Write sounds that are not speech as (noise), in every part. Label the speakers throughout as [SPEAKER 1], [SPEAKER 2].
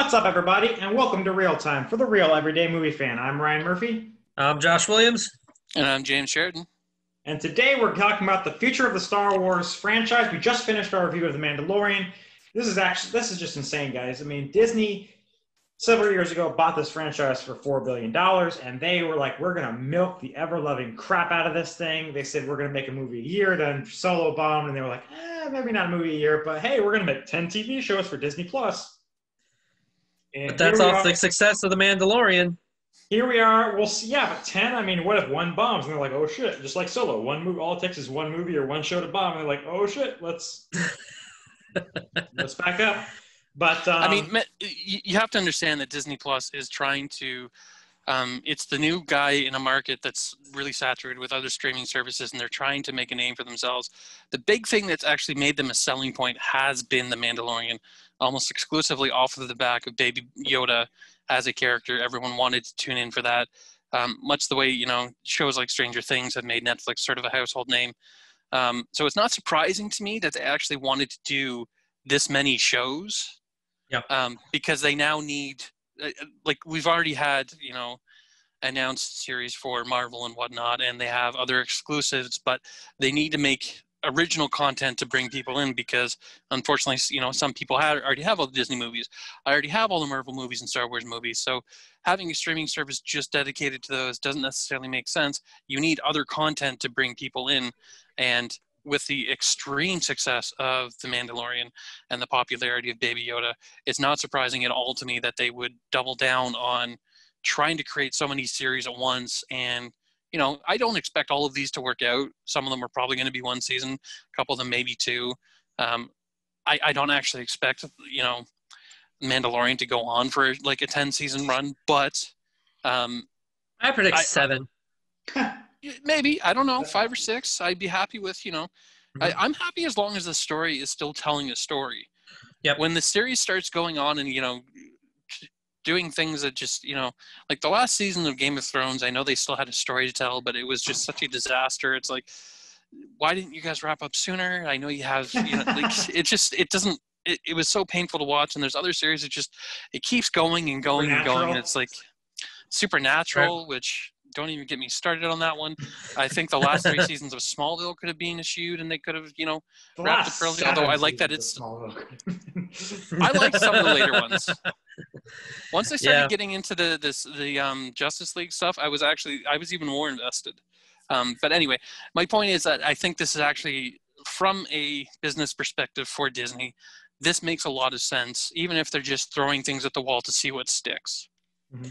[SPEAKER 1] What's up, everybody, and welcome to ReelTime for the Real Everyday Movie Fan. I'm Ryan Murphy,
[SPEAKER 2] I'm Josh Williams.
[SPEAKER 3] And I'm James Sheridan.
[SPEAKER 1] and today we're talking about the future of the Star Wars franchise. We just finished our review of The Mandalorian. This is actually this is just insane, guys. I mean, Disney several years ago bought this franchise for four billion dollars, and they were like, "We're gonna milk the ever-loving crap out of this thing." They said we're gonna make a movie a year. Then Solo bombed, and they were like, eh, "Maybe not a movie a year, but hey, we're gonna make ten TV shows for Disney Plus." And
[SPEAKER 2] But that's
[SPEAKER 1] here
[SPEAKER 2] off
[SPEAKER 1] are.
[SPEAKER 2] the success of The Mandalorian.
[SPEAKER 1] Here we are. We'll see. Yeah, but ten. I mean, what if one bombs and they're like, "Oh shit!" Just like Solo, one movie. All it takes is one movie or one show to bomb, and they're like, "Oh shit!" Let's (laughs) let's back up. But um,
[SPEAKER 3] I mean, you you have to understand that Disney Plus is trying to. Um, it's the new guy in a market that's really saturated with other streaming services, and they're trying to make a name for themselves. The big thing that's actually made them a selling point has been The Mandalorian, almost exclusively off of the back of Baby Yoda as a character. Everyone wanted to tune in for that. Um, much the way you know shows like Stranger Things have made Netflix sort of a household name. Um, so it's not surprising to me that they actually wanted to do this many shows
[SPEAKER 2] Yep.
[SPEAKER 3] um, because they now need uh, like we've already had you know announced series for marvel and whatnot and they have other exclusives but they need to make original content to bring people in because unfortunately you know some people had, already have all the disney movies. I already have all the marvel movies and star wars movies. So having a streaming service just dedicated to those doesn't necessarily make sense. You need other content to bring people in. And with the extreme success of the mandalorian and the popularity of baby yoda it's not surprising at all to me that they would double down on trying to create so many series at once and you know i don't expect all of these to work out some of them are probably going to be one season a couple of them maybe two um, I, I don't actually expect you know mandalorian to go on for like a 10 season run but um,
[SPEAKER 2] I predict
[SPEAKER 3] I-
[SPEAKER 2] seven. (laughs)
[SPEAKER 3] maybe i don't know five or six i'd be happy with you know I,
[SPEAKER 2] Mhm.
[SPEAKER 3] i'm happy as long as the story is still telling a story
[SPEAKER 2] Yep.
[SPEAKER 3] when the series starts going on and you know doing things that just you know like the last season of game of thrones i know they still had a story to tell but it was just such a disaster. It's like why didn't you guys wrap up sooner? I know you have you know like (laughs) it just it doesn't it, it was so painful to watch and there's other series that just it keeps going and going and going and it's like supernatural which don't even get me started on that one i think the last three (laughs) seasons of smallville could have been eschewed and they could have you know
[SPEAKER 1] the
[SPEAKER 3] wrapped
[SPEAKER 1] last
[SPEAKER 3] up early, although I like that
[SPEAKER 1] it's.
[SPEAKER 3] I like some of the later ones. (laughs) Once I started
[SPEAKER 2] Yeah.
[SPEAKER 3] getting into the this the um, Justice League stuff, I was actually I was even more invested. Um, but anyway, my point is that I think this is actually from a business perspective for Disney. This makes a lot of sense, even if they're just throwing things at the wall to see what sticks.
[SPEAKER 2] Uh,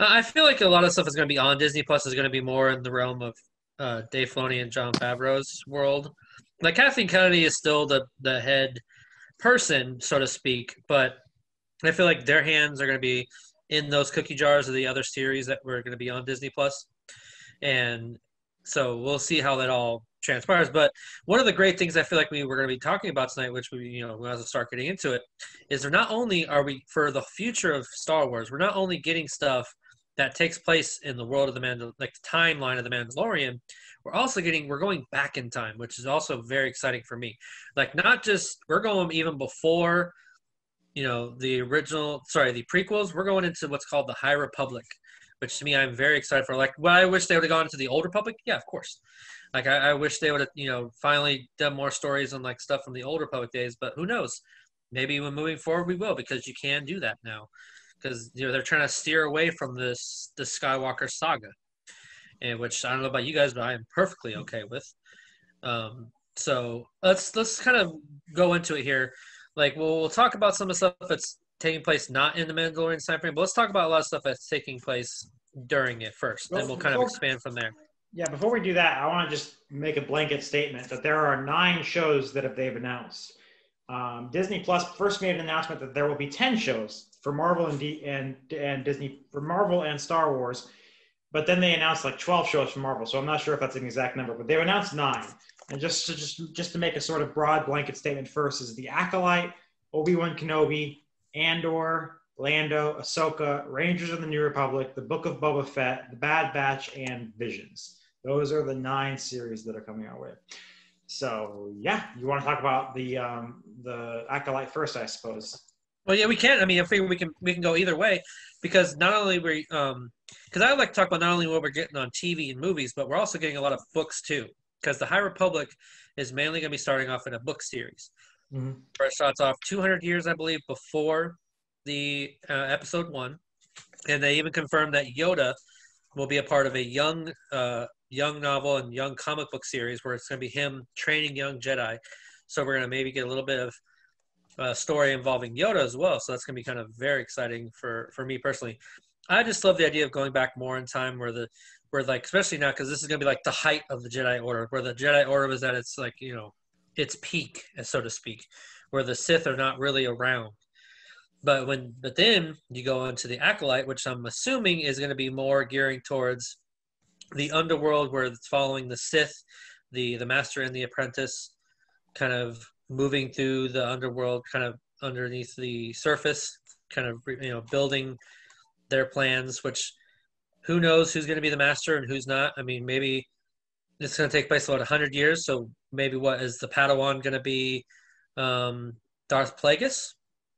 [SPEAKER 2] I feel like a lot of stuff is going to be on Disney Plus is going to be more in the realm of uh, Dave Filoni and Jon Favreau's world. Like Kathleen Kennedy is still the the head person, so to speak, but I feel like their hands are going to be in those cookie jars of the other series that were going to be on Disney Plus. And so we'll see how that all transpires. But one of the great things I feel like we were going to be talking about tonight, which we you know we have to start getting into it, is they're not only are we for the future of Star Wars, we're not only getting stuff that takes place in the world of the Mandal like the timeline of the Mandalorian, we're also getting we're going back in time, which is also very exciting for me. Like not just we're going even before, you know, the original sorry, the prequels, we're going into what's called the High Republic, which to me I'm very excited for. Like well, I wish they would have gone into the Old Republic. Yeah, of course. Like I, I wish they would have, you know, finally done more stories on like stuff from the Old Republic days, but who knows? Maybe when moving forward we will because you can do that now because you know they're trying to steer away from this the Skywalker saga, and which I don't know about you guys, but I am perfectly okay with. Um, so let's let's kind of go into it here. Like we'll, we'll talk about some of the stuff that's taking place not in the Mandalorian time frame, but let's talk about a lot of stuff that's taking place during it first,
[SPEAKER 1] Well,
[SPEAKER 2] and we'll kind of expand from there.
[SPEAKER 1] Yeah, before we do that, I want to just make a blanket statement that there are nine shows that have they've announced. Um, Disney Plus first made an announcement that there will be ten shows for Marvel and D- and and Disney for Marvel and Star Wars, but then they announced like twelve shows from Marvel. So I'm not sure if that's an exact number, but they've announced nine. And just to just just to make a sort of broad blanket statement first is the Acolyte, Obi Wan Kenobi, Andor, Lando, Ahsoka, Rangers of the New Republic, The Book of Boba Fett, The Bad Batch, and Visions. Those are the nine series that are coming our way. So yeah, you want to talk about the um, the acolyte first, I suppose.
[SPEAKER 2] Well, yeah, we can. I mean, I figure we can we can go either way because not only we um because I like to talk about not only what we're getting on TV and movies, but we're also getting a lot of books too. Because the High Republic is mainly going to be starting off in a book series.
[SPEAKER 1] Mhm.
[SPEAKER 2] First starts off 200 years, I believe, before the uh, episode one, and they even confirmed that Yoda will be a part of a young uh, young novel and young comic book series where it's going to be him training young Jedi. So we're going to maybe get a little bit of uh, story involving Yoda as well. So that's going to be kind of very exciting for for me personally. I just love the idea of going back more in time where the where like especially now because this is going to be like the height of the Jedi Order, where the Jedi Order was at its like you know its peak, so to speak, where the Sith are not really around. But when but then you go into the acolyte, which I'm assuming is going to be more gearing towards the underworld, where it's following the Sith, the the master and the apprentice, kind of moving through the underworld, kind of underneath the surface, kind of you know building their plans. Which who knows who's going to be the master and who's not? I mean, maybe it's going to take place about hundred years. So maybe what is the Padawan going to be? Um, Darth Plagueis?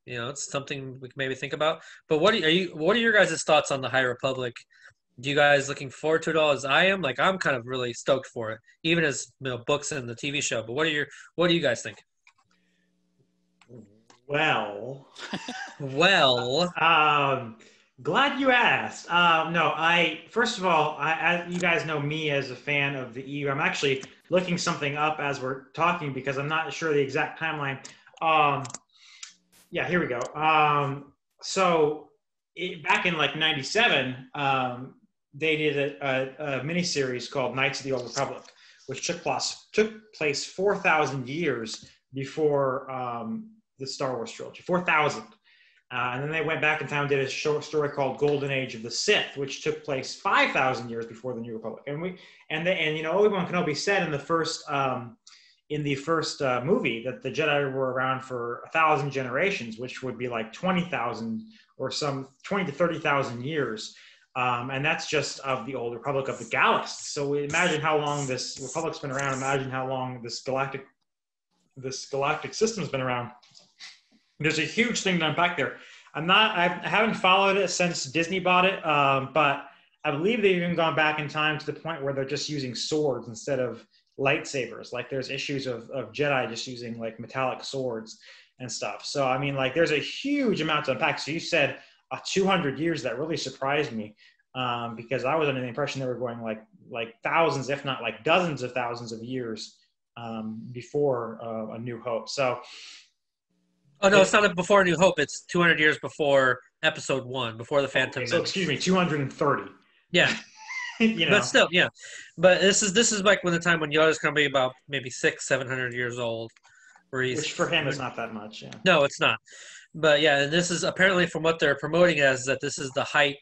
[SPEAKER 2] You know, it's something we can maybe think about. But what are you? What are your guys' thoughts on the High Republic? Do you guys looking forward to it all as I am? Like I'm kind of really stoked for it, even as you know books and the TV show. But what are your what do you guys think?
[SPEAKER 1] Well, (laughs)
[SPEAKER 2] Well,
[SPEAKER 1] um, glad you asked. Um, no, I first of all, I, I, you guys know me as a fan of the EU. I'm actually looking something up as we're talking because I'm not sure the exact timeline. Um, yeah, here we go. Um, so it, back in like '97, um, they did a, a, a mini series called Knights of the Old Republic, which took place took place 4,000 years before um, the Star Wars trilogy. 4,000. Uh, and then they went back in time and did a short story called Golden Age of the Sith, which took place 5,000 years before the New Republic. And we and the, and you know Obi Wan Kenobi said in the first um, in the first uh, movie that the Jedi were around for a thousand generations, which would be like 20,000 or some 20 to 30,000 years. Um, and that's just of the old Republic of the Galaxy. So imagine how long this Republic's been around. Imagine how long this galactic this galactic system's been around. There's a huge thing to unpack there. I'm not. I haven't followed it since Disney bought it, um, but I believe they've even gone back in time to the point where they're just using swords instead of lightsabers. Like there's issues of, of Jedi just using like metallic swords and stuff. So I mean, like there's a huge amount to unpack. So you said uh, 200 years. That really surprised me um, because I was under the impression they were going like like thousands, if not like dozens of thousands of years um, before uh, A New Hope. So
[SPEAKER 2] oh no, it's not before New Hope. It's 200 years before Episode One, before the Phantom.
[SPEAKER 1] okay, so excuse me, 230.
[SPEAKER 2] Yeah, (laughs)
[SPEAKER 1] you know,
[SPEAKER 2] but still, yeah. But this is this is like when the time when Yoda's going to be about maybe six, seven hundred years old, where he's
[SPEAKER 1] which for him is not that much. Yeah.
[SPEAKER 2] No, it's not. But yeah, and this is apparently from what they're promoting as that this is the height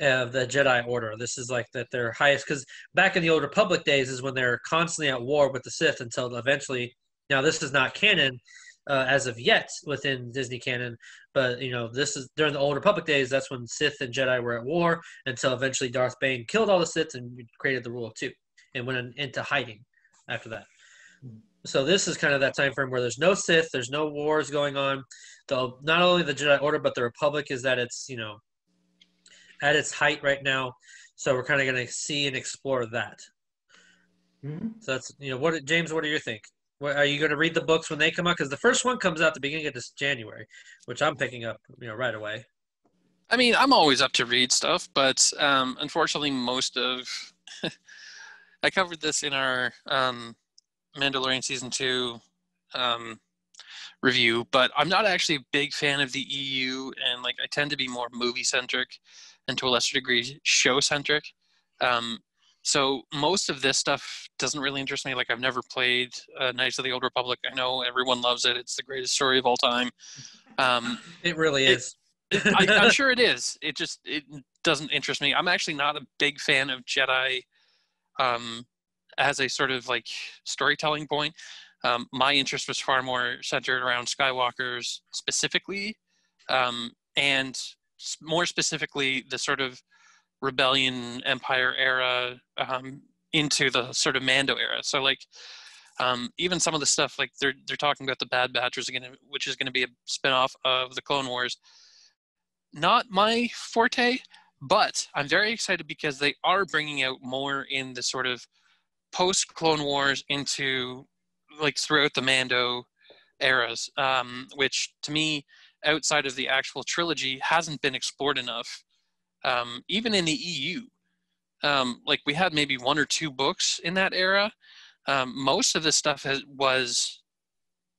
[SPEAKER 2] of the Jedi Order. This is like that their highest because back in the Old Republic days is when they're constantly at war with the Sith until eventually. Now this is not canon uh, as of yet within Disney canon, but you know this is during the Old Republic days. That's when Sith and Jedi were at war until eventually Darth Bane killed all the Sith and created the Rule of Two and went into hiding after that. So this is kind of that time frame where there's no Sith, there's no wars going on. The not only the Jedi Order but the Republic is that its you know at its height right now. So we're kind of going to see and explore that.
[SPEAKER 1] Mhm.
[SPEAKER 2] So that's you know what James, what do you think? Are you going to read the books when they come out? Because the first one comes out the beginning of this January, which I'm picking up you know right away.
[SPEAKER 3] I mean, I'm always up to read stuff, but um, unfortunately, most of (laughs) I covered this in our um, Mandalorian season two um, review. But I'm not actually a big fan of the EU, and like I tend to be more movie centric, and to a lesser degree, show centric. Um, so most of this stuff doesn't really interest me. Like I've never played uh, Knights of the Old Republic. I know everyone loves it. It's the greatest story of all time. Um, (laughs)
[SPEAKER 2] It really
[SPEAKER 3] It-
[SPEAKER 2] is.
[SPEAKER 3] I, I'm sure it (laughs) is. It just it doesn't interest me. I'm actually not a big fan of Jedi um, as a sort of like storytelling point. Um, my interest was far more centered around Skywalker's specifically, um, and more specifically the sort of rebellion empire era um, into the sort of Mando era. So like Um, even some of the stuff like they're they're talking about the Bad Batch, is gonna, which is going to be a spinoff of the Clone Wars. Not my forte, but I'm very excited because they are bringing out more in the sort of post Clone Wars into like throughout the Mando eras, um, which to me, outside of the actual trilogy, hasn't been explored enough. Um, even in the EU, um, like we had maybe one or two books in that era. Um, most of the stuff has, was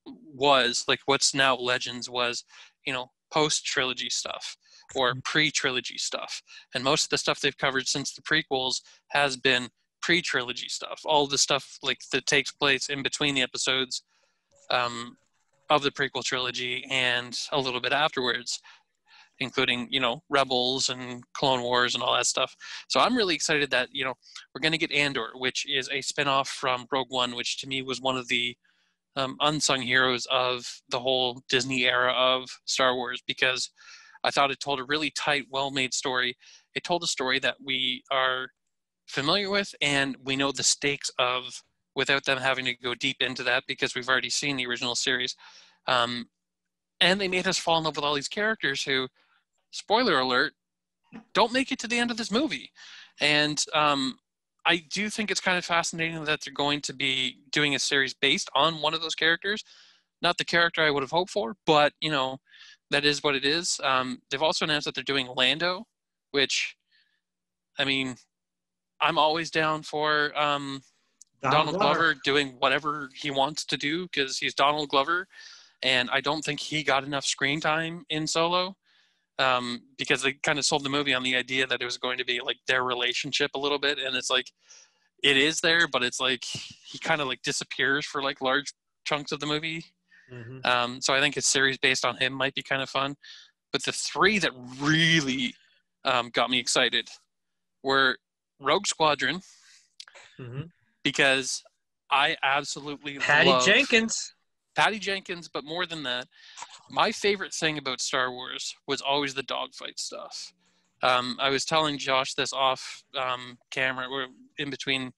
[SPEAKER 3] was like what's now Legends was, you know, post trilogy stuff or mm-hmm. pre trilogy stuff, and most of the stuff they've covered since the prequels has been pre trilogy stuff. All the stuff like that takes place in between the episodes um, of the prequel trilogy and a little bit afterwards including you know rebels and clone wars and all that stuff. So i'm really excited that you know we're going to get andor which is a spin-off from rogue one which to me was one of the um, unsung heroes of the whole disney era of star wars because i thought it told a really tight well-made story. It told a story that we are familiar with and we know the stakes of without them having to go deep into that because we've already seen the original series. Um, and they made us fall in love with all these characters who spoiler alert, don't make it to the end of this movie. And um, I do think it's kind of fascinating that they're going to be doing a series based on one of those characters. Not the character I would have hoped for, but you know, that is what it is. Um, they've also announced that they're doing Lando, which, I mean, I'm always down for um, Donald, Donald Glover. Glover doing whatever he wants to do because he's Donald Glover, and I don't think he got enough screen time in Solo um, because they kind of sold the movie on the idea that it was going to be like their relationship a little bit, and it's like it is there, but it's like he kind of like disappears for like large chunks of the movie. Mm-hmm. Um, so I think a series based on him might be kind of fun. But the three that really um, got me excited were Rogue Squadron, mm-hmm. because I absolutely
[SPEAKER 2] Patty Jenkins.
[SPEAKER 3] Patty Jenkins, but more than that, my favorite thing about Star Wars was always the dogfight stuff. Um, I was telling Josh this off um, camera, or in between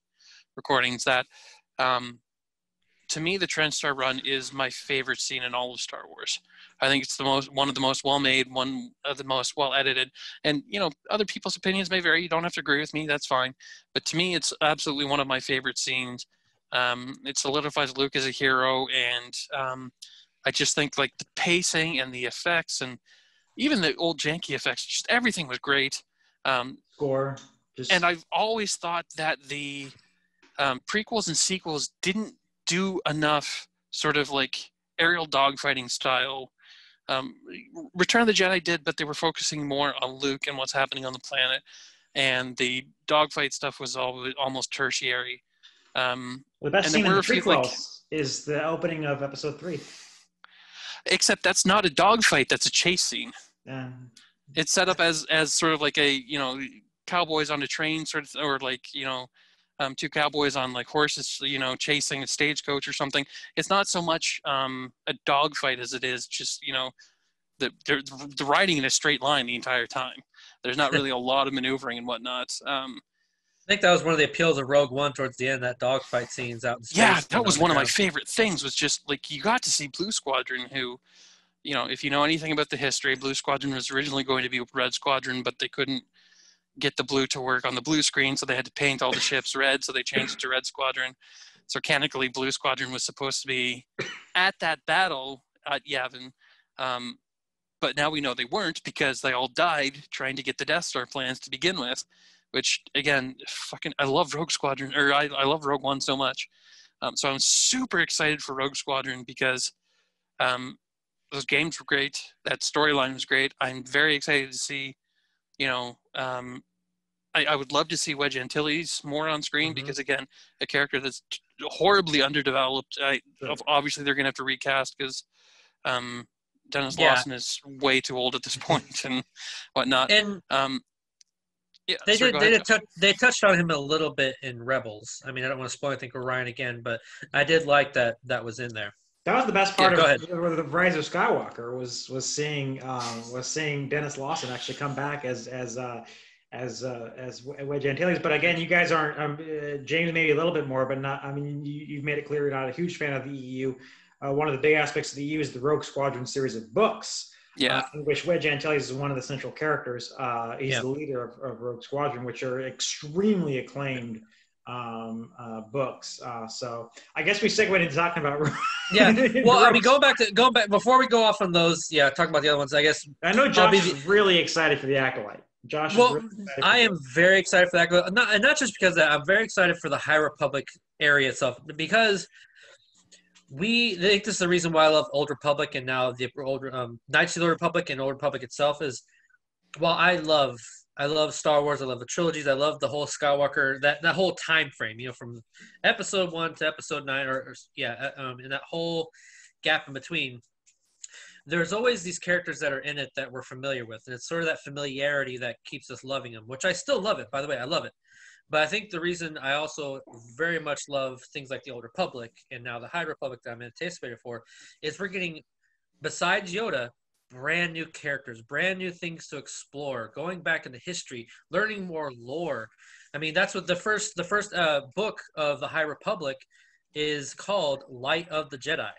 [SPEAKER 3] recordings, that um, to me, the Trench Star Run is my favorite scene in all of Star Wars. I think it's the most one of the most well made, one of the most well edited. And you know, other people's opinions may vary. You don't have to agree with me. That's fine. But to me, it's absolutely one of my favorite scenes. Um, it solidifies Luke as a hero, and um, I just think like the pacing and the effects and even the old janky effects, just everything was great. Um,
[SPEAKER 1] Score.
[SPEAKER 3] Just... And I've always thought that the um, prequels and sequels didn't do enough sort of like aerial dogfighting style. Um, Return of the Jedi did, but they were focusing more on Luke and what's happening on the planet, and the dogfight stuff was all, almost tertiary. Um,
[SPEAKER 1] the best scene in the prequels like, is the opening of Episode Three.
[SPEAKER 3] Except that's not a dogfight; that's a chase scene.
[SPEAKER 1] Yeah.
[SPEAKER 3] It's set up as as sort of like a you know cowboys on a train sort of or like you know um, two cowboys on like horses you know chasing a stagecoach or something. It's not so much um, a dogfight as it is just you know the they're, the riding in a straight line the entire time. There's not (laughs) really a lot of maneuvering and whatnot. Um,
[SPEAKER 2] I think that was one of the appeals of Rogue One towards the end. That dogfight scenes out. In space
[SPEAKER 3] yeah, that was one of my favorite things. Was just like you got to see Blue Squadron, who, you know, if you know anything about the history, Blue Squadron was originally going to be Red Squadron, but they couldn't get the blue to work on the blue screen, so they had to paint all the ships red. So they changed it to Red Squadron. So canonically, Blue Squadron was supposed to be at that battle at Yavin. Um, but now we know they weren't because they all died trying to get the Death Star plans to begin with which again, fucking, I love Rogue Squadron, or I, I love Rogue One so much. Um, so I'm super excited for Rogue Squadron because um, those games were great. That storyline was great. I'm very excited to see, you know, um, I, I, would love to see Wedge Antilles more on screen mm-hmm. because again, a character that's horribly underdeveloped. I. Obviously, they're gonna have to recast because um, Denis yeah. Lawson is way too old at this (laughs) point and whatnot.
[SPEAKER 2] And
[SPEAKER 3] um,
[SPEAKER 2] yeah, they did. They did. Touch, they touched on him a little bit in Rebels. I mean, I don't want to spoil anything for Ryan again, but I did like that that was in there.
[SPEAKER 1] That was the best part yeah, of the Rise of Skywalker was was seeing um, was seeing Denis Lawson actually come back as as uh, as uh, as Wedge Antilles. But again, you guys aren't. Um, uh, James maybe a little bit more, but not. I mean, you, you've made it clear you're not a huge fan of the EU. Uh, one of the big aspects of the EU is the Rogue Squadron series of books.
[SPEAKER 3] Yeah.
[SPEAKER 1] Uh, in which Wedge Antilles is one of the central characters. Uh, he's
[SPEAKER 2] Yeah.
[SPEAKER 1] the leader of, of Rogue Squadron, which are extremely acclaimed um, uh, books. Uh, so I guess we segued into talking about. (laughs) Rogue.
[SPEAKER 2] Yeah. Well, I mean, going back to going back before we go off on those, yeah, talk about the other ones. I guess
[SPEAKER 1] I know Josh
[SPEAKER 2] be
[SPEAKER 1] is really excited for the acolyte. Josh. is
[SPEAKER 2] Well,
[SPEAKER 1] really
[SPEAKER 2] I am very excited for that. Not, and not just because that, I'm very excited for the High Republic area itself because we I think this is the reason why I love Old Republic and now the old um, Knights of the Old Republic and Old Republic itself is while I love I love Star Wars, I love the trilogies, I love the whole Skywalker that that whole time frame, you know, from Episode one to Episode nine, or, or yeah, uh, um, that whole gap in between. There's always these characters that are in it that we're familiar with, and it's sort of that familiarity that keeps us loving them. Which I still love it, by the way, I love it. But I think the reason I also very much love things like the Old Republic and now the High Republic that I'm anticipated for is we're getting, besides Yoda, brand new characters, brand new things to explore, going back into history, learning more lore. I mean, that's what the first the first uh, book of the High Republic is called Light of the Jedi,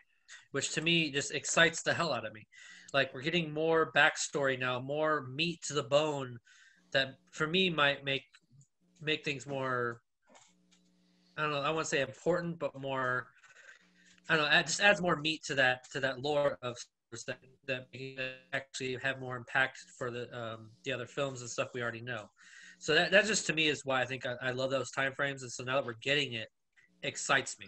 [SPEAKER 2] which to me just excites the hell out of me. Like we're getting more backstory now, more meat to the bone that for me might make make things more I don't know, I want to say important, but more I don't know, it just adds more meat to that to that lore of that that actually have more impact for the um, the other films and stuff we already know. So that that just to me is why I think I, I love those time frames, and so now that we're getting it, excites me.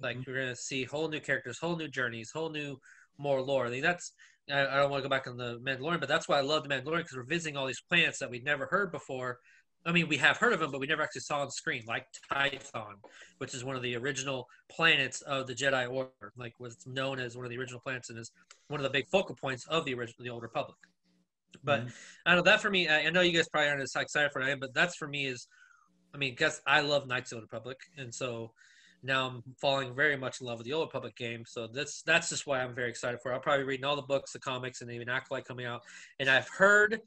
[SPEAKER 2] Like we're gonna see whole new characters, whole new journeys, whole new more lore. I think that's I, I don't want to go back on the Mandalorian, but that's why I love the Mandalorian because we're visiting all these planets that we'd never heard before. I mean, we have heard of them, but we never actually saw on screen, like Tython, which is one of the original planets of the Jedi Order, like was known as one of the original planets and is one of the big focal points of the original, the Old Republic. But
[SPEAKER 1] Mhm.
[SPEAKER 2] I don't know that for me. I, I know you guys probably aren't as excited for it, but that's for me is, I mean, guess I love Knights of the Republic, and so now I'm falling very much in love with the Old Republic game. So that's that's just why I'm very excited for. it. I'll probably reading all the books, the comics, and even Acolyte coming out. And I've heard,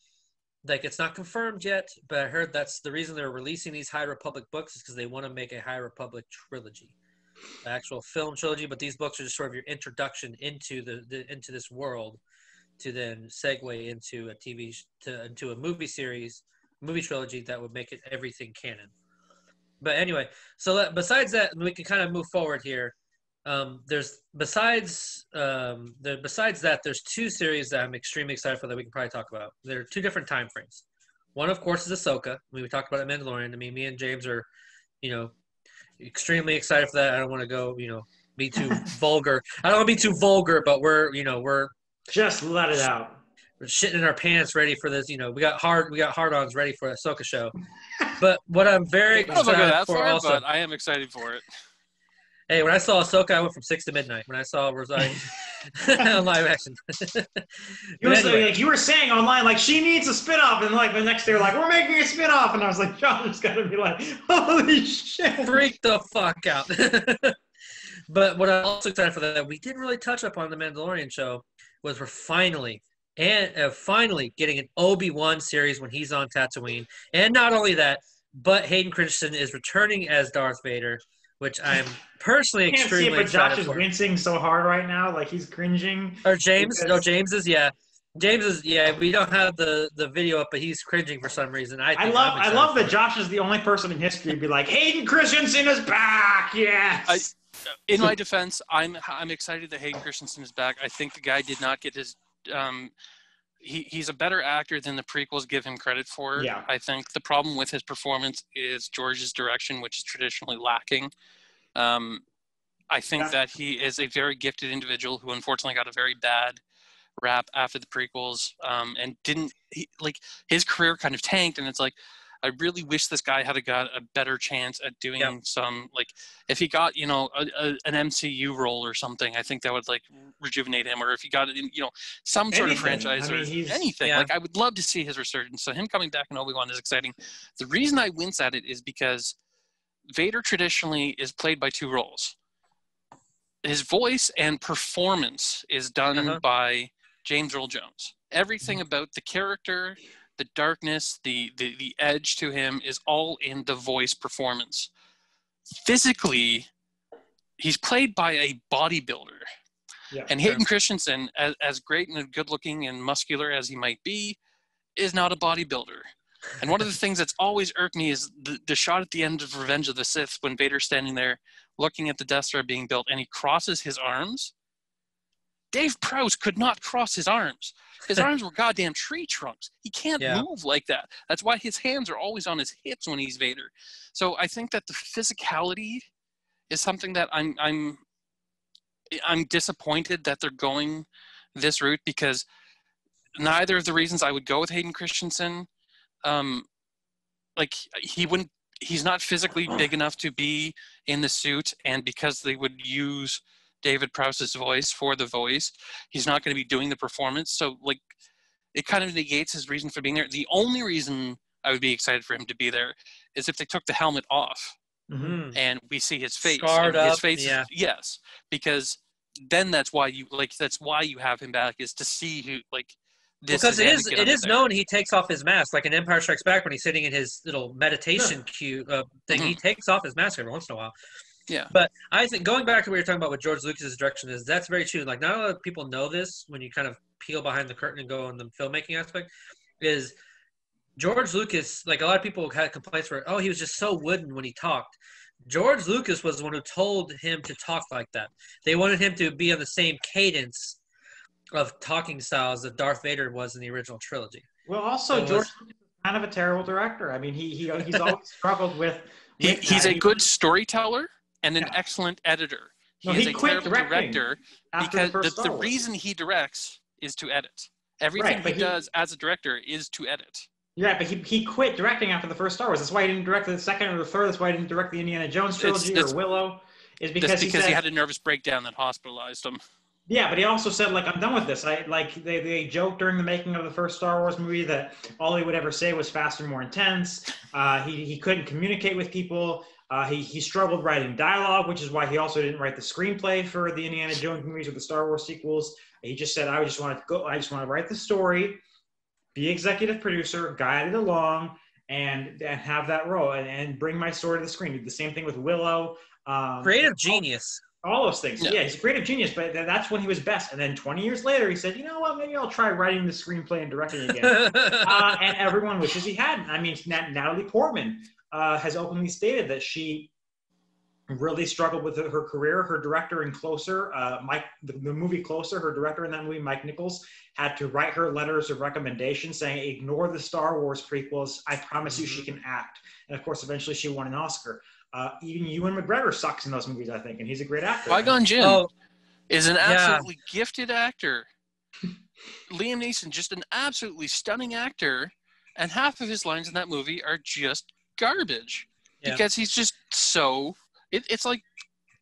[SPEAKER 2] like, it's not confirmed yet, but I heard that's the reason they're releasing these High Republic books is because they want to make a High Republic trilogy, actual film trilogy. But these books are just sort of your introduction into the, the into this world, to then segue into a TV to into a movie series, movie trilogy that would make it everything canon. But anyway, so that, besides that, we can kind of move forward here. Um, there's besides um, the besides that, there's two series that I'm extremely excited for that we can probably talk about. There are two different time frames. One, of course, is Ahsoka. I mean, we talked about the Mandalorian. I mean, me and James are, you know, extremely excited for that. I don't want to go, you know, be too (laughs) vulgar. I don't want to be too vulgar, but we're, you know, we're
[SPEAKER 1] Just let it out.
[SPEAKER 2] we're shitting in our pants ready for this. You know, we got hard we got hard-ons ready for the Ahsoka show. But what I'm very (laughs)
[SPEAKER 3] I don't know if I go
[SPEAKER 2] excited for
[SPEAKER 3] far,
[SPEAKER 2] also,
[SPEAKER 3] I am excited for it.
[SPEAKER 2] Hey, when I saw Ahsoka, I went from six to midnight. When I saw Rosai on (laughs) (laughs) live action. (laughs)
[SPEAKER 1] You were,
[SPEAKER 2] anyway.
[SPEAKER 1] like, you were saying online, like, she needs a spin-off. And like the next day, you're like, we're making a spin-off. And I was like, John's got to be like, holy shit.
[SPEAKER 2] freak the fuck out. but what I'm also excited for that we didn't really touch up on the Mandalorian show was we're finally and uh, finally getting an Obi Wan series when he's on Tatooine, and not only that, but Hayden Christensen is returning as Darth Vader, which I'm personally
[SPEAKER 1] I can't see it, but Josh is
[SPEAKER 2] for.
[SPEAKER 1] wincing so hard right now. Like, he's cringing.
[SPEAKER 2] Or James? No, James is yeah. James is yeah. We don't have the the video up, but he's cringing for some reason. I
[SPEAKER 1] I love
[SPEAKER 2] I'm
[SPEAKER 1] I love that. Josh is the only person in history to be like, Hayden Christensen is back. Yes.
[SPEAKER 3] In my defense, I'm I'm excited that Hayden Christensen is back. I think the guy did not get his. Um, he, he's a better actor than the prequels give him credit for.
[SPEAKER 1] Yeah.
[SPEAKER 3] I think the problem with his performance is George's direction, which is traditionally lacking. Um, I think
[SPEAKER 1] Yeah.
[SPEAKER 3] that he is a very gifted individual who unfortunately got a very bad rap after the prequels um, and didn't he, like his career kind of tanked and it's like I really wish this guy had a got a better chance at doing
[SPEAKER 2] Yeah.
[SPEAKER 3] some like if he got you know a, a, an MCU role or something I think that would like rejuvenate him or if he got you know some sort of franchise
[SPEAKER 1] I
[SPEAKER 3] or
[SPEAKER 1] mean, he's-
[SPEAKER 3] anything
[SPEAKER 2] Yeah.
[SPEAKER 3] like I would love to see his resurgence so him coming back in Obi-Wan is exciting the reason I wince at it is because Vader traditionally is played by two roles his voice and performance is done
[SPEAKER 2] Uh-huh.
[SPEAKER 3] by James Earl Jones. Everything about the character, the darkness, the the the edge to him is all in the voice performance. Physically, he's played by a bodybuilder.
[SPEAKER 1] Yeah.
[SPEAKER 3] And Hayden Christensen, as, as great and good looking and muscular as he might be, is not a bodybuilder. And one of the (laughs) things that's always irked me is the, the shot at the end of Revenge of the Sith when Vader's standing there looking at the Death Star being built and he crosses his arms. Dave Prowse could not cross his arms. His (laughs) arms were goddamn tree trunks. He can't
[SPEAKER 2] Yeah.
[SPEAKER 3] move like that. That's why his hands are always on his hips when he's Vader. So I think that the physicality is something that I'm I'm I'm disappointed that they're going this route because neither of the reasons I would go with Hayden Christensen, um, like he wouldn't, he's not physically big enough to be in the suit, and because they would use David Prowse's voice for the voice, he's not going to be doing the performance. So like, it kind of negates his reason for being there. The only reason I would be excited for him to be there is if they took the helmet off
[SPEAKER 1] Mhm.
[SPEAKER 2] Mhm.
[SPEAKER 3] and we see his face.
[SPEAKER 2] Scarred
[SPEAKER 3] and his
[SPEAKER 2] up,
[SPEAKER 3] face is-
[SPEAKER 2] yeah.
[SPEAKER 3] yes, because then that's why you like that's why you have him back is to see who like this
[SPEAKER 2] because it is it is
[SPEAKER 3] there.
[SPEAKER 2] known he takes off his mask like in Empire Strikes Back when he's sitting in his little meditation cue uh, thing. He takes off his mask every once in a while.
[SPEAKER 3] Yeah.
[SPEAKER 2] But I think going back to what you're talking about with George Lucas's direction is that's very true. Like not a lot of people know this when you kind of peel behind the curtain and go on the filmmaking aspect is George Lucas. Like a lot of people had complaints for oh he was just so wooden when he talked. George Lucas was the one who told him to talk like that. They wanted him to be on the same cadence of talking styles that Darth Vader was in the original trilogy.
[SPEAKER 1] Well, also
[SPEAKER 2] So
[SPEAKER 1] George
[SPEAKER 2] it's-
[SPEAKER 1] Lucas is kind of a terrible director. I mean, he he he's always (laughs) struggled with.
[SPEAKER 3] He, he's
[SPEAKER 1] that.
[SPEAKER 3] a good storyteller and an
[SPEAKER 1] Yeah.
[SPEAKER 3] excellent editor. He
[SPEAKER 1] No,
[SPEAKER 3] is
[SPEAKER 1] he
[SPEAKER 3] a
[SPEAKER 1] quit
[SPEAKER 3] terrible
[SPEAKER 1] directing
[SPEAKER 3] director
[SPEAKER 1] after
[SPEAKER 3] because
[SPEAKER 1] the,
[SPEAKER 3] the, the, reason he directs is to edit. Everything
[SPEAKER 1] Right,
[SPEAKER 3] he,
[SPEAKER 1] he-
[SPEAKER 3] does as a director is to edit.
[SPEAKER 1] Yeah, but he, he quit directing after the first Star Wars. That's why he didn't direct the second or the third. That's why he didn't direct the Indiana Jones trilogy
[SPEAKER 3] it's-
[SPEAKER 1] or Willow. Is because,
[SPEAKER 3] That's
[SPEAKER 1] he
[SPEAKER 3] because
[SPEAKER 1] said,
[SPEAKER 3] he had a nervous breakdown that hospitalized him.
[SPEAKER 1] Yeah, but he also said like I'm done with this. I like they, they joked during the making of the first Star Wars movie that all he would ever say was faster, more intense. Uh, he he couldn't communicate with people. Uh, he he struggled writing dialogue, which is why he also didn't write the screenplay for the Indiana Jones movies or the Star Wars sequels. He just said I just want to go. I just want to write the story, be executive producer, guide it along, and and have that role and, and bring my story to the screen. Did the same thing with Willow. Um,
[SPEAKER 2] Creative genius.
[SPEAKER 1] all those things.
[SPEAKER 3] Yeah.
[SPEAKER 1] Yeah. he's a creative genius, but th- that's when he was best. And then 20 years later, he said, "You know what? Maybe I'll try writing the screenplay and directing again." (laughs) uh, and everyone wishes he had. I mean, Nat- Natalie Portman uh, has openly stated that she really struggled with her career. Her director in Closer, uh, Mike, the, the movie Closer, her director in that movie, Mike Nichols, had to write her letters of recommendation saying, "Ignore the Star Wars prequels. I promise you, she can act." And of course, eventually, she won an Oscar. Uh, even Ewan McGregor sucks in those movies, I think, and he's a great actor.
[SPEAKER 3] Qui-Gon Jinn
[SPEAKER 2] oh,
[SPEAKER 3] is an
[SPEAKER 2] Yeah.
[SPEAKER 3] absolutely gifted actor. (laughs) Liam Neeson, just an absolutely stunning actor, and half of his lines in that movie are just garbage
[SPEAKER 2] Yeah.
[SPEAKER 3] because he's just so. It, it's like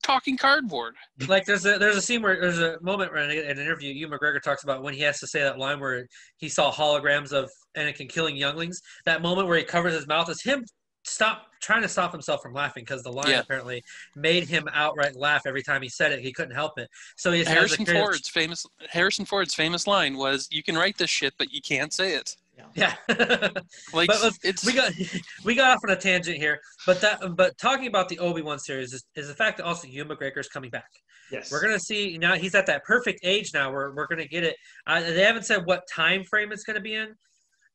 [SPEAKER 3] talking cardboard.
[SPEAKER 2] like there's a there's a scene where there's a moment where in an interview, Ewan McGregor talks about when he has to say that line where he saw holograms of Anakin killing younglings. That moment where he covers his mouth is him stop trying to stop himself from laughing because the line
[SPEAKER 3] Yeah.
[SPEAKER 2] apparently made him outright laugh every time he said it. He couldn't help it. So he
[SPEAKER 3] Harrison Ford's famous Harrison Ford's famous line was, "You can write this shit, but you can't say it."
[SPEAKER 2] Yeah. (laughs)
[SPEAKER 3] Like
[SPEAKER 2] But let's-
[SPEAKER 3] it's
[SPEAKER 2] we got (laughs) we got off on a tangent here, but that but talking about the Obi Wan series is, is the fact that also Ewan McGregor is coming back.
[SPEAKER 1] Yes.
[SPEAKER 2] We're gonna see now he's at that perfect age now where we're gonna get it. Uh, they haven't said what time frame it's gonna be in,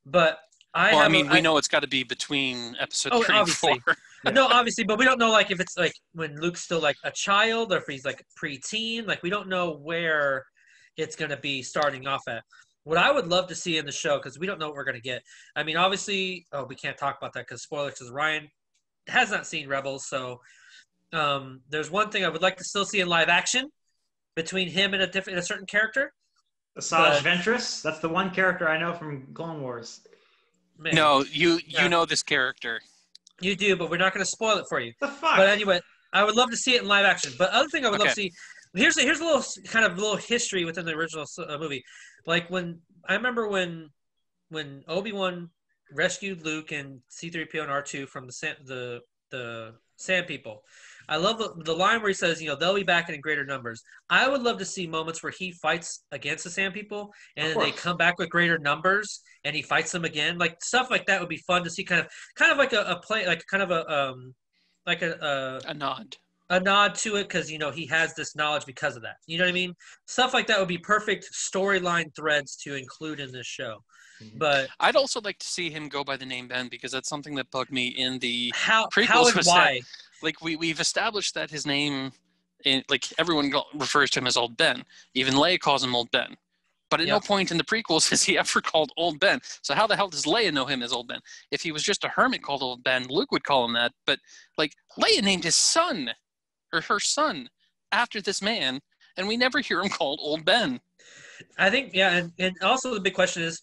[SPEAKER 2] but I
[SPEAKER 3] well, I
[SPEAKER 2] have a-
[SPEAKER 3] mean, we know it's got to be between episode
[SPEAKER 2] Oh,
[SPEAKER 3] three and four. (laughs)
[SPEAKER 2] no, obviously, but we don't know like if it's like when Luke's still like a child or if he's like preteen. Like we don't know where it's gonna be starting off at. What I would love to see in the show because we don't know what we're gonna get. I mean, obviously, oh, we can't talk about that because spoilers. Because Ryan has not seen Rebels, so um, there's one thing I would like to still see in live action between him and a different, a certain character.
[SPEAKER 1] Asajj Ventress. That's the one character I know from Clone Wars.
[SPEAKER 2] Man,
[SPEAKER 3] No, you
[SPEAKER 2] Yeah.
[SPEAKER 3] you know this character.
[SPEAKER 2] you do, but we're not going to spoil it for you.
[SPEAKER 1] The fuck.
[SPEAKER 2] But anyway, I would love to see it in live action. But other thing I would love to see here's a, here's a little kind of little history within the original uh, movie. Like when I remember when when Obi Wan rescued Luke and C three PO and R two from the sand, the the Sand People. I love the, the line where he says, you know, they'll be back in greater numbers. I would love to see moments where he fights against the Sand People and then they come back with greater numbers and he fights them again. Like stuff like that would be fun to see. Kind of, kind of like a, a play, like kind of a, um, like a,
[SPEAKER 3] A nod.
[SPEAKER 2] A, a nod to it because you know he has this knowledge because of that. You know what I mean? Stuff like that would be perfect storyline threads to include in this show. Mm-hmm. But
[SPEAKER 3] I'd also like to see him go by the name Ben because that's something that bugged me in the
[SPEAKER 2] how,
[SPEAKER 3] Prequels
[SPEAKER 2] how and why?
[SPEAKER 3] like we we've established that his name, in, like everyone refers to him as Old Ben. Even Leia calls him Old Ben. But at no point in the prequels (laughs) is he ever called Old Ben. So how the hell does Leia know him as Old Ben? If he was just a hermit called Old Ben, Luke would call him that. But like Leia named his son or her son after this man, and we never hear him called Old Ben.
[SPEAKER 2] I think yeah, and, and also the big question is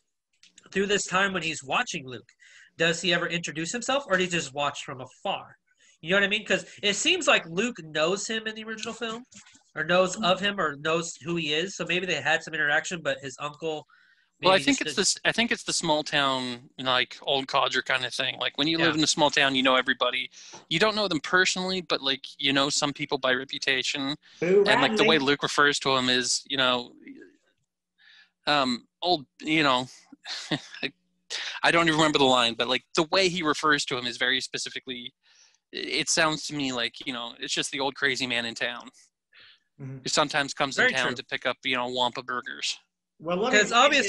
[SPEAKER 2] through this time when he's watching Luke, does he ever introduce himself or does he just watch from afar? You know what I mean? Because it seems like Luke knows him in the original film, or knows of him, or knows who he is. So maybe they had some interaction, but his uncle.
[SPEAKER 3] Well, I think
[SPEAKER 2] just
[SPEAKER 3] it's this. I think it's the small town, like old codger kind of thing. Like when you live in a small town, you know everybody. You don't know them personally, but like you know some people by reputation.
[SPEAKER 1] Boo
[SPEAKER 3] and like the way Luke refers to him is, you know, um, old. You know, (laughs) I, I don't even remember the line, but like the way he refers to him is very specifically. It sounds to me like you know it's just the old crazy man in town
[SPEAKER 1] Mhm.
[SPEAKER 3] who sometimes comes
[SPEAKER 2] Very
[SPEAKER 3] in town
[SPEAKER 2] true.
[SPEAKER 3] to pick up you know Wampa burgers.
[SPEAKER 1] Well, let me.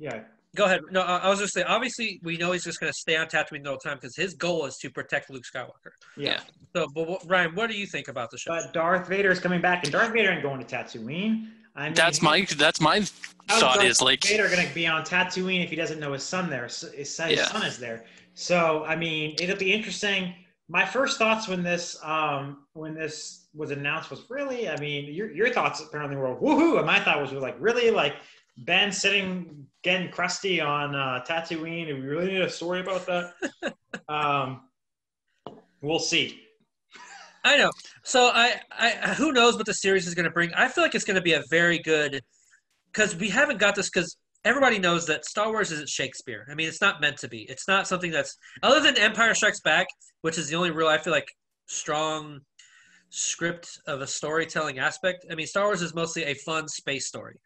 [SPEAKER 2] 'Cause obvious-
[SPEAKER 1] Yeah.
[SPEAKER 2] Go ahead. No, I I was just saying. Obviously, we know he's just going to stay on Tatooine the whole time because his goal is to protect Luke Skywalker.
[SPEAKER 1] Yeah.
[SPEAKER 3] Yeah.
[SPEAKER 2] So, but what, Ryan, what do you think about the show?
[SPEAKER 1] But Darth Vader is coming back, and Darth Vader ain't going to Tatooine. I mean,
[SPEAKER 3] That's my that's my thought
[SPEAKER 1] Darth
[SPEAKER 3] is like
[SPEAKER 1] Vader going to be on Tatooine if he doesn't know his son there? s- His son, his son is there. So I mean, it'll be interesting. My first thoughts when this um, when this was announced was really, I mean, your your thoughts apparently were woohoo, and my thought was like really like Ben sitting getting crusty on uh, Tatooine. Do we really need a story about that? (laughs) um, we'll see.
[SPEAKER 2] I know. So I, I, who knows what the series is going to bring? I feel like it's going to be a very good, because we haven't got this. Because everybody knows that Star Wars isn't Shakespeare. I mean, it's not meant to be. It's not something that's other than Empire Strikes Back, which is the only real I feel like strong script of a storytelling aspect. I mean, Star Wars is mostly a fun space story.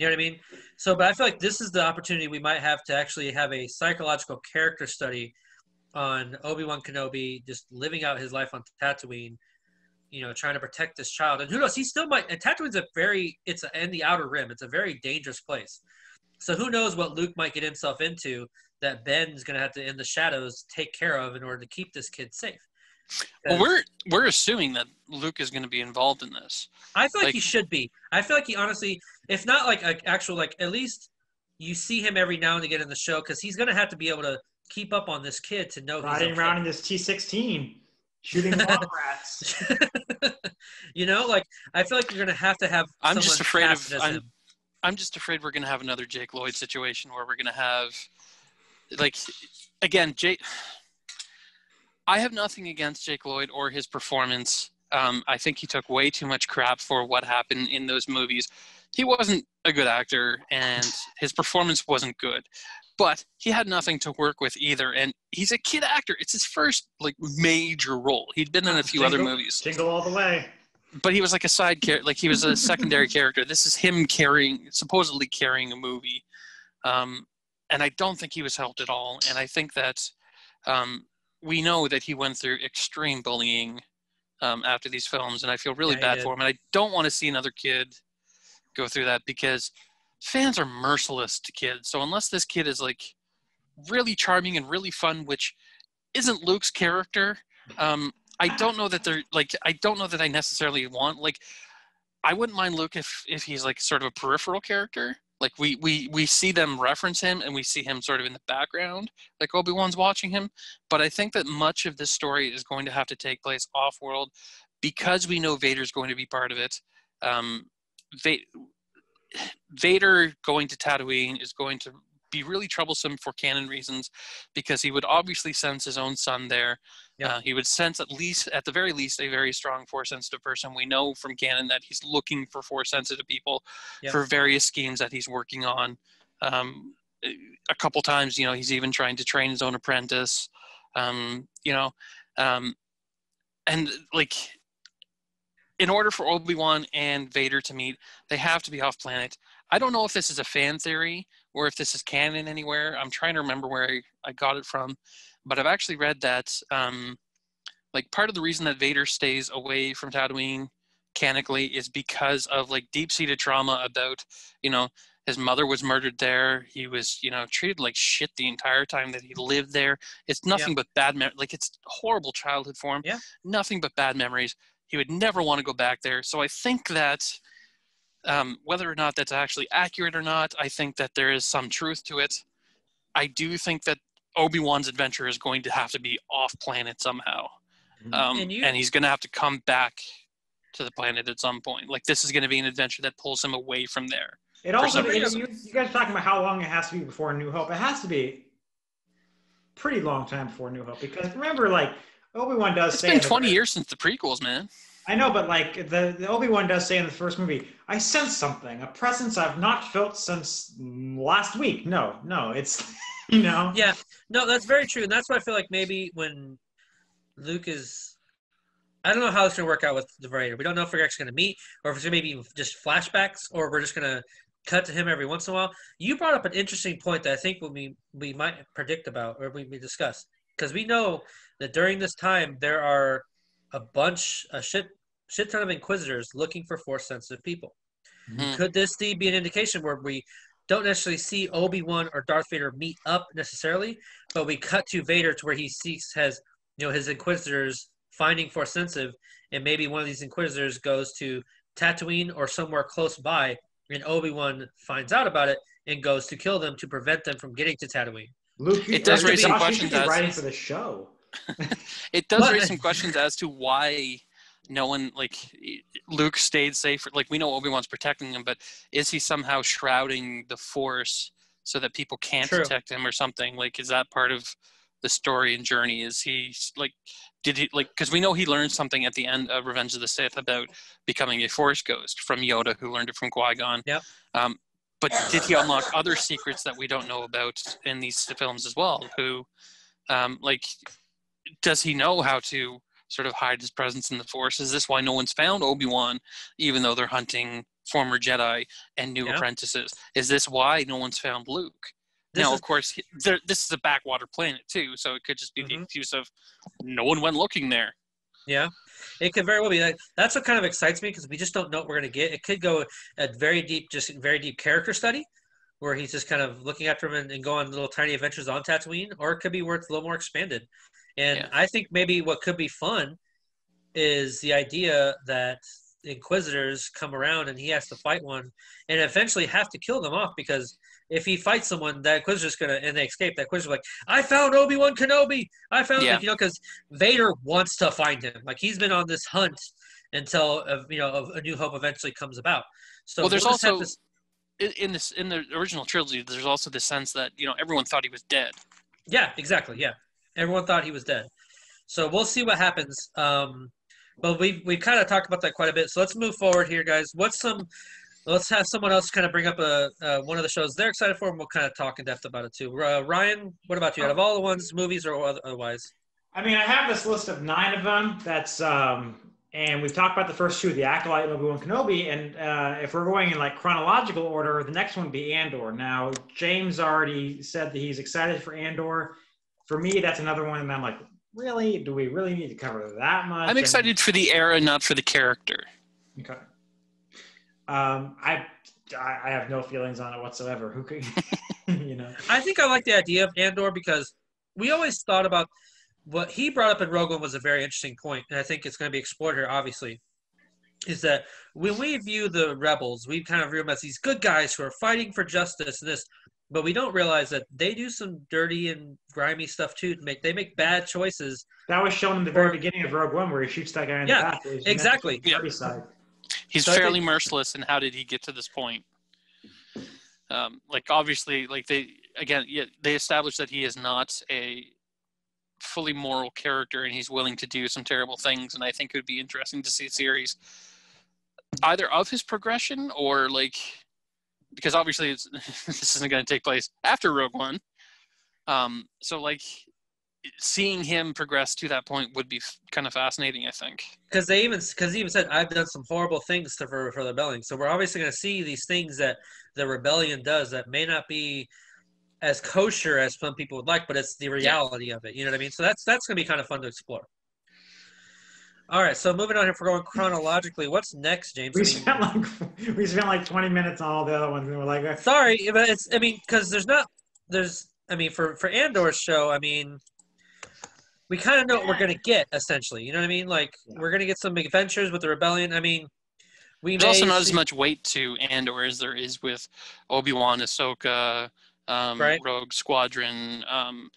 [SPEAKER 2] You know what I mean? So, but I feel like this is the opportunity we might have to actually have a psychological character study on Obi Wan Kenobi just living out his life on Tatooine, you know, trying to protect this child. And who knows? He still might. And Tatooine's a very, it's a, in the outer rim. It's a very dangerous place. So who knows what Luke might get himself into that Ben's going to have to, in the shadows, take care of in order to keep this kid safe.
[SPEAKER 3] Well we're we're assuming that Luke is going to be involved in this.
[SPEAKER 2] I feel like,
[SPEAKER 3] Like-
[SPEAKER 2] he should be. I feel like he honestly, if not like an actual, like at least you see him every now and again in the show because he's going to have to be able to keep up on this kid to know he's
[SPEAKER 1] Riding
[SPEAKER 2] okay.
[SPEAKER 1] around in this T16, shooting (laughs) womp rats. (laughs)
[SPEAKER 2] you know, like I feel like you're going to have to have.
[SPEAKER 3] I'm just afraid of- I'm- I'm just afraid we're going to have another Jake Lloyd situation where we're going to have, like, again, Jake. I have nothing against Jake Lloyd or his performance. Um, I think he took way too much crap for what happened in those movies. He wasn't a good actor, and his performance wasn't good. But he had nothing to work with either, and he's a kid actor. It's his first like major role. He'd been in a few other movies
[SPEAKER 1] Jingle all the way.
[SPEAKER 3] but he was like a side character like he was a secondary (laughs) character this is him carrying supposedly carrying a movie um, and i don't think he was helped at all and i think that um, we know that he went through extreme bullying um, after these films and i feel really
[SPEAKER 2] Yeah,
[SPEAKER 3] bad for him and i don't want to see another kid go through that because fans are merciless to kids so unless this kid is like really charming and really fun which isn't luke's character um, I don't know that they're like I don't know that I necessarily want like I wouldn't mind Luke if if he's like sort of a peripheral character. Like we we we see them reference him and we see him sort of in the background, like Obi Wan's watching him. But I think that much of this story is going to have to take place off world because we know Vader's going to be part of it. Um, Va- Vader going to Tatooine is going to be really troublesome for canon reasons because he would obviously sense his own son there.
[SPEAKER 2] Yeah.
[SPEAKER 3] Uh, he would sense at least, at the very least, a very strong force sensitive person. We know from canon that he's looking for force sensitive people
[SPEAKER 2] Yeah.
[SPEAKER 3] for various schemes that he's working on. Um, a couple times, you know, he's even trying to train his own apprentice. Um, you know, um, and like in order for Obi Wan and Vader to meet, they have to be off planet. I don't know if this is a fan theory or if this is canon anywhere. I'm trying to remember where I, I got it from, but I've actually read that um, like part of the reason that Vader stays away from Tatooine canonically is because of like deep seated trauma about you know his mother was murdered there. He was, you know, treated like shit the entire time that he lived there. It's nothing but bad, mem- like it's horrible childhood for him.
[SPEAKER 2] Yeah.
[SPEAKER 3] Nothing but bad memories. He would never want to go back there. So I think that um, whether or not that's actually accurate or not, I think that there is some truth to it. I do think that Obi Wan's adventure is going to have to be off planet somehow,
[SPEAKER 1] Mhm.
[SPEAKER 3] um,
[SPEAKER 2] And
[SPEAKER 3] and, he's going to have to come back to the planet at some point. Like this is going to be an adventure that pulls him away from there.
[SPEAKER 1] It also,
[SPEAKER 3] some
[SPEAKER 1] it-
[SPEAKER 3] reason.
[SPEAKER 1] you, you guys are talking about how long it has to be before New Hope. It has to be pretty long time before New Hope because remember, like Obi Wan does
[SPEAKER 3] It's
[SPEAKER 1] say
[SPEAKER 3] been
[SPEAKER 1] in the-
[SPEAKER 3] 20 years since the prequels, man.
[SPEAKER 1] I know, but like the, the Obi Wan does say in the first movie, I sense something, a presence I've not felt since last week. No, no, it's (laughs) you know,
[SPEAKER 2] Yeah, no, that's very true, and that's why I feel like maybe when Luke is, I don't know how it's gonna work out with the Vader. We don't know if we're actually gonna meet, or if it's gonna maybe just flashbacks, or we're just gonna cut to him every once in a while. You brought up an interesting point that I think we we might predict about, or we, we discuss, because we know that during this time there are a bunch, a shit shit ton of Inquisitors looking for Force sensitive people.
[SPEAKER 3] Mhm.
[SPEAKER 2] Could this be be an indication where we don't necessarily see Obi Wan or Darth Vader meet up necessarily, but we cut to Vader to where he seeks has you know his Inquisitors finding Force sensitive, and maybe one of these Inquisitors goes to Tatooine or somewhere close by, and Obi Wan finds out about it and goes to kill them to prevent them from getting to Tatooine.
[SPEAKER 1] Luke.
[SPEAKER 3] It does
[SPEAKER 2] raise some
[SPEAKER 3] questions
[SPEAKER 1] be writing for the show. (laughs)
[SPEAKER 3] It does
[SPEAKER 2] But-
[SPEAKER 3] raise some questions as to why no one, like, Luke stayed safe. Like, we know Obi Wan's protecting him, but is he somehow shrouding the Force so that people can't
[SPEAKER 2] True.
[SPEAKER 3] detect him or something? Like, is that part of the story and journey? Is he, like, did he, like, because we know he learned something at the end of Revenge of the Sith about becoming a Force ghost from Yoda, who learned it from Qui Gon.
[SPEAKER 2] Yep.
[SPEAKER 3] Um, but did he unlock other secrets that we don't know about in these films as well? Who, um, like, does he know how to sort of hide his presence in the Force? Is this why no one's found Obi Wan, even though they're hunting former Jedi and new
[SPEAKER 2] Yeah.
[SPEAKER 3] apprentices? Is this why no one's found Luke?
[SPEAKER 2] This
[SPEAKER 3] now,
[SPEAKER 2] is-
[SPEAKER 3] of course, this is a backwater planet too, so it could just be the
[SPEAKER 2] Mhm.
[SPEAKER 3] excuse of no one went looking there.
[SPEAKER 2] Yeah, it could very well be. Like, that's what kind of excites me because we just don't know what we're going to get. It could go a very deep, just very deep character study, where he's just kind of looking after him and, and go on little tiny adventures on Tatooine, or it could be where it's a little more expanded. And
[SPEAKER 3] Yeah.
[SPEAKER 2] I think maybe what could be fun is the idea that Inquisitors come around and he has to fight one, and eventually have to kill them off because if he fights someone, that Inquisitor's gonna and they escape. That Inquisitor's like, I found Obi Wan Kenobi. I found
[SPEAKER 3] Yeah.
[SPEAKER 2] him. You know, because Vader wants to find him. Like he's been on this hunt until uh, you know a New Hope eventually comes about. So
[SPEAKER 3] well, there's
[SPEAKER 2] we'll
[SPEAKER 3] also
[SPEAKER 2] this-
[SPEAKER 3] in- in this in the original trilogy. There's also the sense that you know everyone thought he was dead.
[SPEAKER 2] yeah, exactly. Yeah, everyone thought he was dead. So we'll see what happens. Um, but we we kind of talked about that quite a bit. So let's move forward here, guys. What's some? Let's have someone else kind of bring up a uh, one of the shows they're excited for, and we'll kind of talk in depth about it too. Uh, Ryan, what about you? Out of all the ones, movies or otherwise?
[SPEAKER 1] I mean, I have this list of nine of them. That's um, and we've talked about the first two, the Acolyte and Obi Wan Kenobi. And uh, if we're going in like chronological order, the next one would be Andor. Now, James already said that he's excited for Andor. For me, that's another one, and I'm like, really? Do we really need to cover that much?
[SPEAKER 3] I'm
[SPEAKER 1] And-
[SPEAKER 3] excited for the era, not for the character.
[SPEAKER 1] Okay. Um, I, I I have no feelings on it whatsoever. Who could, (laughs) you know?
[SPEAKER 2] I think I like the idea of Andor because we always thought about what he brought up in Rogue One was a very interesting point, and I think it's going to be explored here. Obviously, is that when we view the rebels, we kind of view them as these good guys who are fighting for justice and this, but we don't realize that they do some dirty and grimy stuff too. To make they make bad choices.
[SPEAKER 1] That was shown in the very beginning of Rogue One, where he shoots that guy in
[SPEAKER 2] Yeah,
[SPEAKER 1] the back. It was meant to
[SPEAKER 2] exactly.
[SPEAKER 1] be side.
[SPEAKER 3] He's
[SPEAKER 2] So
[SPEAKER 3] fairly
[SPEAKER 2] think-
[SPEAKER 3] merciless, and how did he get to this point? Um, like obviously, like they again, yeah, they established that he is not a fully moral character, and he's willing to do some terrible things. And I think it would be interesting to see a series either of his progression or like because obviously it's, (laughs) this isn't going to take place after Rogue One. Um, so like seeing him progress to that point would be f- kind of fascinating. I think.
[SPEAKER 2] because they even because he even said I've done some horrible things to, for for the rebellion. So we're obviously going to see these things that the rebellion does that may not be as kosher as some people would like, but it's the reality of it. You know what I mean? So that's that's going to be kind of fun to explore. All right, so moving on if we're going chronologically, what's next, James?
[SPEAKER 1] We
[SPEAKER 2] I mean,
[SPEAKER 1] spent like we spent like 20 minutes on all the other ones, and we're like,
[SPEAKER 2] sorry, but it's I mean because there's not there's I mean for for Andor's show, I mean we kind of know what we're gonna get essentially. You know what I mean? Like
[SPEAKER 1] Yeah.
[SPEAKER 2] we're gonna get some adventures with the rebellion. I mean, we
[SPEAKER 3] There's also
[SPEAKER 2] may
[SPEAKER 3] not as much weight to Andor as there is with Obi Wan, Ahsoka, um,
[SPEAKER 2] Right.
[SPEAKER 3] Rogue Squadron. Um,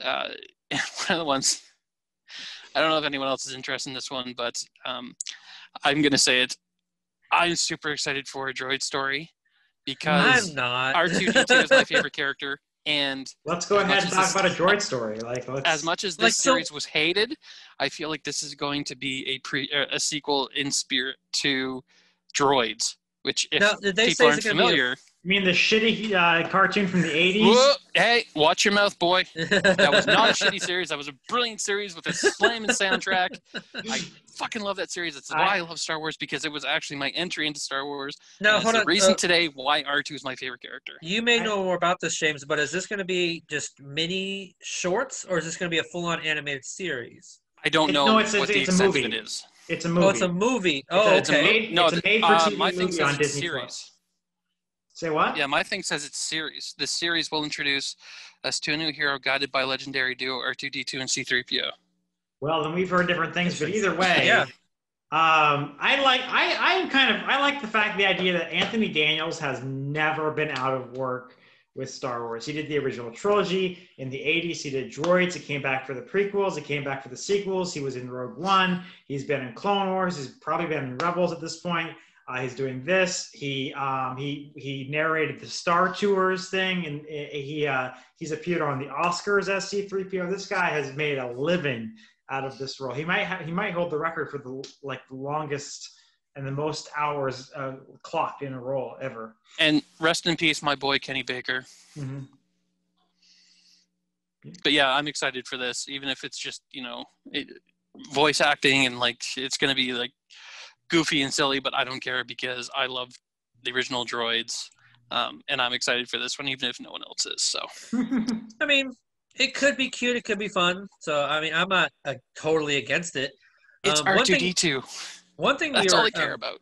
[SPEAKER 3] uh, (laughs) one of the ones. I don't know if anyone else is interested in this one, but um, I'm gonna say it. I'm super excited for a droid story because
[SPEAKER 2] I'm not.
[SPEAKER 3] R2D2 is my (laughs) favorite character, and
[SPEAKER 1] let's go ahead and talk
[SPEAKER 3] this-
[SPEAKER 1] about a droid story. Like, let's,
[SPEAKER 3] as much as this
[SPEAKER 2] Like, so-
[SPEAKER 3] series was hated, I feel like this is going to be a pre uh, a sequel in spirit to Droids, which if
[SPEAKER 2] Now, did they
[SPEAKER 3] people
[SPEAKER 2] say
[SPEAKER 3] aren't
[SPEAKER 2] it's gonna be a-
[SPEAKER 3] familiar,
[SPEAKER 1] you mean the shitty uh, cartoon from the 80s?
[SPEAKER 3] Whoa, hey, watch your mouth, boy. (laughs) That was not a shitty series. That was a brilliant series with a slamming soundtrack. I fucking love that series. That's why I,
[SPEAKER 1] I-
[SPEAKER 3] love Star Wars because it was actually my entry into Star Wars.
[SPEAKER 2] No,
[SPEAKER 3] and it's
[SPEAKER 2] hold
[SPEAKER 3] the
[SPEAKER 2] on.
[SPEAKER 3] reason
[SPEAKER 2] uh,
[SPEAKER 3] today why R2 is my favorite character.
[SPEAKER 2] you may
[SPEAKER 1] I-
[SPEAKER 2] know more about this, James, but is this going to be just mini shorts, or is this going to be a full-on animated series?
[SPEAKER 3] I don't
[SPEAKER 1] It-
[SPEAKER 3] know
[SPEAKER 1] no, it's a-
[SPEAKER 3] what the
[SPEAKER 1] it's a
[SPEAKER 3] extent of
[SPEAKER 1] movie.
[SPEAKER 3] it is.
[SPEAKER 1] It's a movie.
[SPEAKER 2] Oh, it's a movie. Oh,
[SPEAKER 1] It's a-
[SPEAKER 2] okay.
[SPEAKER 1] made-
[SPEAKER 3] no,
[SPEAKER 1] it's a
[SPEAKER 3] the-
[SPEAKER 1] made-for-TV
[SPEAKER 3] uh, my
[SPEAKER 1] movie on Disney
[SPEAKER 3] series.
[SPEAKER 1] Plus. Say what?
[SPEAKER 3] Yeah, my thing says it's series. This series will introduce us to a new hero guided by legendary duo R2D2 and C3PO.
[SPEAKER 1] Well, then we've heard different things, but either way,
[SPEAKER 2] Yeah.
[SPEAKER 1] Um, I like I I'm kind of I like the fact the idea that Anthony Daniels has never been out of work with Star Wars. He did the original trilogy in the 80s. He did Droids. He came back for the prequels. He came back for the sequels. He was in Rogue One. He's been in Clone Wars. He's probably been in Rebels at this point. Uh, he's doing this. He um, he he narrated the Star Tours thing, and uh, he uh, he's appeared on the Oscars as C-3PO. This guy has made a living out of this role. He might have, he might hold the record for the like the longest and the most hours uh, clocked in a role ever.
[SPEAKER 3] And rest in peace, my boy Kenny Baker.
[SPEAKER 1] Mm-hmm.
[SPEAKER 3] But yeah, I'm excited for this, even if it's just you know it, voice acting and like it's gonna be like goofy and silly, but I don't care because I love the original droids. Um, and I'm excited for this one, even if no one else is. So (laughs)
[SPEAKER 2] I mean, it could be cute. It could be fun. So, I mean, I'm not uh, totally against it.
[SPEAKER 3] it's
[SPEAKER 2] Um, one thing-
[SPEAKER 3] R2D2.
[SPEAKER 2] One thing
[SPEAKER 3] That's
[SPEAKER 2] we
[SPEAKER 3] all
[SPEAKER 2] were,
[SPEAKER 3] I care
[SPEAKER 2] um,
[SPEAKER 3] about.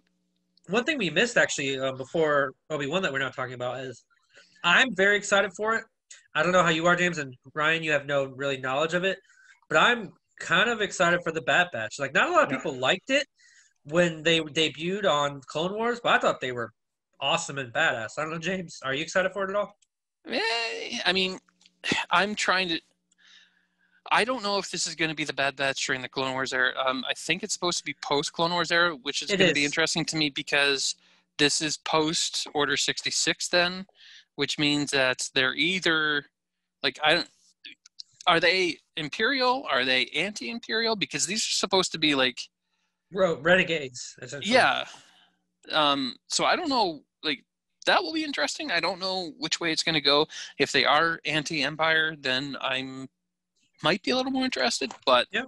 [SPEAKER 2] one thing we missed actually uh, before Obi Wan that we're not talking about is I'm very excited for it. I don't know how you are, James and Ryan. You have no really knowledge of it, but I'm kind of excited for the Bad Batch. Like, not a lot of people liked it when they debuted on Clone Wars, but I thought they were awesome and badass. I don't know, James. Are you excited for it at all?
[SPEAKER 3] Eh, I mean, I'm trying to. I don't know if this is going to be the Bad Batch during the Clone Wars era. Um, I think it's supposed to be post Clone Wars era, which is
[SPEAKER 2] It
[SPEAKER 3] going to be interesting to me because this is post Order 66 then, which means that they're either like I don't. Are they Imperial? Are they anti-Imperial? Because these are supposed to be like
[SPEAKER 2] Ro- Renegades.
[SPEAKER 3] yeah. Um, so I don't know. Like that will be interesting. I don't know which way it's going to go. If they are anti-empire, then I'm might be a little more interested. But
[SPEAKER 2] Yeah.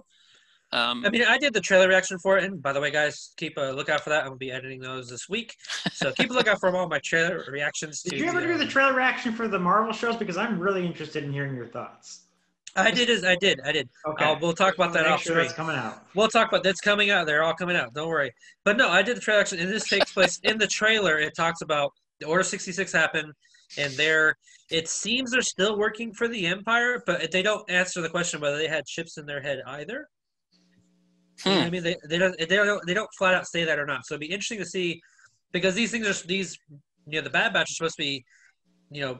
[SPEAKER 3] um,
[SPEAKER 2] I mean, I did the trailer reaction for it, and by the way, guys, keep a lookout for that. I'm gonna be editing those this week, so keep a lookout for all my trailer reactions.
[SPEAKER 1] Did
[SPEAKER 2] to
[SPEAKER 1] you ever do
[SPEAKER 2] um,
[SPEAKER 1] the trailer reaction for the Marvel shows? Because I'm really interested in hearing your thoughts.
[SPEAKER 2] I did. As I did. I did.
[SPEAKER 1] Okay,
[SPEAKER 2] Uh, we'll talk about that off
[SPEAKER 1] sure
[SPEAKER 2] screen.
[SPEAKER 1] that's coming out.
[SPEAKER 2] We'll talk about that's coming out. They're all coming out. Don't worry. But no, I did the trailer action, and this takes place in the trailer. It talks about the Order 66 happened, and they're. It seems they're still working for the Empire, but they don't answer the question whether they had chips in their head either. You know I
[SPEAKER 3] hmm,
[SPEAKER 2] mean, they they don't they don't they don't flat out say that or not. So it'd be interesting to see because these things are these you know the Bad Batch are supposed to be you know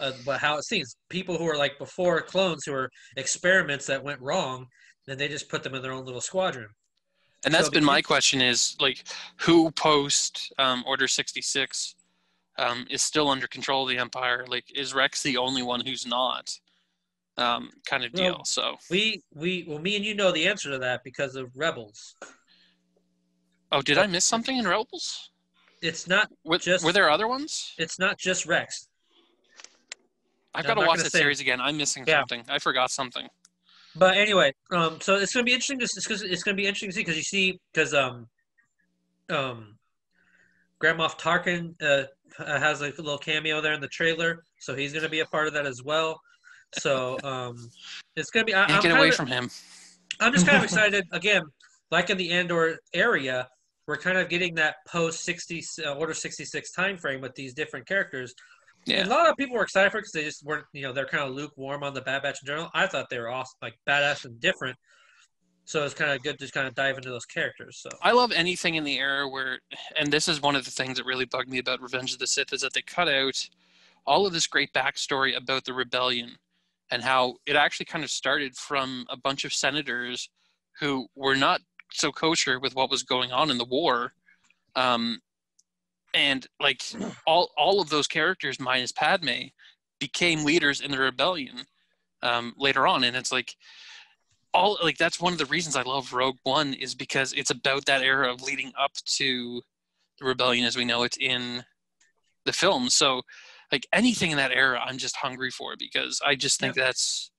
[SPEAKER 2] uh, but how it seems people who are like before clones who are experiments that went wrong, then they just put them in their own little squadron.
[SPEAKER 3] and that's
[SPEAKER 2] so
[SPEAKER 3] been my question: is like who post um, Order 66 um, is still under control of the Empire? Like, is Rex the only one who's not? Um, kind of deal.
[SPEAKER 2] Well,
[SPEAKER 3] so,
[SPEAKER 2] We we well me and you know the answer to that because of Rebels.
[SPEAKER 3] oh, did I miss something in Rebels?
[SPEAKER 2] It's not
[SPEAKER 3] Were,
[SPEAKER 2] Just-
[SPEAKER 3] were there other ones?
[SPEAKER 2] it's not just Rex.
[SPEAKER 3] I've got to watch that series again. I'm missing
[SPEAKER 2] Yeah.
[SPEAKER 3] something. I forgot something.
[SPEAKER 2] But anyway, um, so it's gonna be interesting. To, it's, gonna- it's gonna be interesting to see because you see because um, um, Grand Moff Tarkin uh, has like a little cameo there in the trailer, so he's gonna be a part of that as well. So um, it's gonna be. I,
[SPEAKER 3] Can't
[SPEAKER 2] I'm
[SPEAKER 3] get away
[SPEAKER 2] of,
[SPEAKER 3] from him.
[SPEAKER 2] I'm just kind of (laughs) excited. Again, like in the Andor area, we're kind of getting that post 60 uh, Order 66 time frame with these different characters.
[SPEAKER 3] Yeah.
[SPEAKER 2] A lot of people were excited for it because they just weren't, you know, they're kind of lukewarm on the Bad Batch in general. I thought they were awesome, like badass and different. So it's kind of good to just kind of dive into those characters. So
[SPEAKER 3] I love anything in the era where, and this is one of the things that really bugged me about Revenge of the Sith is that they cut out all of this great backstory about the rebellion and how it actually kind of started from a bunch of senators who were not so kosher with what was going on in the war. Um, and like (clears throat) all, all of those characters minus Padme became leaders in the rebellion um, later on. And it's like, all like that's one of the reasons I love Rogue One is because it's about that era of leading up to the rebellion as we know it in the film. So like anything in that era I'm just hungry for because I just think that's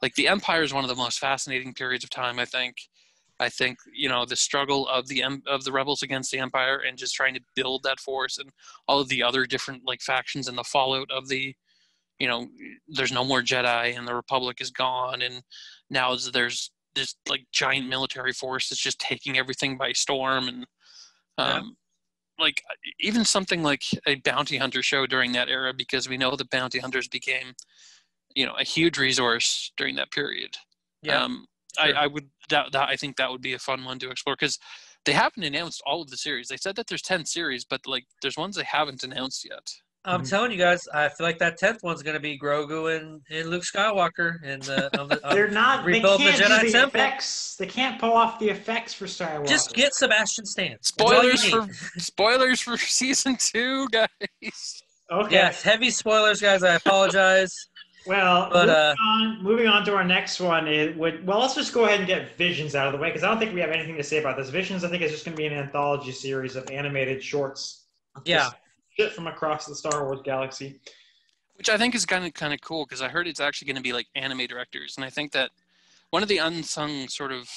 [SPEAKER 3] like the Empire is one of the most fascinating periods of time I think. I think you know the struggle of the of the rebels against the Empire and just trying to build that force and all of the other different like factions and the fallout of the you know there's no more Jedi and the Republic is gone and now there's this like giant military force that's just taking everything by storm and um, like even something like a bounty hunter show during that era because we know the bounty hunters became you know a huge resource during that period
[SPEAKER 2] yeah,
[SPEAKER 3] um. I, I would that, that I think that would be a fun one to explore because they haven't announced all of the series. They said that there's ten series, but like there's ones they haven't announced yet.
[SPEAKER 2] I'm
[SPEAKER 1] Mhm.
[SPEAKER 2] telling you guys, I feel like that tenth one's going to be Grogu and, and Luke Skywalker and the, on the
[SPEAKER 1] They're not. They can't
[SPEAKER 2] Jedi
[SPEAKER 1] do the
[SPEAKER 2] Temple.
[SPEAKER 1] effects. They can't pull off the effects for Star Wars.
[SPEAKER 2] just get Sebastian Stan. That's all you
[SPEAKER 3] Spoilers for spoilers for (laughs) season two, guys.
[SPEAKER 1] Okay.
[SPEAKER 2] Yes, heavy spoilers, guys. I apologize.
[SPEAKER 1] Well,
[SPEAKER 2] But,
[SPEAKER 1] moving,
[SPEAKER 2] uh,
[SPEAKER 1] on, moving on to our next one, it would well, let's just go ahead and get Visions out of the way because I don't think we have anything to say about this. Visions, I think, is just going to be an anthology series of animated shorts.
[SPEAKER 2] Yeah.
[SPEAKER 1] Shit from across the Star Wars galaxy.
[SPEAKER 3] which I think is kind of kind of cool because I heard it's actually going to be like anime directors, and I think that one of the unsung sort of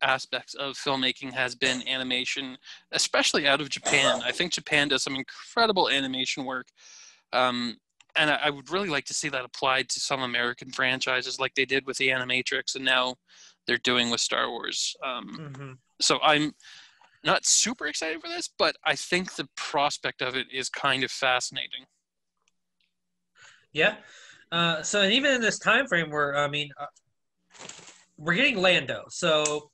[SPEAKER 3] aspects of filmmaking has been animation, especially out of Japan. I think Japan does some incredible animation work, um, and I, I would really like to see that applied to some American franchises, like they did with the Animatrix, and now they're doing with Star Wars. Um,
[SPEAKER 2] hmm
[SPEAKER 3] so I'm not super excited for this, but I think the prospect of it is kind of fascinating.
[SPEAKER 2] Yeah. Uh, so and even in this time frame, where I mean, uh, we're getting Lando. So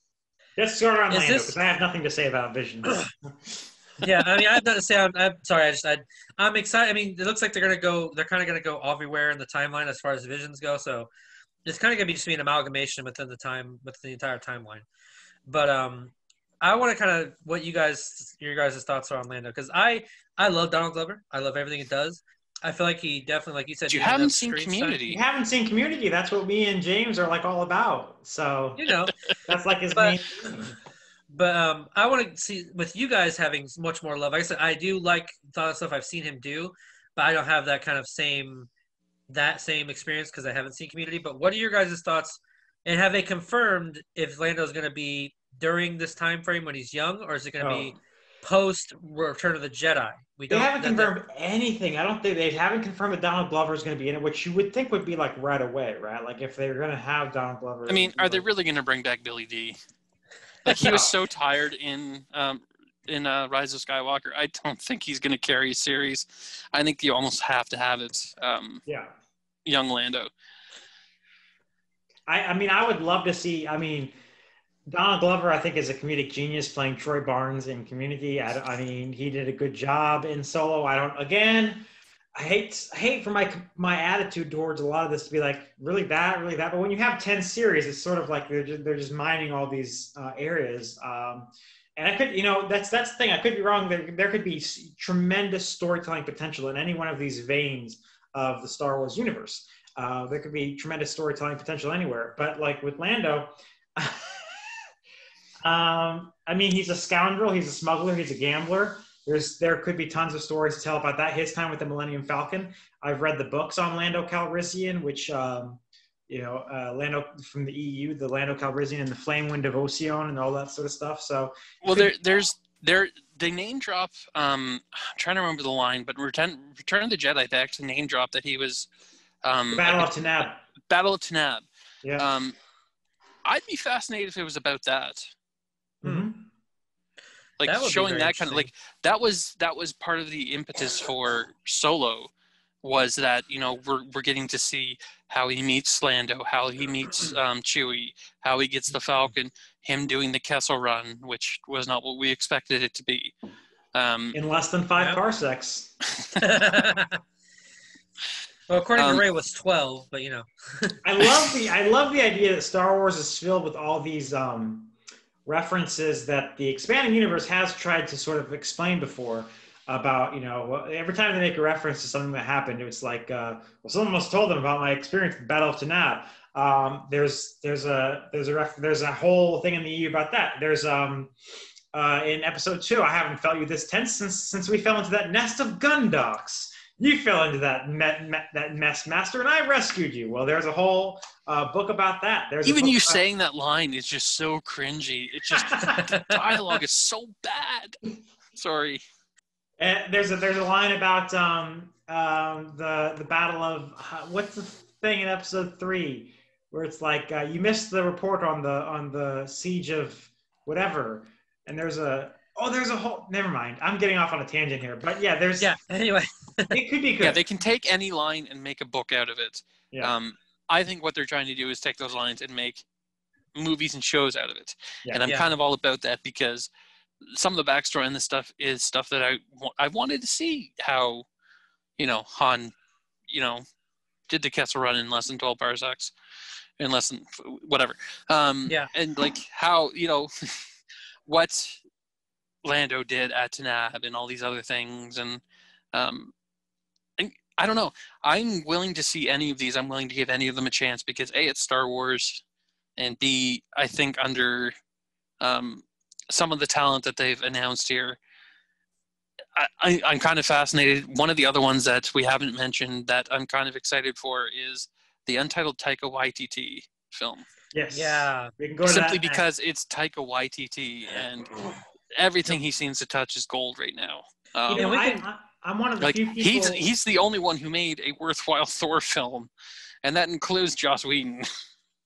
[SPEAKER 1] Let's start on
[SPEAKER 2] Is
[SPEAKER 1] Lando
[SPEAKER 2] this-
[SPEAKER 1] because I have nothing to say about Visions. (clears throat)
[SPEAKER 2] yeah, I mean, I have nothing to say. I'm, I'm sorry. I just I, I'm excited. I mean, it looks like they're gonna go. They're kind of gonna go everywhere in the timeline as far as visions go. So it's kind of gonna be just be an amalgamation within the time within the entire timeline. But um, I want to kind of what you guys your guys' thoughts are on Lando because I I love Donald Glover. I love everything he does. I feel like he definitely, like you said,
[SPEAKER 3] You
[SPEAKER 2] have
[SPEAKER 3] haven't seen
[SPEAKER 2] screen time.
[SPEAKER 3] Community.
[SPEAKER 1] you haven't seen Community. That's what me and James are like all about. So
[SPEAKER 2] You know, (laughs)
[SPEAKER 1] that's like his
[SPEAKER 2] But-
[SPEAKER 1] main. (laughs)
[SPEAKER 2] But um, I want to see with you guys having much more love. Like I said, I do like a lot of stuff I've seen him do, but I don't have that kind of same that same experience because I haven't seen Community. But what are your guys' thoughts? And have they confirmed if Lando's going to be during this time frame when he's young, or is it going to be
[SPEAKER 1] Oh.
[SPEAKER 2] post Return of the Jedi? We
[SPEAKER 1] They haven't
[SPEAKER 2] that-
[SPEAKER 1] confirmed anything. I don't think they haven't confirmed that Donald Glover is going to be in it, which you would think would be like right away, right? Like if they're going to have Donald Glover.
[SPEAKER 3] I mean,
[SPEAKER 1] it would be
[SPEAKER 3] are they really going to bring back Billy Dee? Like he was so tired in um, in uh, Rise of Skywalker. I don't think he's going to carry a series. I think you almost have to have it, um,
[SPEAKER 1] Yeah.
[SPEAKER 3] young Lando.
[SPEAKER 1] I, I mean, I would love to see. I mean, Donald Glover, I think, is a comedic genius playing Troy Barnes in Community. I, I mean, he did a good job in Solo. I don't. Again, I hate I hate for my my attitude towards a lot of this to be like really that, really that. But when you have ten series, it's sort of like they're just, they're just mining all these uh, areas. Um, and I could, you know, that's that's the thing. I could be wrong. There, there could be tremendous storytelling potential in any one of these veins of the Star Wars universe. Uh, there could be tremendous storytelling potential anywhere. But like with Lando, (laughs) um, I mean, he's a scoundrel. He's a smuggler. He's a gambler. There's there could be tons of stories to tell about that. His time with the Millennium Falcon. I've read the books on Lando Calrissian, which um, you know, uh, Lando from the EU, the Lando Calrissian and the Flamewind of Oseon and all that sort of stuff. So,
[SPEAKER 3] well, there, there's there they name drop. Um, I'm trying to remember the line, but Return Return of the Jedi they actually name drop that he was um,
[SPEAKER 1] Battle of Taanab.
[SPEAKER 3] Battle of Taanab.
[SPEAKER 1] Yeah.
[SPEAKER 3] Um, I'd be fascinated if it was about that.
[SPEAKER 1] hmm
[SPEAKER 3] like
[SPEAKER 2] That
[SPEAKER 3] showing that kind of like that was that was part of the impetus for solo was that you know we're, we're getting to see how he meets lando how he meets (clears throat) um, chewie how he gets the falcon him doing the kessel run which was not what we expected it to be um,
[SPEAKER 1] In less than five
[SPEAKER 2] Yeah.
[SPEAKER 1] parsecs. (laughs)
[SPEAKER 2] well, according
[SPEAKER 3] Um,
[SPEAKER 2] to Rey, it was twelve, but you know.
[SPEAKER 1] I love (laughs) the I love the idea that Star Wars is filled with all these um, references that the expanding universe has tried to sort of explain before about you know every time they make a reference to something that happened it's like uh, well someone must have told them about my experience with Battle of Taanab. Um, there's there's a there's a ref, there's a whole thing in the EU about that. There's um uh, in episode two I haven't felt you this tense since since we fell into that nest of gundarks. You fell into that me- me- that mess, master, and I rescued you. Well, there's a whole uh, book about that. There's
[SPEAKER 3] even you
[SPEAKER 1] about-
[SPEAKER 3] saying that line is just so cringy it's just (laughs) the dialogue is so bad sorry
[SPEAKER 1] And there's a there's a line about um, um, the the battle of uh, what's the thing in episode three where it's like uh, you missed the report on the on the siege of whatever, and there's a oh there's a whole never mind I'm getting off on a tangent here, but yeah there's
[SPEAKER 2] Yeah. Anyway,
[SPEAKER 1] it could be good
[SPEAKER 3] yeah they can take any line and make a book out of it
[SPEAKER 1] yeah
[SPEAKER 3] Um, I think what they're trying to do is take those lines and make movies and shows out of it.
[SPEAKER 1] Yeah.
[SPEAKER 3] and I'm
[SPEAKER 2] Yeah.
[SPEAKER 3] kind of all about that because some of the backstory and this stuff is stuff that I I wanted to see how, you know, Han, you know, did the Kessel Run in less than 12 parsecs, in less than whatever. Um,
[SPEAKER 2] Yeah.
[SPEAKER 3] And like how you know (laughs) what Lando did at Taanab and all these other things and um, I don't know. I'm willing to see any of these. I'm willing to give any of them a chance because a it's Star Wars, and b I think under um, some of the talent that they've announced here, I, I, I'm kind of fascinated. One of the other ones that we haven't mentioned that I'm kind of excited for is the untitled Taika Waititi film.
[SPEAKER 1] yes
[SPEAKER 2] yeah.
[SPEAKER 1] we can go to
[SPEAKER 3] Simply
[SPEAKER 1] that
[SPEAKER 3] because it's Taika Waititi and everything he seems to touch is gold right now. Um,
[SPEAKER 1] you know,
[SPEAKER 2] we can-
[SPEAKER 1] I, I'm one of the
[SPEAKER 3] like
[SPEAKER 1] few people.
[SPEAKER 3] he's he's the only one who made a worthwhile (laughs) Thor film, and that includes Joss Whedon.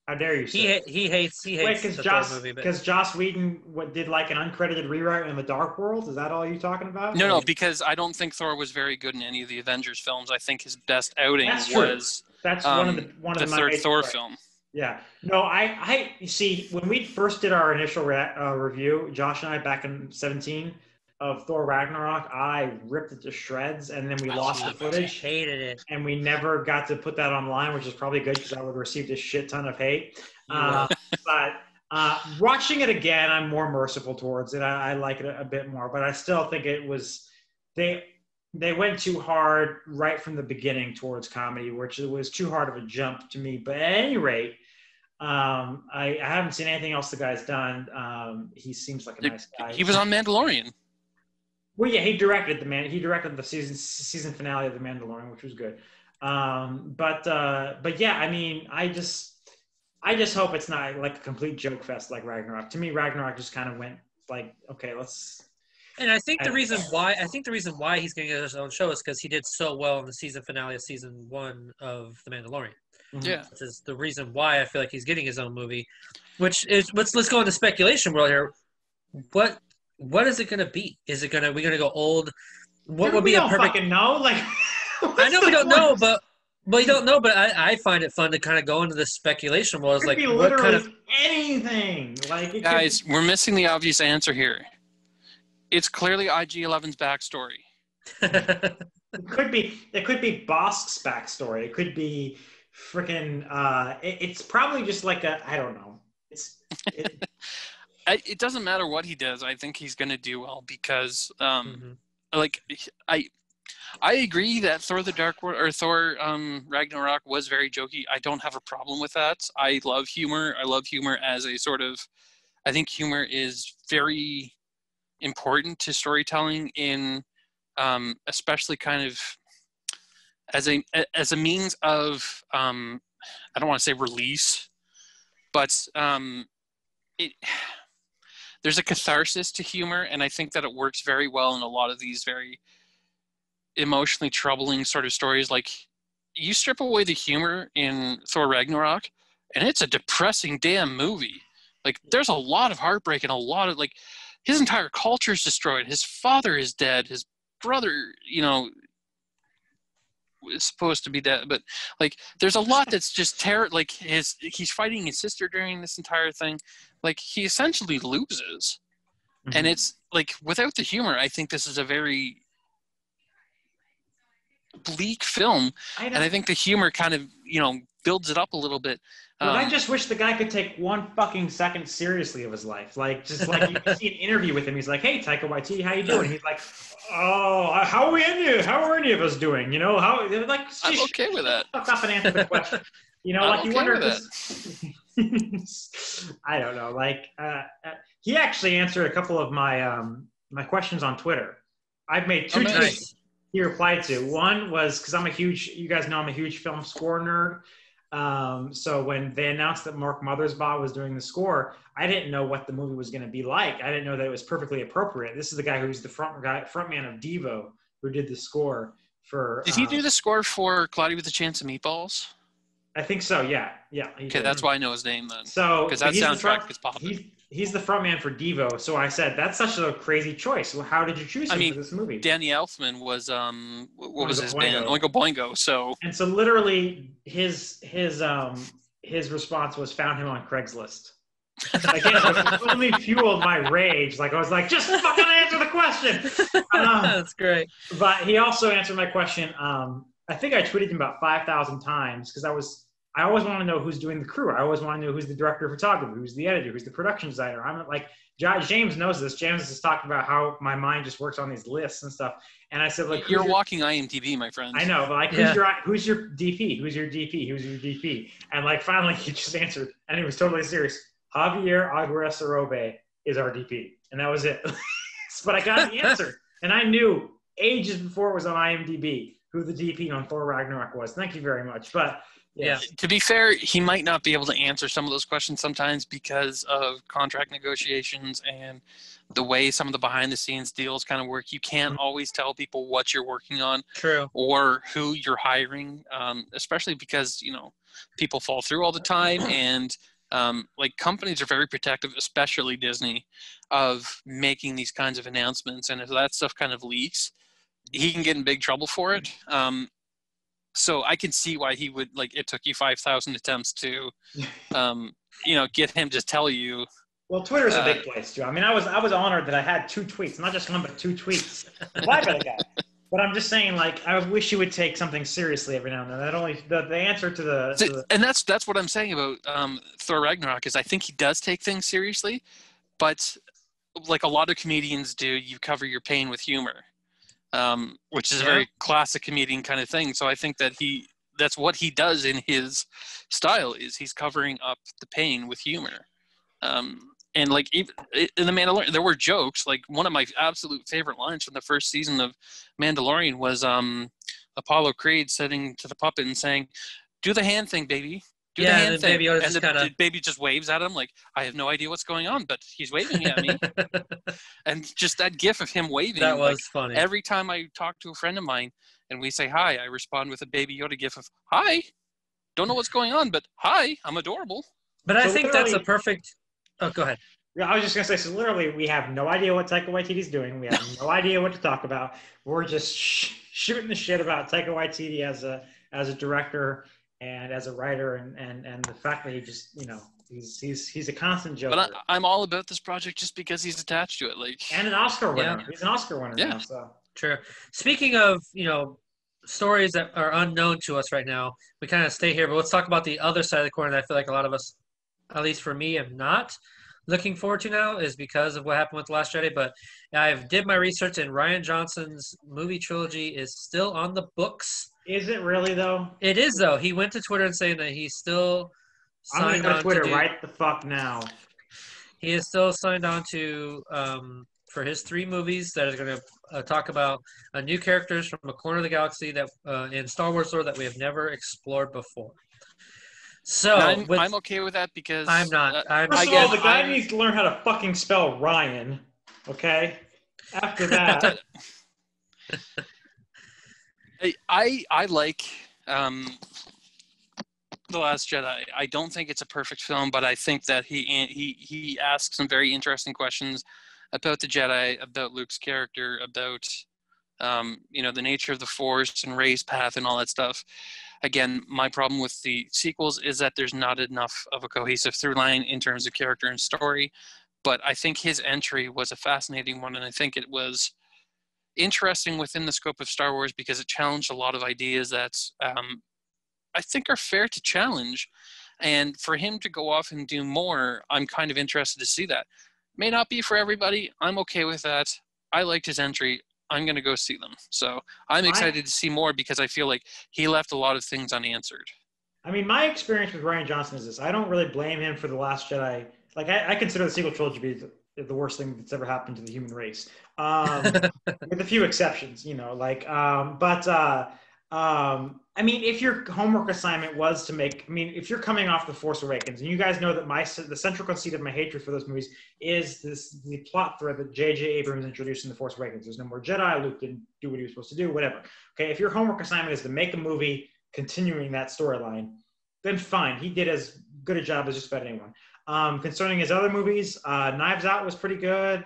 [SPEAKER 1] how dare you?
[SPEAKER 2] He
[SPEAKER 1] sir.
[SPEAKER 2] ha- he hates he hates
[SPEAKER 1] because
[SPEAKER 2] the
[SPEAKER 1] Joss,
[SPEAKER 2] Thor movie,
[SPEAKER 1] because Joss Whedon what, did like an uncredited rewrite in the Dark World. Is that all you're talking about?
[SPEAKER 3] No, no, because I don't think Thor was very good in any of the Avengers films. I think his best outing
[SPEAKER 1] That's true.
[SPEAKER 3] was
[SPEAKER 1] that's one of the
[SPEAKER 3] um,
[SPEAKER 1] one
[SPEAKER 3] the
[SPEAKER 1] of my
[SPEAKER 3] third Thor
[SPEAKER 1] gripes.
[SPEAKER 3] film.
[SPEAKER 1] Yeah. No, I, I you see when we first did our initial re- uh, review, Josh and I back in 17 of Thor Ragnarok, I ripped it to shreds, and then we
[SPEAKER 3] I
[SPEAKER 1] lost the
[SPEAKER 3] love it.
[SPEAKER 1] footage,
[SPEAKER 2] hated it.
[SPEAKER 1] and we never got to put that online, which is probably good because I would have received a shit ton of hate.
[SPEAKER 2] You
[SPEAKER 1] Uh, (laughs) but uh, watching it again, I'm more merciful towards it. I, I like it a, a bit more, but I still think it was they they went too hard right from the beginning towards comedy, which was too hard of a jump to me. But at any rate, um, I, I haven't seen anything else the guy's done. Um, he seems like a nice guy.
[SPEAKER 3] He was on Mandalorian.
[SPEAKER 1] Well, yeah, he directed the man. He directed the season season finale of The Mandalorian, which was good. Um, but uh, but yeah, I mean, I just I just hope it's not like a complete joke fest like Ragnarok. To me, Ragnarok just kind of went like, okay, let's.
[SPEAKER 2] And I think the
[SPEAKER 1] I-
[SPEAKER 2] reason why I think the reason why he's going to get his own show is because he did so well in the season finale of season one of The Mandalorian.
[SPEAKER 3] Yeah.
[SPEAKER 2] Which is the reason why I feel like he's getting his own movie. Which is let's let's go into speculation world here. What what is it going to be? Is it going to we going to go old? What
[SPEAKER 1] Dude,
[SPEAKER 2] would
[SPEAKER 1] we
[SPEAKER 2] be a
[SPEAKER 1] don't
[SPEAKER 2] perfect?
[SPEAKER 1] fucking know. Like, (laughs)
[SPEAKER 2] I know we don't know, but but you don't know. But I, I find it fun to kind of go into the speculation world. It's like
[SPEAKER 1] be
[SPEAKER 2] what kind of
[SPEAKER 1] anything. Like, it
[SPEAKER 3] Guys, we're missing the obvious answer here. It's clearly IG-11's backstory. (laughs)
[SPEAKER 1] it could be it could be Bossk's backstory. It could be freaking. Uh, it, it's probably just like a I don't know. It's it,
[SPEAKER 3] I, it doesn't matter what he does. I think he's going to do well because, um,
[SPEAKER 2] Mhm.
[SPEAKER 3] like, I, I agree that Thor: The Dark World or Thor um, Ragnarok was very jokey. I don't have a problem with that. I love humor. I love humor as a sort of. I think humor is very important to storytelling in, um, especially kind of as a as a means of um, I don't want to say release, but um, it there's a catharsis to humor, and I think that it works very well in a lot of these very emotionally troubling sort of stories. Like you strip away the humor in Thor Ragnarok, and it's a depressing damn movie. Like there's a lot of heartbreak and a lot of like his entire culture is destroyed. His father is dead. His brother, you know, is supposed to be dead, but like there's a lot that's just terror. Like his he's fighting his sister during this entire thing. Like he essentially loses, mm-hmm. and it's like without the humor, I think this is a very bleak film, I and I think the humor kind of you know builds it up a little bit.
[SPEAKER 1] Um, I just wish the guy could take one fucking second seriously of his life. Like, just like you see an interview with him, he's like, "Hey, Taika Waititi, how you doing?" He's like, "Oh, how are we any? How are any of us doing? You know, how like?"
[SPEAKER 3] I'm okay with that.
[SPEAKER 1] Fuck up and answer the question. You know,
[SPEAKER 3] I'm
[SPEAKER 1] like
[SPEAKER 3] okay
[SPEAKER 1] you wonder.
[SPEAKER 3] with
[SPEAKER 1] If (laughs) (laughs) I don't know. Like, uh, uh, he actually answered a couple of my um my questions on Twitter. I've made two
[SPEAKER 3] Oh, nice.
[SPEAKER 1] he replied to. One was because I'm a huge, you guys know I'm a huge film score nerd. Um, so when they announced that Mark Mothersbaugh was doing the score, I didn't know what the movie was going to be like. I didn't know that it was perfectly appropriate. This is the guy who's the front guy, front man of Devo, who did the score for.
[SPEAKER 3] Did he
[SPEAKER 1] um,
[SPEAKER 3] do the score for Cloudy with a Chance of Meatballs?
[SPEAKER 1] I think so. Yeah, yeah.
[SPEAKER 3] Okay,
[SPEAKER 1] did.
[SPEAKER 3] that's why I know his name then.
[SPEAKER 1] So
[SPEAKER 3] Because that
[SPEAKER 1] he's
[SPEAKER 3] soundtrack
[SPEAKER 1] front-
[SPEAKER 3] is popping.
[SPEAKER 1] He's, he's the front man for Devo. So I said that's such a crazy choice. Well, how did you choose
[SPEAKER 3] I mean,
[SPEAKER 1] for this movie?
[SPEAKER 3] Danny Elfman was um wh- what was
[SPEAKER 1] Oingo
[SPEAKER 3] his band?
[SPEAKER 1] Boingo.
[SPEAKER 3] Oingo Boingo. So
[SPEAKER 1] And so literally his his um his response was found him on Craigslist. Again, it (laughs) only fueled my rage. Like I was like, just fucking answer the question. (laughs) Um,
[SPEAKER 2] That's great.
[SPEAKER 1] but he also answered my question. Um, I think I tweeted him about five thousand times because I was I always want to know who's doing the crew. I always want to know who's the director of photography, who's the editor, who's the production designer. I'm like James knows this. James has talked about how my mind just works on these lists and stuff. And I said, like,
[SPEAKER 3] you're
[SPEAKER 1] your-
[SPEAKER 3] walking IMDb, my friend.
[SPEAKER 1] I know, but like,
[SPEAKER 2] Yeah.
[SPEAKER 1] who's your who's your DP? Who's your DP? Who's your DP? And like, finally, he just answered, and he was totally serious. Javier Aguirresarobe is our DP, and that was it. (laughs) but I got the answer, (laughs) and I knew ages before it was on IMDb who the DP on Thor Ragnarok was. Thank you very much. But
[SPEAKER 2] Yeah.
[SPEAKER 3] To be fair, he might not be able to answer some of those questions sometimes because of contract negotiations and the way some of the behind the scenes deals kind of work. You can't
[SPEAKER 1] Mm-hmm.
[SPEAKER 3] always tell people what you're working on
[SPEAKER 2] True.
[SPEAKER 3] or who you're hiring, um, especially because you know people fall through all the time, (clears throat) and um, like companies are very protective, especially Disney, of making these kinds of announcements. And if that stuff kind of leaks, he can get in big trouble for it. Um, so I can see why he would like. It took you five thousand attempts to, (laughs) um, you know, get him to tell you.
[SPEAKER 1] well, Twitter's a
[SPEAKER 3] Uh,
[SPEAKER 1] big place, too. I mean, I was I was honored that I had two tweets, not just one, but two tweets. Why by the guy? But I'm just saying, like, I wish you would take something seriously every now and then. That only the, the answer to the, to the
[SPEAKER 3] And that's that's what I'm saying about um, Thor Ragnarok is I think he does take things seriously, but like a lot of comedians do, you cover your pain with humor, um, which is a very classic comedian kind of thing. So I think that he that's what he does in his style is he's covering up the pain with humor. Um, and like even in the Mandalorian, there were jokes. Like one of my absolute favorite lines from the first season of Mandalorian was um, Apollo Creed sitting to the puppet and saying, "Do the hand thing, baby. Do
[SPEAKER 2] Yeah,
[SPEAKER 3] the hand
[SPEAKER 2] then
[SPEAKER 3] thing."
[SPEAKER 2] Baby Yoda
[SPEAKER 3] and
[SPEAKER 2] just
[SPEAKER 3] the,
[SPEAKER 2] kinda-
[SPEAKER 3] the baby just waves at him like, "I have no idea what's going on, but he's waving at me." (laughs) and just that gif of him waving.
[SPEAKER 2] that
[SPEAKER 3] like,
[SPEAKER 2] was funny.
[SPEAKER 3] every time I talk to a friend of mine and we say hi, I respond with a Baby Yoda gif of "Hi." Don't know what's going on, but hi, I'm adorable.
[SPEAKER 2] but I
[SPEAKER 1] So
[SPEAKER 2] think that's a perfect. Oh, go ahead.
[SPEAKER 1] Yeah, I was just gonna say. So literally, we have no idea what Taika Waititi's doing. We have (laughs) no idea what to talk about. We're just sh- shooting the shit about Taika Waititi as a as a director and as a writer, and and and the fact that he just you know he's he's he's a constant joke.
[SPEAKER 3] But I, I'm all about this project just because he's attached to it. Like,
[SPEAKER 1] and an Oscar winner.
[SPEAKER 2] Yeah.
[SPEAKER 1] He's an Oscar winner
[SPEAKER 3] Yeah.
[SPEAKER 1] now. So
[SPEAKER 2] True. Speaking of, you know, stories that are unknown to us right now, we kind of stay here, but let's talk about the other side of the coin that I feel like a lot of us, at least for me, am not looking forward to now is because of what happened with The Last Jedi. But I've did my research and Rian Johnson's movie trilogy is still on the books.
[SPEAKER 1] Is it really though?
[SPEAKER 2] It is though. He went to Twitter and saying that he's still
[SPEAKER 1] I'm gonna go
[SPEAKER 2] on
[SPEAKER 1] to Twitter
[SPEAKER 2] to do,
[SPEAKER 1] right the fuck now.
[SPEAKER 2] he is still signed on to um, for his three movies that are going to uh, talk about uh, new characters from a corner of the galaxy that uh, in Star Wars lore that we have never explored before. So
[SPEAKER 3] I'm,
[SPEAKER 2] with-
[SPEAKER 3] I'm okay with that because
[SPEAKER 2] I'm not.
[SPEAKER 3] uh,
[SPEAKER 2] I'm
[SPEAKER 1] First
[SPEAKER 3] I
[SPEAKER 1] of all, the guy
[SPEAKER 3] I'm-
[SPEAKER 1] needs to learn how to fucking spell Ryan. Okay. After that, (laughs)
[SPEAKER 3] I I, like um, the Last Jedi. I don't think it's a perfect film, but I think that he he he asks some very interesting questions about the Jedi, about Luke's character, about um, you know the nature of the Force and Rey's path and all that stuff. Again, my problem with the sequels is that there's not enough of a cohesive through line in terms of character and story. But I think his entry was a fascinating one, and I think it was interesting within the scope of Star Wars because it challenged a lot of ideas that um, I think are fair to challenge. And for him to go off and do more, I'm kind of interested to see that. May not be for everybody. I'm okay with that. I liked his entry. I'm going to go see them. So I'm
[SPEAKER 1] I-
[SPEAKER 3] excited to see more because I feel like he left a lot of things unanswered.
[SPEAKER 1] I mean, my experience with Rian Johnson is this: I don't really blame him for the Last Jedi. Like, I, I consider the sequel trilogy to be the, worst thing that's ever happened to the human race, (laughs) um, with a few exceptions. You know, like, um, but uh, um, I mean, if your homework assignment was to make, I mean, if you're coming off the Force Awakens, and you guys know that my the central conceit of my hatred for those movies is this the plot thread that J.J. Abrams introduced in the Force Awakens. There's no more Jedi. Luke didn't do what he was supposed to do. Whatever. Okay, if your homework assignment is to make a movie continuing that storyline, then fine. He did as good a job as just about anyone. Um, concerning his other movies, uh, Knives Out was pretty good.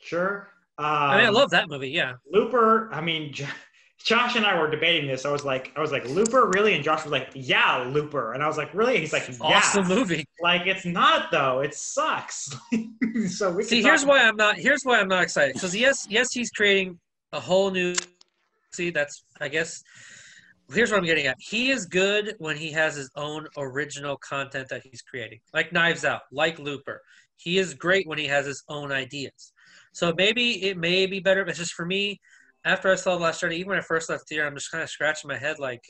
[SPEAKER 1] Sure. Um,
[SPEAKER 2] I mean, I love that movie. Yeah.
[SPEAKER 1] Looper. I mean, J- (laughs) Josh and I were debating this. I was like, I was like, Looper, really? And Josh was like, Yeah, Looper. And I was like, Really? He's like, Yeah.
[SPEAKER 2] Awesome movie. (laughs)
[SPEAKER 1] Like, it's not though. It sucks. (laughs) so we
[SPEAKER 2] See, here's why I'm not. Here's why I'm not excited. Because yes, yes, he's creating a whole new. See, that's I guess. Here's what I'm getting at. He is good when he has his own original content that he's creating, like Knives Out, like Looper. He is great when he has his own ideas. So maybe it may be better. But just for me, after I saw the last Jedi, even when I first left here, I'm just kind of scratching my head, like,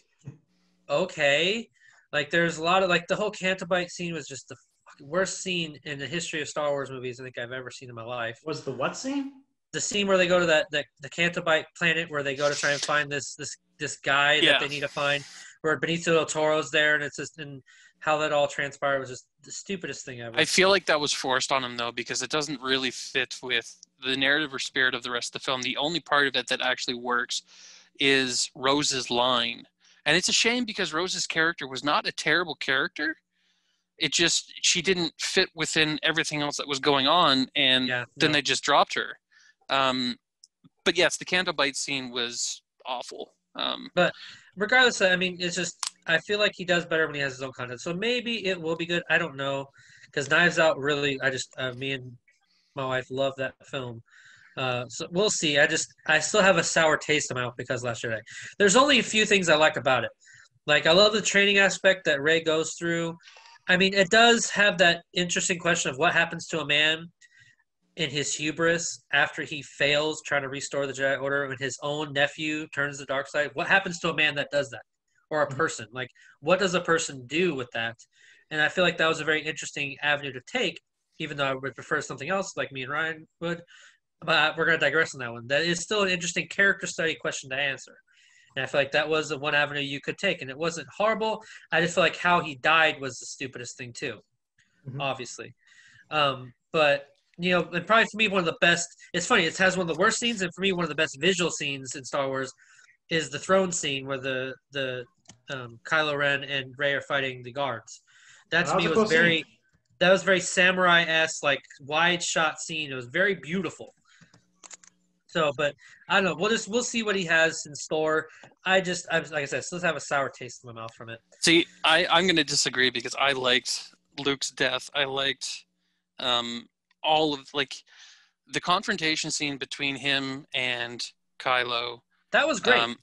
[SPEAKER 2] okay, like there's a lot of like the whole Canto Bight scene was just the worst scene in the history of Star Wars movies I think I've ever seen in my life.
[SPEAKER 1] was the what scene?
[SPEAKER 2] The scene where they go to that the, the Canto Bight planet where they go to try and find this this this guy
[SPEAKER 3] Yeah.
[SPEAKER 2] that they need to find, where Benicio del Toro's there, and it's just and how that all transpired was just the stupidest thing ever.
[SPEAKER 3] I feel like that was forced on him though because it doesn't really fit with the narrative or spirit of the rest of the film. The only part of it that actually works is Rose's line. And it's a shame because Rose's character was not a terrible character. It just she didn't fit within everything else that was going on and
[SPEAKER 2] yeah,
[SPEAKER 3] then
[SPEAKER 2] no.
[SPEAKER 3] they just dropped her. Um, but yes, the Canto Bight scene was awful. Um, but
[SPEAKER 2] regardless, I mean, it's just I feel like he does better when he has his own content. So maybe it will be good. I don't know, because Knives Out really, I just uh, me and my wife love that film. Uh, so we'll see. I just I still have a sour taste in my mouth because Last Jedi. There's only a few things I like about it. Like I love the training aspect that Rey goes through. I mean, it does have that interesting question of what happens to a man in his hubris after he fails trying to restore the Jedi Order when his own nephew turns the dark side. What happens to a man that does that? Or a
[SPEAKER 1] Mhm.
[SPEAKER 2] person? Like, what does a person do with that? And I feel like that was a very interesting avenue to take, even though I would prefer something else like me and Ryan would. But we're going to digress on that one. That is still an interesting character study question to answer. And I feel like that was the one avenue you could take. And it wasn't horrible. I just feel like how he died was the stupidest thing, too,
[SPEAKER 1] Mhm.
[SPEAKER 2] obviously. Um, but you know, and probably for me, one of the best. It's funny. It has one of the worst scenes, and for me, one of the best visual scenes in Star Wars is the throne scene where the the um, Kylo Ren and Rey are fighting the guards. That to
[SPEAKER 1] That was
[SPEAKER 2] me
[SPEAKER 1] a
[SPEAKER 2] was
[SPEAKER 1] cool
[SPEAKER 2] very.
[SPEAKER 1] scene.
[SPEAKER 2] That was very samurai esque, like wide shot scene. It was very beautiful. So, but I don't know. We'll just we'll see what he has in store. I just, I'm like I said, still have a sour taste in my mouth from it.
[SPEAKER 3] See, I, I'm going to disagree because I liked Luke's death. I liked um, all of like the confrontation scene between him and Kylo.
[SPEAKER 2] That was great.
[SPEAKER 3] Um,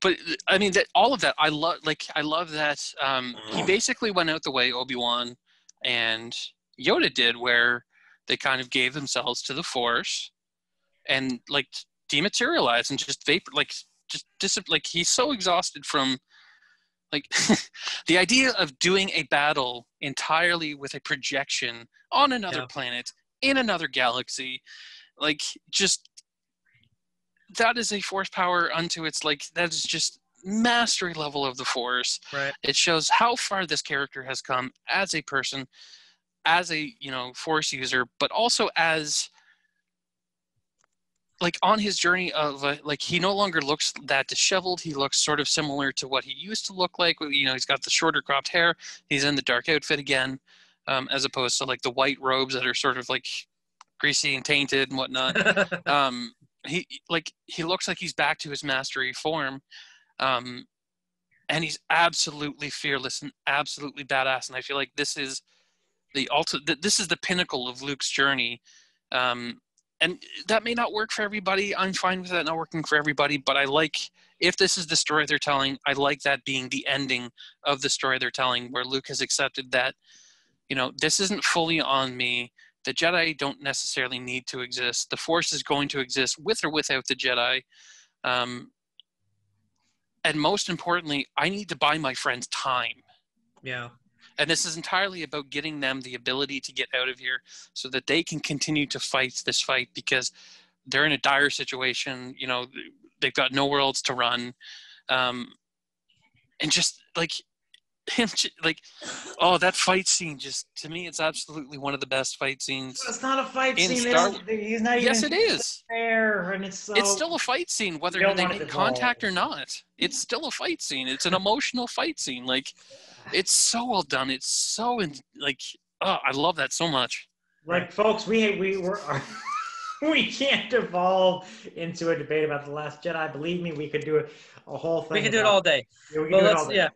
[SPEAKER 3] but I mean that all of that I love. Like I love that um, he basically went out the way Obi Wan and Yoda did, where they kind of gave themselves to the Force and like dematerialized and just vapor, like just dis- like he's so exhausted from like (laughs) the idea of doing a battle entirely with a projection on another
[SPEAKER 2] Yeah.
[SPEAKER 3] planet in another galaxy like just that is a force power unto its like that is just mastery level of the Force.
[SPEAKER 2] Right.
[SPEAKER 3] It shows how far this character has come as a person, as a you know Force user, but also as like on his journey of uh, like he no longer looks that disheveled. He looks sort of similar to what he used to look like. You know he's got the shorter cropped hair. He's in the dark outfit again um, as opposed to like the white robes that are sort of like greasy and tainted and whatnot. (laughs) Um, he like he looks like he's back to his mastery form um, and he's absolutely fearless and absolutely badass and i feel like this is the ultimate this is the pinnacle of luke's journey. Um, and that may not work for everybody. I'm fine with that not working for everybody, but I like if this is the story they're telling, I like that being the ending of the story they're telling, where Luke has accepted that, you know, this isn't fully on me. The Jedi don't necessarily need to exist. The Force is going to exist with or without the Jedi. Um, and most importantly, I need to buy my friends time.
[SPEAKER 2] Yeah.
[SPEAKER 3] And this is entirely about getting them the ability to get out of here so that they can continue to fight this fight because they're in a dire situation. You know, they've got nowhere else to run. Um, and just like like, oh, that fight scene just to me, it's absolutely one of the best fight scenes.
[SPEAKER 1] It's not a fight scene.
[SPEAKER 3] Star-
[SPEAKER 1] he's not even
[SPEAKER 3] Yes, it is.
[SPEAKER 1] there, and it's so.
[SPEAKER 3] It's still a fight scene, whether they make contact or not. It's still a fight scene. It's an emotional fight scene. Like, it's so well done. It's so in, like, oh, I love that so much.
[SPEAKER 1] like, folks. We we were. (laughs) we can't evolve into a debate about the Last Jedi. Believe me, we could do a, a whole thing.
[SPEAKER 2] We can do it all day.
[SPEAKER 1] Yeah, we can
[SPEAKER 2] Well,
[SPEAKER 1] do it all day.
[SPEAKER 2] yeah.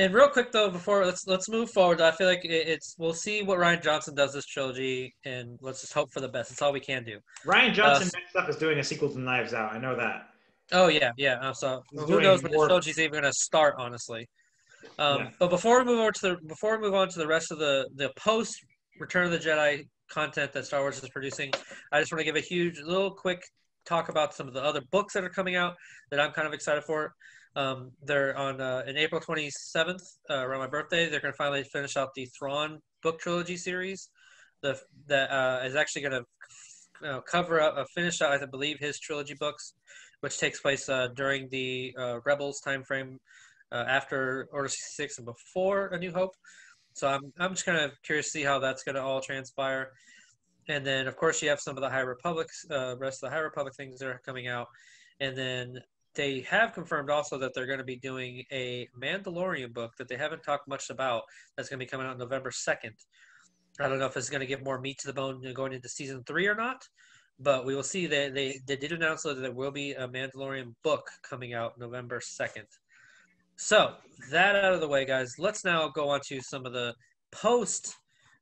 [SPEAKER 2] And real quick though, before let's let's move forward. I feel like it's we'll see what Rian Johnson does this trilogy, and let's just hope for the best. That's all we can do.
[SPEAKER 1] Rian Johnson
[SPEAKER 2] Uh,
[SPEAKER 1] next up is doing a sequel to Knives Out. I know that.
[SPEAKER 2] Oh yeah, yeah. Uh, so
[SPEAKER 1] He's
[SPEAKER 2] who knows when
[SPEAKER 1] more-
[SPEAKER 2] the trilogy's even going to start? Honestly. Um,
[SPEAKER 1] Yeah.
[SPEAKER 2] But before we move over to the before we move on to the rest of the the post Return of the Jedi content that Star Wars is producing, I just want to give a huge little quick talk about some of the other books that are coming out that I'm kind of excited for. Um, they're on uh, in April 27th uh, around my birthday. They're going to finally finish out the Thrawn book trilogy series. The that uh, is actually going to uh, cover up, uh, finish out, I believe, his trilogy books, which takes place uh, during the Rebels time frame after Order 66 and before A New Hope. So I'm, I'm just kind of curious to see how that's going to all transpire. And then, of course, you have some of the High Republic, uh, rest of the High Republic things that are coming out. And then they have confirmed also that they're going to be doing a Mandalorian book that they haven't talked much about. That's going to be coming out November 2nd. I don't know if it's going to give more meat to the bone going into season three or not, but we will see. They they, they did announce that there will be a Mandalorian book coming out November 2nd. So that out of the way, guys. Let's now go on to some of the post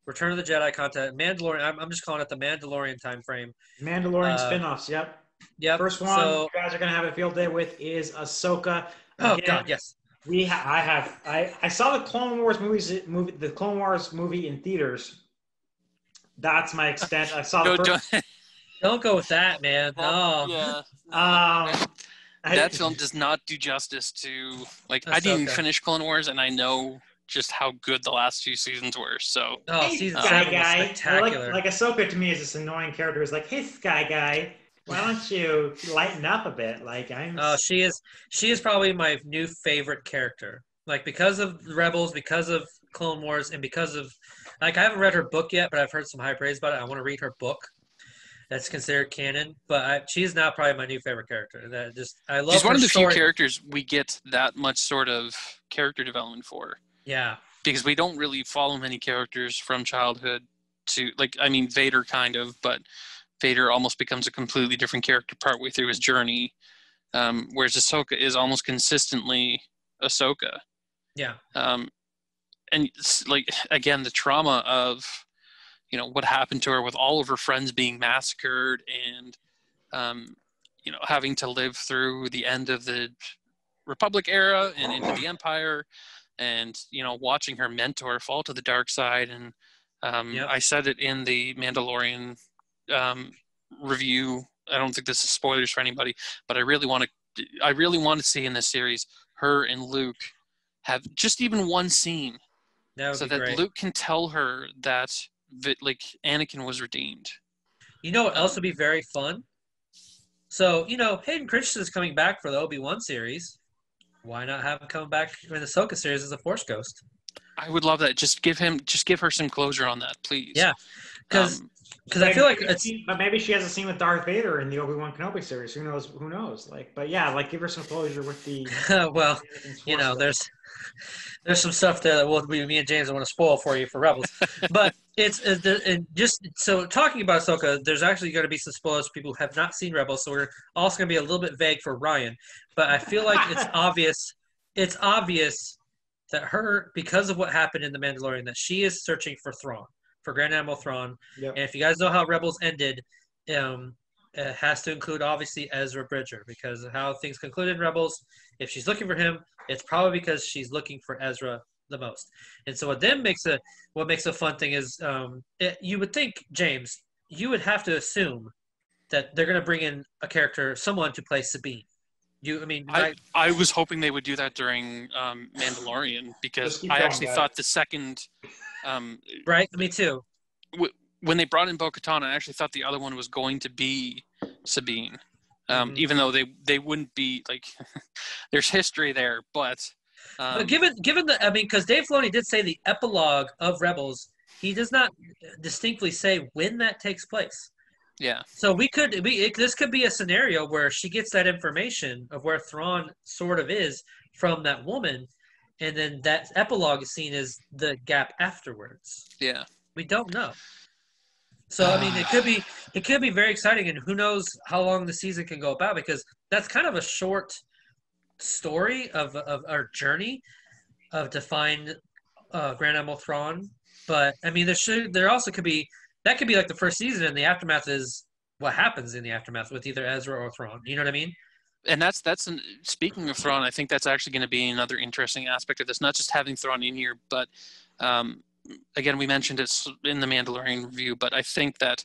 [SPEAKER 2] Return of the Jedi content. Mandalorian. I'm, I'm just calling it the Mandalorian time frame.
[SPEAKER 1] Mandalorian
[SPEAKER 2] Uh,
[SPEAKER 1] spin-offs. Yep.
[SPEAKER 2] Yep.
[SPEAKER 1] First one
[SPEAKER 2] So,
[SPEAKER 1] you guys are gonna have a field day with is Ahsoka.
[SPEAKER 2] oh
[SPEAKER 1] Again,
[SPEAKER 2] God, yes.
[SPEAKER 1] We ha- I have I, I saw the Clone Wars movies movie the Clone Wars movie in theaters. That's my extent. I saw the
[SPEAKER 3] Don't-
[SPEAKER 1] first,
[SPEAKER 3] don't-
[SPEAKER 2] Don't go with that, man. No.
[SPEAKER 3] yeah.
[SPEAKER 1] um I-
[SPEAKER 3] that film does not do justice to like I didn't
[SPEAKER 2] okay.
[SPEAKER 3] finish Clone Wars and I know just how good the last few seasons were. So
[SPEAKER 2] Oh,
[SPEAKER 1] hey,
[SPEAKER 2] season
[SPEAKER 1] Sky
[SPEAKER 2] seven
[SPEAKER 1] Guy. I
[SPEAKER 2] spectacular.
[SPEAKER 1] Like, like Ahsoka to me is this annoying character. Is like, hey, Sky Guy, why don't you lighten up a bit? Like I'm.
[SPEAKER 2] Oh, she is she is probably my new favorite character. Like because of Rebels, because of Clone Wars, and because of like I haven't read her book yet, but I've heard some high praise about it. I want to read her book. That's considered canon, but I, she's now probably my new favorite character. That just I love.
[SPEAKER 3] she's one of the
[SPEAKER 2] story.
[SPEAKER 3] few characters we get that much sort of character development for
[SPEAKER 2] Yeah,
[SPEAKER 3] because we don't really follow many characters from childhood to like I mean Vader kind of, but Vader almost becomes a completely different character partway through his journey. Um, whereas Ahsoka is almost consistently Ahsoka.
[SPEAKER 2] yeah,
[SPEAKER 3] um, and like again the trauma of you know what happened to her with all of her friends being massacred and um, you know having to live through the end of the republic era and into the empire and you know watching her mentor fall to the dark side and um,
[SPEAKER 2] Yep.
[SPEAKER 3] i said it in the mandalorian um, review i don't think this is spoilers for anybody but i really want to i really want to see in this series her and luke have just even one scene
[SPEAKER 2] that
[SPEAKER 3] so that
[SPEAKER 2] great.
[SPEAKER 3] Luke can tell her that like Anakin was redeemed.
[SPEAKER 2] You know what else would be very fun? So you know Hayden Christensen is coming back for the Obi Wan series. why not have him come back in the Ahsoka series as a Force Ghost?
[SPEAKER 3] I would love that. Just give him, just give her some closure on that, please.
[SPEAKER 2] Yeah, because
[SPEAKER 3] Um,
[SPEAKER 2] because I feel like
[SPEAKER 1] Maybe-
[SPEAKER 2] it's
[SPEAKER 1] but maybe she has a scene with Darth Vader in the Obi Wan Kenobi series. Who knows? Who knows? Like, but yeah, like give her some closure with the. (laughs)
[SPEAKER 2] well, you know, there's there's some stuff there that will we, me and James want to spoil for you for Rebels, (laughs) but it's uh, the, and just so talking about Ahsoka, there's actually going to be some spoilers for people who have not seen Rebels, so we're also going to be a little bit vague for Ryan, but I feel like it's (laughs) obvious, it's obvious that her because of what happened in the Mandalorian that she is searching for Thrawn, for Grand Admiral Thrawn,
[SPEAKER 1] Yep.
[SPEAKER 2] and if you guys know how Rebels ended, um, it has to include obviously Ezra Bridger because of how things concluded in Rebels. If she's looking for him, it's probably because she's looking for Ezra the most. And so what then makes a what makes a fun thing is um, it, you would think James, you would have to assume that they're going to bring in a character, someone to play Sabine. You, I mean,
[SPEAKER 3] I,
[SPEAKER 2] right?
[SPEAKER 3] I was hoping they would do that during um, Mandalorian because I actually thought the second, um,
[SPEAKER 2] right? Me too.
[SPEAKER 3] when they brought in Bo-Katan, I actually thought the other one was going to be Sabine. Um,
[SPEAKER 2] Mhm.
[SPEAKER 3] Even though they they wouldn't be like, (laughs) there's history there, but um,
[SPEAKER 2] but given given the, I mean, because Dave Filoni did say the epilogue of Rebels, he does not distinctly say when that takes place.
[SPEAKER 3] yeah,
[SPEAKER 2] So we could we it, this could be a scenario where she gets that information of where Thrawn sort of is from that woman, and then that epilogue is seen as the gap afterwards.
[SPEAKER 3] yeah.
[SPEAKER 2] We don't know. So I mean, it could be it could be very exciting, and who knows how long the season can go about because that's kind of a short story of of our journey of to find uh, Grand Admiral Thrawn. But I mean, there should there also could be that could be like the first season, and the aftermath is what happens in the aftermath with either Ezra or Thrawn. You know what I mean?
[SPEAKER 3] And that's that's an, speaking of Thrawn, I think that's actually going to be another interesting aspect of this. Not just having Thrawn in here, but um, again, we mentioned it in the Mandalorian review, but I think that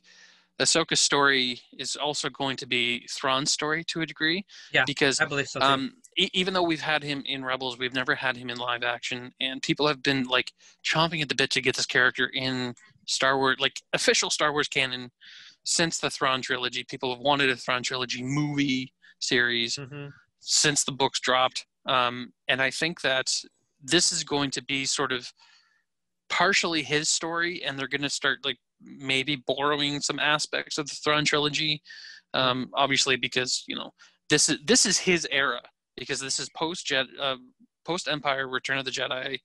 [SPEAKER 3] Ahsoka's story is also going to be Thrawn's story to a degree.
[SPEAKER 2] Yeah,
[SPEAKER 3] because
[SPEAKER 2] I believe so.
[SPEAKER 3] Um, e- even though we've had him in Rebels, we've never had him in live action, and people have been like chomping at the bit to get this character in Star Wars, like official Star Wars canon, since the Thrawn trilogy. People have wanted a Thrawn trilogy movie series
[SPEAKER 2] hmm
[SPEAKER 3] since the books dropped, um, and I think that this is going to be sort of partially his story, and they're going to start like maybe borrowing some aspects of the Thrawn trilogy, um, obviously because you know this is this is his era because this is post Jet uh, post Empire Return of the Jedi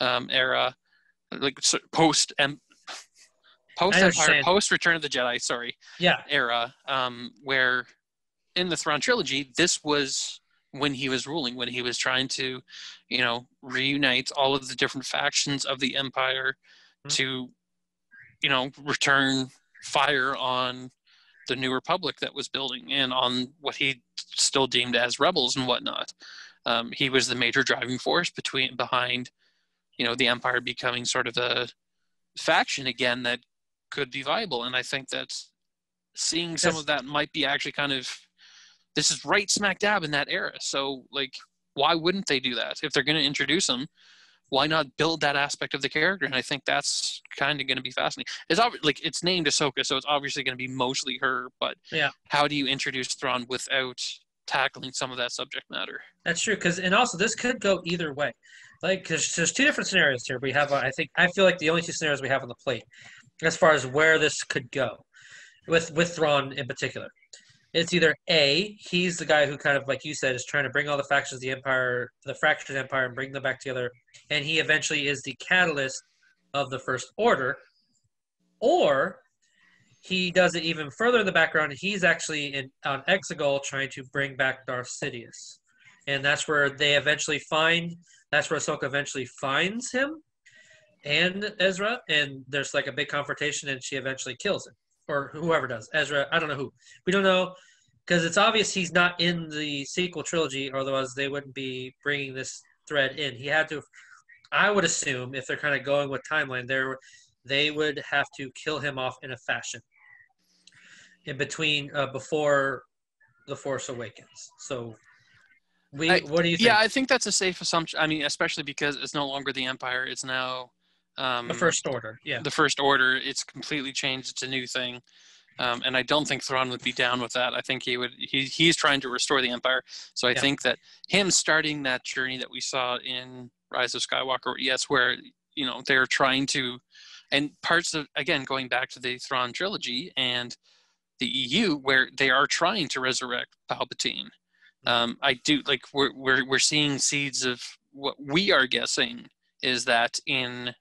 [SPEAKER 3] um, era, like so, post em- post
[SPEAKER 2] I know what you're
[SPEAKER 3] Empire post Return of the Jedi. Sorry,
[SPEAKER 2] Yeah,
[SPEAKER 3] era um, where in the Thrawn trilogy, this was when he was ruling, when he was trying to, you know, reunite all of the different factions of the Empire
[SPEAKER 2] Mhm.
[SPEAKER 3] to, you know, return fire on the New Republic that was building and on what he still deemed as rebels and whatnot. Um, he was the major driving force between behind, you know, the Empire becoming sort of a faction again that could be viable. And I think that seeing some
[SPEAKER 2] Yes.
[SPEAKER 3] of that might be actually kind of this is right smack dab in that era. So like, why wouldn't they do that if they're going to introduce him? Why not build that aspect of the character? And I think that's kind of going to be fascinating. It's obvi- like it's named Ahsoka, so it's obviously going to be mostly her. But
[SPEAKER 2] Yeah.
[SPEAKER 3] how do you introduce Thrawn without tackling some of that subject matter?
[SPEAKER 2] That's true. Because and also this could go either way. Like because there's two different scenarios here. We have uh, I think I feel like the only two scenarios we have on the plate as far as where this could go with with Thrawn in particular. It's either a he's the guy who kind of like you said is trying to bring all the factions of the empire, the fractured empire, and bring them back together, and he eventually is the catalyst of the first order, or he does it even further in the background. He's actually in on Exegol trying to bring back Darth Sidious and that's where they eventually find. That's where Ahsoka eventually finds him and Ezra, and there's like a big confrontation, and she eventually kills him or whoever does Ezra. I don't know who. We don't know because it's obvious he's not in the sequel trilogy, otherwise they wouldn't be bringing this thread in. He had to. I would assume if they're kind of going with timeline, there they would have to kill him off in a fashion in between uh, before the Force Awakens. So, we
[SPEAKER 3] I-
[SPEAKER 2] what do you think?
[SPEAKER 3] Yeah, I think that's a safe assumption. I mean, especially because it's no longer the Empire; it's now um,
[SPEAKER 2] the First Order, yeah.
[SPEAKER 3] the First Order. It's completely changed. It's a new thing. Um, and I don't think Thrawn would be down with that. I think he would. He, he's trying to restore the Empire. So I
[SPEAKER 2] Yeah.
[SPEAKER 3] think that him starting that journey that we saw in Rise of Skywalker, yes, where you know they're trying to, and parts of again going back to the Thrawn trilogy and the EU, where they are trying to resurrect Palpatine. Um, I do like we're we're we're seeing seeds of what we are guessing is that in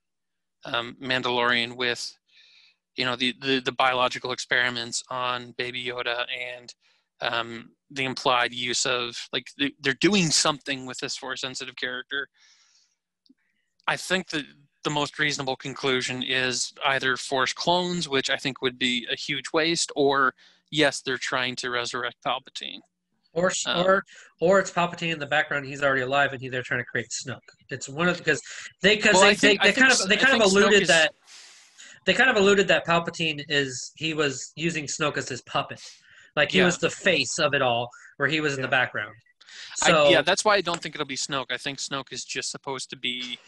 [SPEAKER 3] um, Mandalorian with you know the, the the biological experiments on Baby Yoda and um, the implied use of like they- they're doing something with this force sensitive character. I think that the most reasonable conclusion is either force clones, which I think would be a huge waste, or yes, they're trying to resurrect Palpatine.
[SPEAKER 2] Or
[SPEAKER 3] Um,
[SPEAKER 2] or or it's Palpatine in the background. He's already alive, and he, they're trying to create Snoke. It's one of because they because
[SPEAKER 3] Well,
[SPEAKER 2] they,
[SPEAKER 3] think-
[SPEAKER 2] they, they kind of they kind of alluded
[SPEAKER 3] is-
[SPEAKER 2] that they kind of alluded that Palpatine is he was using Snoke as his puppet, like he
[SPEAKER 3] Yeah.
[SPEAKER 2] was the face of it all, where he was in
[SPEAKER 1] Yeah.
[SPEAKER 2] the background. So
[SPEAKER 3] I, yeah, that's why I don't think it'll be Snoke. I think Snoke is just supposed to be. (laughs)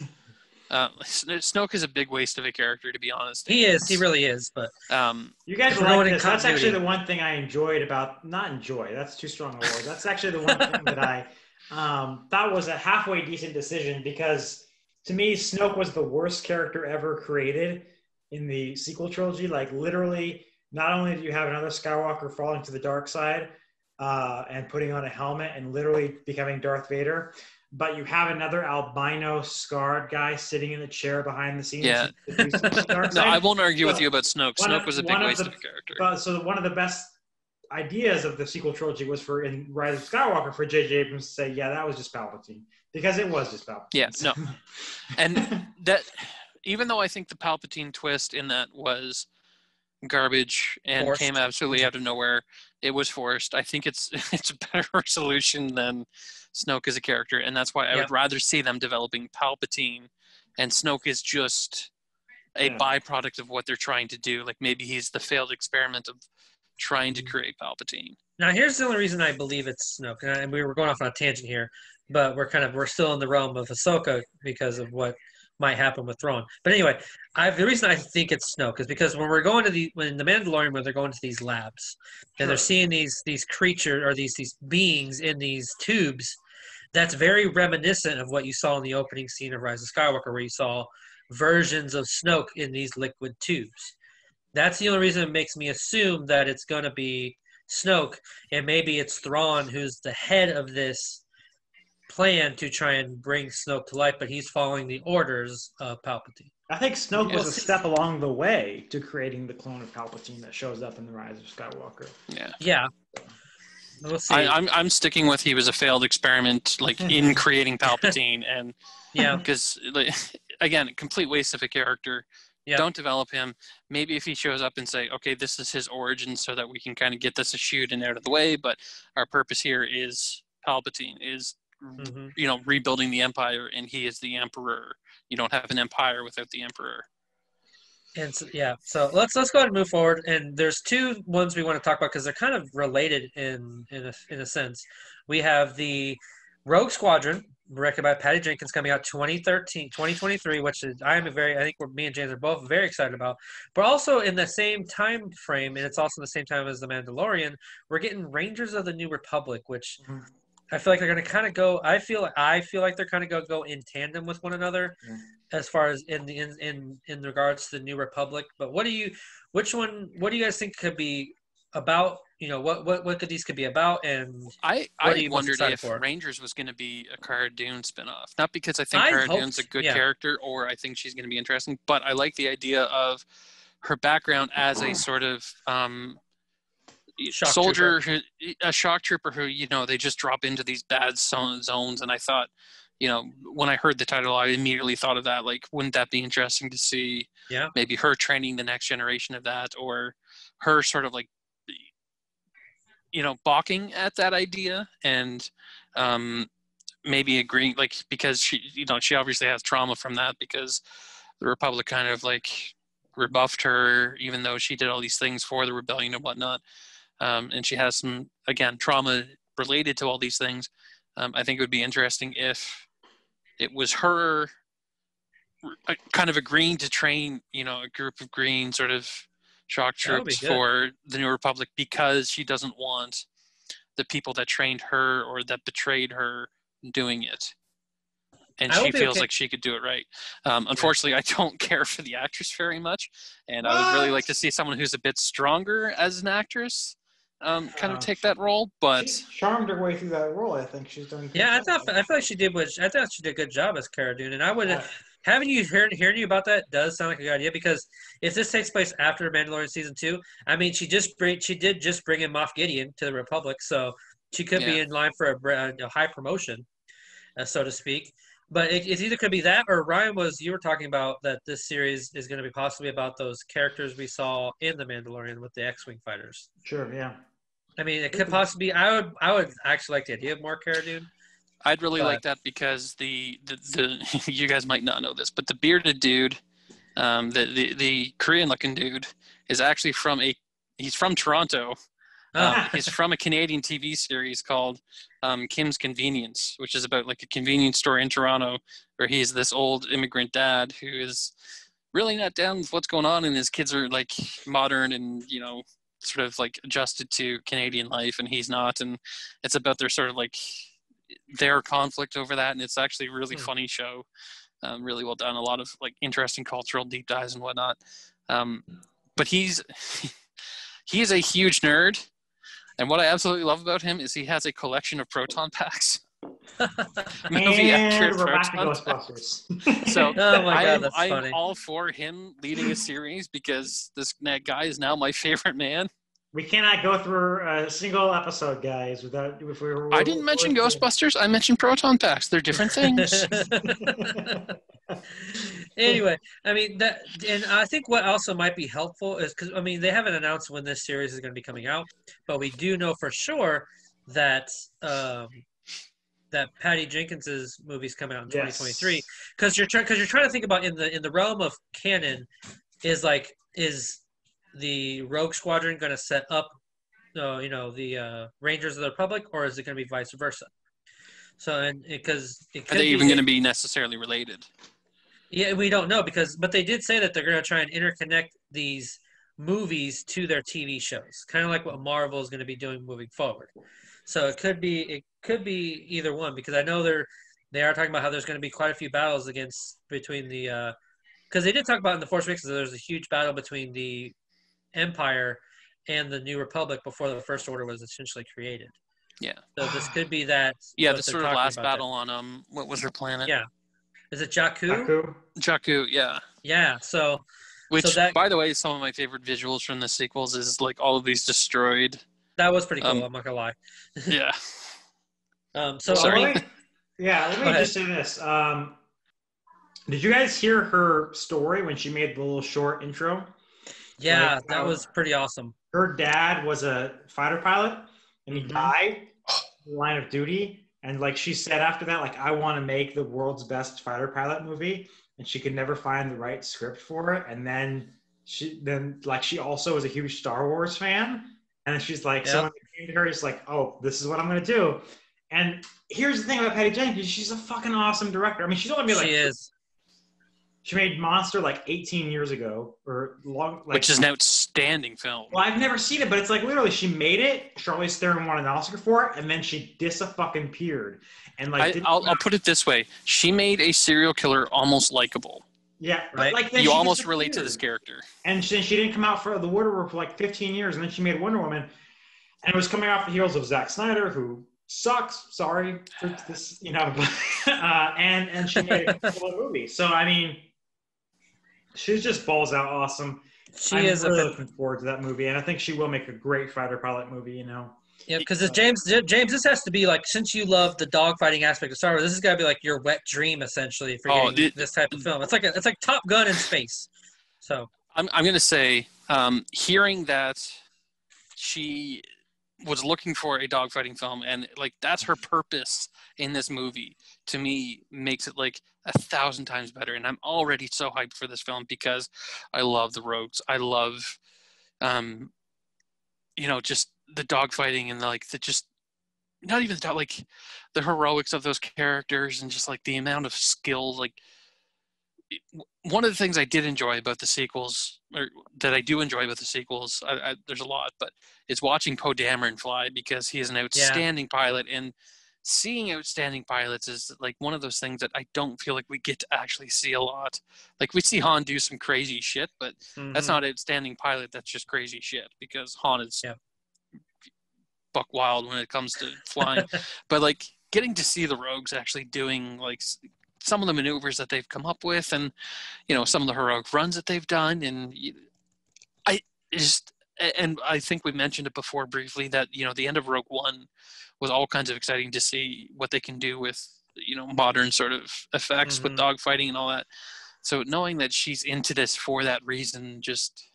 [SPEAKER 3] Uh, Snoke is a big waste of a character, to be honest.
[SPEAKER 2] he is, he really is. But
[SPEAKER 3] Um,
[SPEAKER 1] You guys
[SPEAKER 2] If
[SPEAKER 1] will
[SPEAKER 2] we're
[SPEAKER 1] like this. That's actually the one thing I enjoyed about not enjoy. That's too strong a word. That's actually the one thing that I um, thought was a halfway decent decision because to me, Snoke was the worst character ever created in the sequel trilogy. Like literally, not only do you have another Skywalker falling to the dark side uh, and putting on a helmet and literally becoming Darth Vader, but you have another albino scarred guy sitting in the chair behind the scenes.
[SPEAKER 3] Yeah. (laughs)
[SPEAKER 1] introducing the dark (laughs)
[SPEAKER 3] no. I won't argue with you about Snoke. Snoke
[SPEAKER 1] of-
[SPEAKER 3] was a big
[SPEAKER 1] one of
[SPEAKER 3] waste
[SPEAKER 1] the-
[SPEAKER 3] of a character.
[SPEAKER 1] But so one of the best ideas of the sequel trilogy was for in Rise of Skywalker for J.J. Abrams to say, yeah, that was just Palpatine because it was just Palpatine.
[SPEAKER 3] Yeah, no. (laughs) And that, even though I think the Palpatine twist in that was garbage and
[SPEAKER 2] Forced.
[SPEAKER 3] came absolutely out of nowhere, it was forced. I think it's (laughs) it's a better (laughs) resolution than Snoke as a character, and that's why I would rather see them developing Palpatine, and Snoke is just a
[SPEAKER 1] Yeah.
[SPEAKER 3] byproduct of what they're trying to do. Like maybe he's the failed experiment of trying to
[SPEAKER 1] Mhm.
[SPEAKER 3] create Palpatine.
[SPEAKER 2] now here's the only reason I believe it's Snoke, and and we were going off on a tangent here, but we're kind of we're still in the realm of Ahsoka because of what might happen with Thrawn. But anyway, I the reason I think it's Snoke is because when we're going to the when the Mandalorian when they're going to these labs and they're seeing these these creatures or these these beings in these tubes, that's very reminiscent of what you saw in the opening scene of Rise of Skywalker, where you saw versions of Snoke in these liquid tubes. That's the only reason it makes me assume that it's going to be Snoke, and maybe it's Thrawn who's the head of this plan to try and bring Snoke to life, but he's following the orders of Palpatine.
[SPEAKER 1] I think Snoke
[SPEAKER 2] We'll
[SPEAKER 1] was a step along the way to creating the clone of Palpatine that shows up in the Rise of Skywalker.
[SPEAKER 3] Yeah.
[SPEAKER 2] Yeah. We'll see.
[SPEAKER 3] I, I'm I'm sticking with he was a failed experiment, like (laughs) in creating Palpatine, and (laughs)
[SPEAKER 2] yeah.
[SPEAKER 3] because like, again, complete waste of a character.
[SPEAKER 2] Yeah.
[SPEAKER 3] Don't develop him. Maybe if he shows up and say, okay, this is his origin, so that we can kind of get this eschewed and out of the way. But our purpose here is Palpatine is
[SPEAKER 2] hmm
[SPEAKER 3] you know rebuilding the empire, and he is the emperor. You don't have an empire without the emperor.
[SPEAKER 2] And so, yeah, so let's let's go ahead and move forward. And there's two ones we want to talk about because they're kind of related in in a, in a sense. We have the Rogue Squadron, directed by Patty Jenkins, coming out 2013, 2023, which is I am a very I think we're, me and James are both very excited about. But also in the same time frame, and it's also the same time as the Mandalorian, we're getting Rangers of the New Republic, which. I feel like they're going to kind of go. I feel I feel like they're kind of go go in tandem with one another,
[SPEAKER 1] Yeah.
[SPEAKER 2] as far as in the in, in in regards to the New Republic. But what do you, which one? What do you guys think could be about? You know, what what what could these could be about? And
[SPEAKER 3] I
[SPEAKER 2] What are
[SPEAKER 3] I
[SPEAKER 2] you
[SPEAKER 3] wondered if
[SPEAKER 2] for?
[SPEAKER 3] Rangers was going to be a Cara Dune spinoff, not because I think
[SPEAKER 2] I
[SPEAKER 3] Cara
[SPEAKER 2] hope
[SPEAKER 3] Dune's a good
[SPEAKER 2] yeah.
[SPEAKER 3] character or I think she's going to be interesting, but I like the idea of her background as a (clears throat) sort of um,
[SPEAKER 2] Shock
[SPEAKER 3] soldier, who, a shock trooper who you know they just drop into these bad zones, and I thought. You know, when I heard the title, I immediately thought of that. Like, wouldn't that be interesting to see?
[SPEAKER 2] Yeah.
[SPEAKER 3] Maybe her training the next generation of that, or her sort of like you know balking at that idea and um, maybe agreeing like because she you know she obviously has trauma from that because the republic kind of like rebuffed her even though she did all these things for the rebellion and whatnot um, and she has some again trauma related to all these things. Um, i think it would be interesting if it was her uh, kind of agreeing to train you know a group of green sort of shock
[SPEAKER 2] That would be
[SPEAKER 3] troops for the New Republic because she doesn't want the people that trained her or that betrayed her doing it. And
[SPEAKER 2] I
[SPEAKER 3] she feels
[SPEAKER 2] okay-
[SPEAKER 3] like she could do it right. Um, unfortunately, I don't (laughs) care for the actress very much, and I would really like to see someone who's a bit stronger as an actress um, kind
[SPEAKER 1] Uh,
[SPEAKER 3] of take that role. But
[SPEAKER 1] She's charmed her way through that role. I think she's done.
[SPEAKER 2] Yeah, I thought I feel like she did what I thought she did a good job as Cara Dune, and I would
[SPEAKER 1] Yeah.
[SPEAKER 2] having you heard hearing you about that does sound like a good idea because if this takes place after Mandalorian season two, I mean she just bring she did just bring in Moff Gideon to the Republic, so she could be in line for a, a high promotion, uh, so to speak. But it, it's either could be that or Ryan was you were talking about that this series is going to be possibly about those characters we saw in the Mandalorian with the X-wing fighters.
[SPEAKER 1] Sure. Yeah.
[SPEAKER 2] I mean, it could possibly. I would. I would actually like the idea of more Cara Dune.
[SPEAKER 3] I'd really
[SPEAKER 2] But-
[SPEAKER 3] like that because the, the, the (laughs) you guys might not know this, but the bearded dude, um, the, the the Korean looking dude, is actually from a he's from Toronto. Um, (laughs) he's from a Canadian TV series called um, Kim's Convenience, which is about like a convenience store in Toronto, where he's this old immigrant dad who is really not down with what's going on, and his kids are like modern and you know sort of like adjusted to Canadian life, and he's not, and it's about their sort of like their conflict over that, and it's actually a really
[SPEAKER 2] Hmm.
[SPEAKER 3] funny show, um, really well done, a lot of like interesting cultural deep dives and whatnot. Um, but he's (laughs) he is a huge nerd. And what I absolutely love about him is he has a collection of proton packs. (laughs) Movie accurate
[SPEAKER 1] and we're back to Ghostbusters. (laughs)
[SPEAKER 3] So
[SPEAKER 2] oh my
[SPEAKER 3] I
[SPEAKER 2] god,
[SPEAKER 3] am,
[SPEAKER 2] that's
[SPEAKER 3] I'm
[SPEAKER 2] funny.
[SPEAKER 3] all for him leading a series because this guy is now my (laughs) favorite man.
[SPEAKER 1] we cannot go through a single episode, guys, without if we were.
[SPEAKER 3] I didn't mention Ghostbusters. I mentioned proton packs. They're different things.
[SPEAKER 2] anyway, I mean that, and I think what also might be helpful is because I mean they haven't announced when this series is going to be coming out, but we do know for sure that um, that Patty Jenkins's movie's coming out in
[SPEAKER 1] Yes.
[SPEAKER 2] 2023. Because you're trying because you're trying to think about in the in the realm of canon, is like is the Rogue Squadron going to set up, uh, you know, the uh, Rangers of the Republic, or is it going to be vice versa? So and because it
[SPEAKER 3] Are they even going to be necessarily related?
[SPEAKER 2] yeah, we don't know because, but they did say that they're going to try and interconnect these movies to their TV shows, kind of like what Marvel is going to be doing moving forward. So it could be, it could be either one because I know they're they are talking about how there's going to be quite a few battles against between the because they did talk about in the Force Awakens that there's a huge battle between the Empire and the New Republic before the First Order was essentially created.
[SPEAKER 3] Yeah.
[SPEAKER 2] So this could be that.
[SPEAKER 3] Yeah,
[SPEAKER 2] what
[SPEAKER 3] the sort of last
[SPEAKER 2] about there.
[SPEAKER 3] battle on um, what was her planet?
[SPEAKER 2] Yeah. Is it Jakku?
[SPEAKER 1] Jakku.
[SPEAKER 3] Jakku. Yeah.
[SPEAKER 2] Yeah. So
[SPEAKER 3] Which,
[SPEAKER 2] that-
[SPEAKER 3] by the way, some of my favorite visuals from the sequels is like all of these destroyed.
[SPEAKER 2] That was pretty cool.
[SPEAKER 3] Um,
[SPEAKER 2] I'm not gonna lie. (laughs)
[SPEAKER 3] Yeah.
[SPEAKER 2] Um, so
[SPEAKER 3] Sorry.
[SPEAKER 1] Let me- yeah, let me just say this. Um, did you guys hear her story when she made the little short intro?
[SPEAKER 2] yeah,
[SPEAKER 1] like,
[SPEAKER 2] that
[SPEAKER 1] um,
[SPEAKER 2] was pretty awesome.
[SPEAKER 1] Her dad was a fighter pilot, and he
[SPEAKER 2] Mhm.
[SPEAKER 1] died in the line of duty. And like she said after that, like I want to make the world's best fighter pilot movie, and she could never find the right script for it. And then she then like she also was a huge Star Wars fan, and she's like,
[SPEAKER 2] Yep.
[SPEAKER 1] someone came to her, is like, oh, this is what I'm gonna do. And here's the thing about Patty Jenkins, she's a fucking awesome director. I mean, she's only been like
[SPEAKER 2] she is.
[SPEAKER 1] she made Monster like 18 years ago, or long, like,
[SPEAKER 3] Which is an outstanding film.
[SPEAKER 1] Well, I've never seen it, but it's like literally she made it. Charlize Theron won an Oscar for it, and then she disa fucking peered, and like
[SPEAKER 3] I, I'll, I'll put it this way: she made a serial killer almost likable.
[SPEAKER 1] Yeah,
[SPEAKER 2] Right.
[SPEAKER 1] like
[SPEAKER 3] You almost relate to this character.
[SPEAKER 1] And she, she didn't come out for the Wonder Woman for like 15 years, and then she made Wonder Woman, and it was coming off the heels of Zack Snyder, who sucks. Sorry for this, you know, (laughs) uh, and and she made a couple of movies. So I mean, she's just balls out awesome.
[SPEAKER 2] She
[SPEAKER 1] I'm
[SPEAKER 2] is
[SPEAKER 1] really
[SPEAKER 2] a
[SPEAKER 1] looking forward to that movie, and I think she will make a great fighter pilot movie. You know,
[SPEAKER 2] yeah. Because James, James, this has to be like since you love the dogfighting aspect of Star Wars, this has got to be like your wet dream essentially for
[SPEAKER 3] Oh,
[SPEAKER 2] this type of film. It's like a, it's like Top Gun in space. So
[SPEAKER 3] I'm, I'm going to say, um, hearing that she was looking for a dogfighting film and like that's her purpose in this movie to me makes it like a thousand times better and i'm already so hyped for this film because i love the rogues i love um you know just the dogfighting and like the just not even the dog like the heroics of those characters and just like the amount of skill like one of the things I did enjoy about the sequels, or that I do enjoy about the sequels, I, I, there's a lot, but it's watching Poe Dameron fly because he is an outstanding pilot, and seeing outstanding pilots is like one of those things that I don't feel like we get to actually see a lot. Like we see Han do some crazy shit, but
[SPEAKER 2] Mhm.
[SPEAKER 3] that's not outstanding pilot. That's just crazy shit because Han is
[SPEAKER 2] Yeah.
[SPEAKER 3] Buck wild when it comes to flying. (laughs) but like getting to see the rogues actually doing like some of the maneuvers that they've come up with, and you know some of the heroic runs that they've done, and I just and I think we mentioned it before briefly that you know the end of Rogue One was all kinds of exciting to see what they can do with you know modern sort of effects with
[SPEAKER 2] Mhm.
[SPEAKER 3] dogfighting and all that. So knowing that she's into this for that reason, just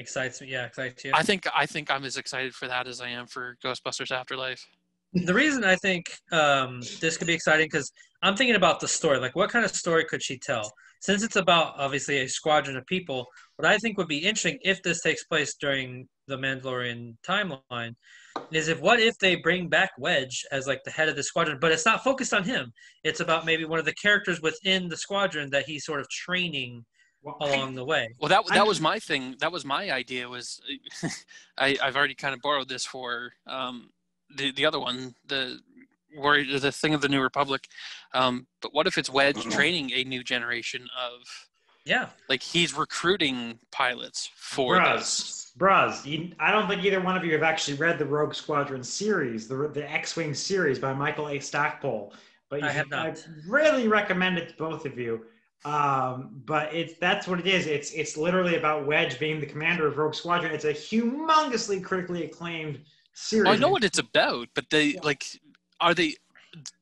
[SPEAKER 2] Excites me. Yeah, excites you.
[SPEAKER 3] I think I think I'm as excited for that as I am for Ghostbusters Afterlife.
[SPEAKER 2] the reason I think um, this could be exciting because I'm thinking about the story. Like, what kind of story could she tell? Since it's about obviously a squadron of people, what I think would be interesting if this takes place during the Mandalorian timeline is if what if they bring back Wedge as like the head of the squadron, but it's not focused on him. It's about maybe one of the characters within the squadron that he's sort of training along the way.
[SPEAKER 3] Well, that that
[SPEAKER 1] I'm-
[SPEAKER 3] was my thing. That was my idea. Was (laughs) I, I've already kind of borrowed this for um, the the other one, the where the thing of the New Republic. Um, but what if it's Wedge training a new generation of
[SPEAKER 2] Yeah,
[SPEAKER 3] like he's recruiting pilots for this?
[SPEAKER 1] Bros, bros, you, I don't think either one of you have actually read the Rogue Squadron series, the the X-wing series by Michael A. Stackpole. But you,
[SPEAKER 2] I have not.
[SPEAKER 1] I really recommend it to both of you. Um, but it's that's what it is. It's it's literally about Wedge being the commander of Rogue Squadron. It's a humongously critically acclaimed series.
[SPEAKER 3] I know what it's about, but they
[SPEAKER 1] Yeah.
[SPEAKER 3] like are they?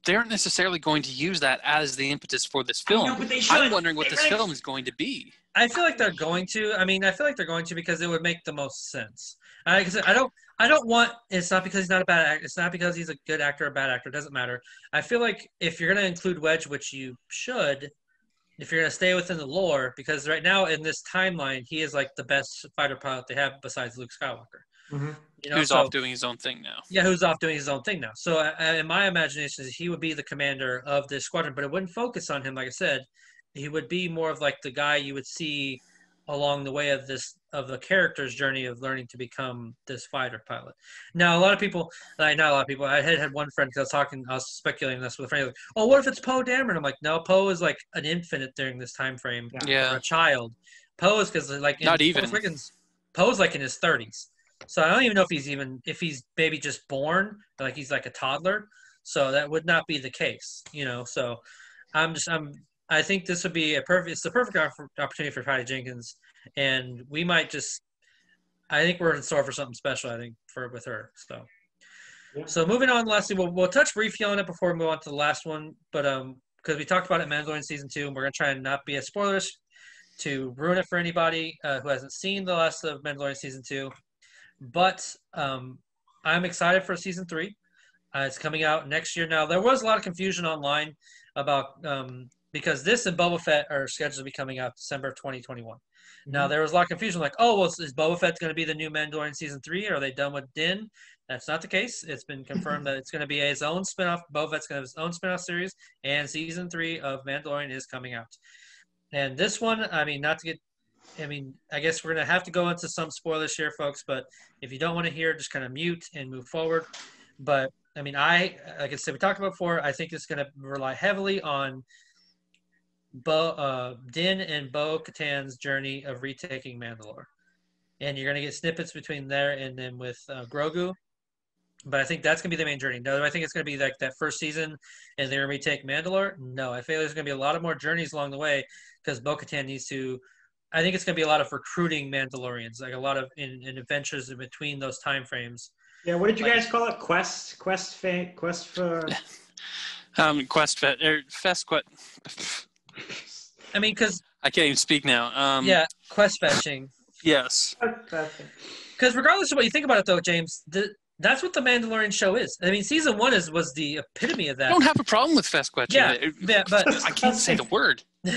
[SPEAKER 3] They aren't necessarily going to use that as the impetus for this
[SPEAKER 1] I know,
[SPEAKER 3] film.
[SPEAKER 1] but they should.
[SPEAKER 3] I'm wondering what
[SPEAKER 1] They
[SPEAKER 3] this
[SPEAKER 1] really-
[SPEAKER 3] film is going to be.
[SPEAKER 2] I feel like they're going to. I mean, I feel like they're going to because it would make the most sense. I, 'cause I don't. I don't want. It's not because he's not a bad actor. It's not because he's a good actor or a bad actor. It doesn't matter. I feel like if you're going to include Wedge, which you should, if you're going to stay within the lore, because right now in this timeline, he is like the best fighter pilot they have besides Luke Skywalker.
[SPEAKER 1] Mhm.
[SPEAKER 2] You know,
[SPEAKER 3] Who's
[SPEAKER 2] so-
[SPEAKER 3] off doing his own thing now?
[SPEAKER 2] yeah, who's off doing his own thing now. So uh, in my imagination, he would be the commander of this squadron, but it wouldn't focus on him. Like I said, he would be more of like the guy you would see along the way of this of the character's journey of learning to become this fighter pilot. Now, a lot of people, like not a lot of people. I had had one friend because I was talking, I was speculating this with a friend. Like, oh, what if it's Poe Dameron? I'm like, no, Poe is like an infinite during this time frame
[SPEAKER 1] Yeah.
[SPEAKER 2] or
[SPEAKER 3] Yeah.
[SPEAKER 2] a child. Poe is because like in
[SPEAKER 3] Not even.
[SPEAKER 2] Awakens, Poe's like in his thirties, so I don't even know if he's even if he's maybe just born, like he's like a toddler. So that would not be the case, you know. So I'm just I'm I think this would be a perfect it's the perfect opportunity for Patty Jenkins, and we might just I think we're in store for something special. I think for with her. So.
[SPEAKER 1] Yeah.
[SPEAKER 2] So moving on, lastly, we'll, we'll touch briefly on it before we move on to the last one. But um, because we talked about it in Mandalorian season two, and we're gonna try and not be as spoilers to ruin it for anybody uh, who hasn't seen the last of Mandalorian season two. But um, I'm excited for season three. Uh, it's coming out next year. Now there was a lot of confusion online about um, because this and Boba Fett are scheduled to be coming out December of 2021. Now mhm. there was a lot of confusion, like, oh, well, is Boba Fett going to be the new Mandalorian season three? Are they done with Din? That's not the case. It's been confirmed that it's going to be his own spinoff. Boba Fett's going to have his own spinoff series, and season three of Mandalorian is coming out. And this one, I mean, not to get, I mean, I guess we're going to have to go into some spoilers here, folks. But if you don't want to hear, just kind of mute and move forward. But I mean, I, like I said, we talked about before. I think it's going to rely heavily on Bo, uh, Din and Bo Katan's journey of retaking Mandalore, and you're going to get snippets between there and then with uh, Grogu. But I think that's going to be the main journey. No, I think it's going to be like that first season, and they're going to retake Mandalore. No, I feel there's going to be a lot of more journeys along the way because Bo Katan needs to. I think it's going to be a lot of recruiting Mandalorians, like a lot of in, in adventures in between those time frames.
[SPEAKER 1] Yeah, what did you guys call it? Quest, quest, fa- quest for. (laughs)
[SPEAKER 3] Um, Quest Fet or Fest Quest.
[SPEAKER 2] I mean, because
[SPEAKER 3] I can't even speak now. Um,
[SPEAKER 2] yeah, quest fetching.
[SPEAKER 3] Yes.
[SPEAKER 2] Because regardless of what you think about it, though, James, the, that's what the Mandalorian show is. I mean, season one is was the epitome of that.
[SPEAKER 3] I don't have a problem with Fest Quest.
[SPEAKER 2] Yeah, yeah, but (laughs)
[SPEAKER 3] I can't say the (laughs) word. (laughs)
[SPEAKER 2] but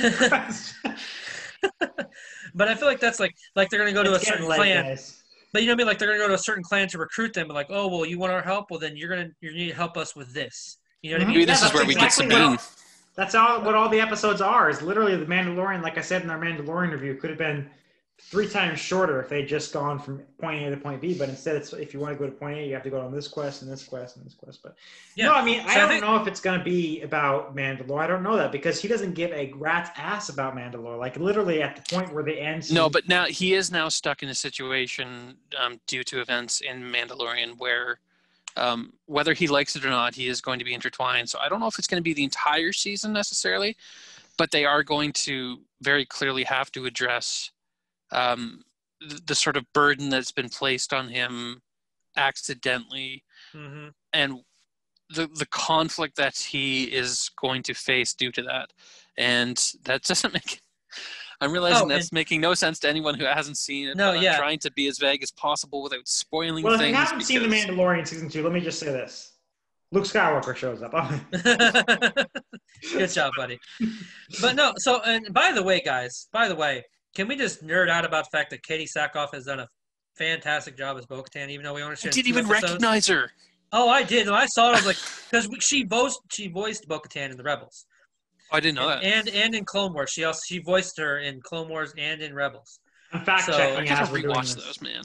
[SPEAKER 2] I feel like that's like like they're gonna go to a
[SPEAKER 1] It's getting
[SPEAKER 2] certain
[SPEAKER 1] late,
[SPEAKER 2] clan.
[SPEAKER 1] guys.
[SPEAKER 2] But you know what I mean? Like they're gonna go to a certain clan to recruit them. But like, oh well, you want our help? Well, then you're gonna you need to help us with this. You know what I
[SPEAKER 1] Mhm.
[SPEAKER 2] mean?
[SPEAKER 3] Maybe this
[SPEAKER 1] Yeah,
[SPEAKER 3] is where
[SPEAKER 1] that's
[SPEAKER 3] we get
[SPEAKER 1] exactly
[SPEAKER 3] Sabine.
[SPEAKER 1] what- That's all what all the episodes are. Is literally the Mandalorian. Like I said in our Mandalorian review, could have been three times shorter if they'd just gone from point A to point B. But instead, it's if you want to go to point A, you have to go on this quest and this quest and this quest. But
[SPEAKER 2] Yeah.
[SPEAKER 1] no, I mean, I
[SPEAKER 2] So I
[SPEAKER 1] don't
[SPEAKER 2] think-
[SPEAKER 1] know if it's going to be about Mandalore. I don't know that because he doesn't give a rat's ass about Mandalore. Like literally at the point where they end.
[SPEAKER 3] No, but now he is now stuck in a situation um, due to events in Mandalorian where, um, whether he likes it or not, he is going to be intertwined. So I don't know if it's going to be the entire season necessarily, but they are going to very clearly have to address um, the, the sort of burden that's been placed on him accidentally
[SPEAKER 2] hmm
[SPEAKER 3] and the the conflict that he is going to face due to that and that (laughs) doesn't make i'm realizing
[SPEAKER 2] Oh,
[SPEAKER 3] that's making no sense to anyone who hasn't seen it
[SPEAKER 2] No,
[SPEAKER 3] but I'm
[SPEAKER 2] yeah.
[SPEAKER 3] trying to be as vague as possible without spoiling
[SPEAKER 1] well, if you haven't seen the
[SPEAKER 3] because-
[SPEAKER 1] Mandalorian season two, let me just say this: Luke Skywalker shows up. (laughs) (laughs)
[SPEAKER 2] Good job, buddy. But no, so and by the way, guys, by the way, can we just nerd out about the fact that Katee Sackhoff has done a fantastic job as Bo-Katan, even though we only
[SPEAKER 3] didn't even
[SPEAKER 2] episodes?
[SPEAKER 3] recognize her
[SPEAKER 2] Oh, I did. When I saw it, I was like, because she voiced she voiced Bo-Katan in the Rebels,
[SPEAKER 3] i didn't know that
[SPEAKER 2] and and in Clone Wars. She also she voiced her in Clone Wars and in Rebels.
[SPEAKER 1] I'm fact
[SPEAKER 2] So-
[SPEAKER 3] i
[SPEAKER 1] checking
[SPEAKER 3] gotta
[SPEAKER 1] as we're
[SPEAKER 3] rewatch those man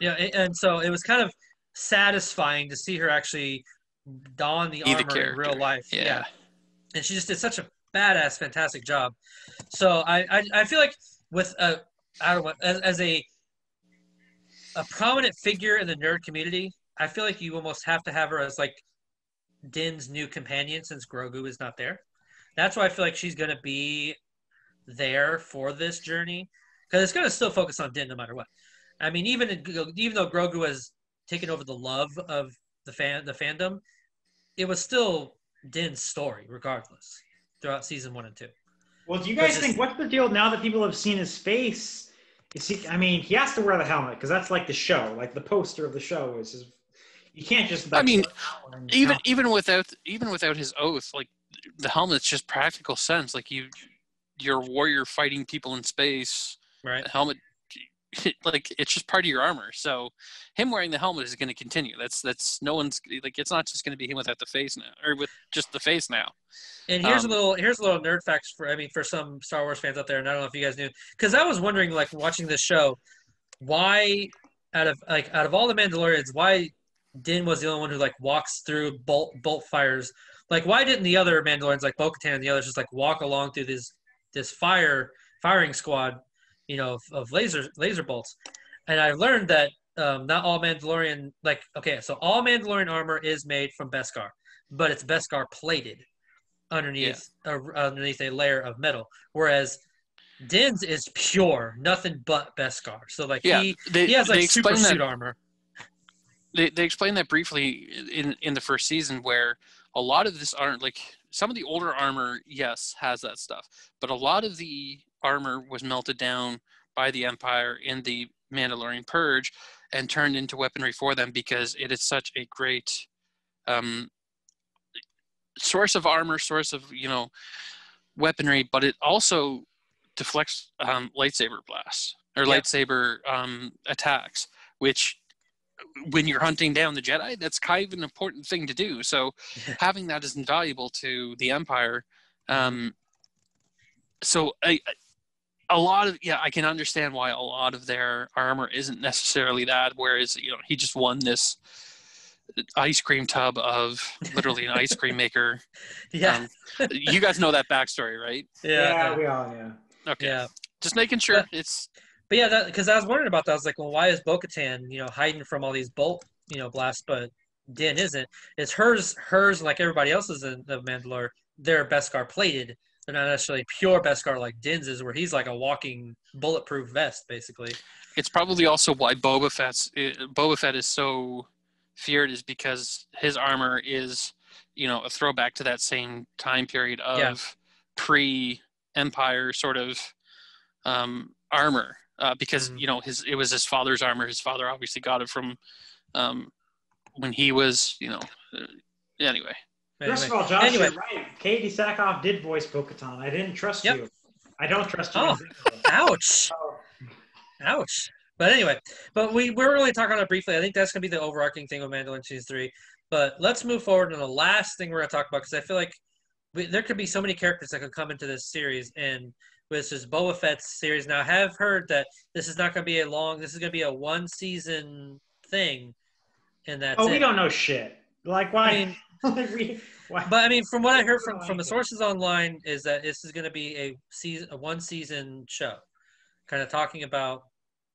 [SPEAKER 2] Yeah, a- and so it was kind of satisfying to see her actually don the
[SPEAKER 3] Be the
[SPEAKER 2] armor in real
[SPEAKER 3] character.
[SPEAKER 2] life.
[SPEAKER 3] yeah,
[SPEAKER 2] and she just did such a badass, fantastic job. So I, I, I feel like with a, I don't know, as, as a, a prominent figure in the nerd community, I feel like you almost have to have her as like Din's new companion since Grogu is not there. That's why I feel like she's gonna be there for this journey because it's gonna still focus on Din no matter what. I mean, even even though Grogu has taken over the love of the fan the fandom, it was still Din's story regardless throughout season one and two.
[SPEAKER 1] Well, do you guys think what's the deal now that people have seen his face? Is he? I mean, he has to wear the helmet because that's like the show, like the poster of the show is his. You can't just.
[SPEAKER 3] I mean, even
[SPEAKER 1] helmet.
[SPEAKER 3] even without even without his oath like the helmet's just practical sense like you you're a warrior fighting people in space
[SPEAKER 2] Right.
[SPEAKER 3] the helmet (laughs) like it's just part of your armor so him wearing the helmet is going to continue that's that's no one's like it's not just going to be him without the face now or with just the face now
[SPEAKER 2] And here's
[SPEAKER 3] Um,
[SPEAKER 2] a little here's a little nerd facts for I mean for some Star Wars fans out there, and I don't know if you guys knew because I was wondering like watching this show, why out of like out of all the Mandalorians, why Din was the only one who like walks through bolt bolt fires. Like why didn't the other Mandalorians like Bo-Katan and the others just like walk along through this this fire firing squad, you know, of, of laser laser bolts? And I learned that um, not all Mandalorian like okay, so all Mandalorian armor is made from Beskar, but it's Beskar plated underneath uh, underneath a layer of metal, whereas Din's is pure, nothing but Beskar. So like
[SPEAKER 3] yeah
[SPEAKER 2] he
[SPEAKER 3] they,
[SPEAKER 2] he has like super
[SPEAKER 3] explain that
[SPEAKER 2] suit armor.
[SPEAKER 3] they, they explained that briefly in in the first season where a lot of this aren't like some of the older armor yes has that stuff but a lot of the armor was melted down by the empire in the mandalorian purge and turned into weaponry for them because it is such a great um, source of armor source of you know weaponry but it also deflects um, lightsaber blasts or
[SPEAKER 2] Yep.
[SPEAKER 3] lightsaber um, attacks which when you're hunting down the Jedi, that's kind of an important thing to do. So (laughs) having that is invaluable to the Empire. Um, so I, a lot of yeah, I can understand why a lot of their armor isn't necessarily that. Whereas you know he just won this ice cream tub of literally an ice cream maker. (laughs)
[SPEAKER 2] Yeah,
[SPEAKER 3] Um, you guys know that backstory, right?
[SPEAKER 1] yeah,
[SPEAKER 2] yeah,
[SPEAKER 1] we all yeah.
[SPEAKER 3] Okay,
[SPEAKER 2] yeah.
[SPEAKER 3] just making sure it's
[SPEAKER 2] But yeah, because I was wondering about that. I was like, well, why is Bo-Katan, you know, hiding from all these bolt, you know, blasts, but Din isn't? It's hers, hers, like everybody else's in the Mandalore. They're Beskar plated. They're not necessarily pure Beskar like Din's is, where he's like a walking bulletproof vest, basically.
[SPEAKER 3] it's probably also why Boba Fett's Boba Fett is so feared is because his armor is, you know, a throwback to that same time period of
[SPEAKER 2] Yeah.
[SPEAKER 3] pre-Empire sort of um, armor. Uh, because
[SPEAKER 2] Mhm.
[SPEAKER 3] you know his it was his father's armor. His father obviously got it from um, when he was, you know. Uh, anyway,
[SPEAKER 1] First of all, Josh,
[SPEAKER 2] Anyway.
[SPEAKER 1] you're right. Katee Sackhoff did voice Bo-Katan. I didn't trust
[SPEAKER 2] Yep.
[SPEAKER 1] you. I don't trust you.
[SPEAKER 2] Oh. Ouch. (laughs)
[SPEAKER 1] Oh.
[SPEAKER 2] Ouch. But anyway, but we we're really talking about it briefly. I think that's gonna be the overarching thing with Mandalorian season three. But let's move forward to the last thing we're gonna talk about because I feel like we, there could be so many characters that could come into this series, and with this Boba Fett's series. Now, I have heard that this is not going to be a long. This is going to be a one season thing, and that's
[SPEAKER 1] Oh,
[SPEAKER 2] it.
[SPEAKER 1] we don't know shit. Like why?
[SPEAKER 2] I mean, (laughs)
[SPEAKER 1] like we, why?
[SPEAKER 2] but I mean, from what I heard from from the sources online, is that this is going to be a season, a one season show, kind of talking about,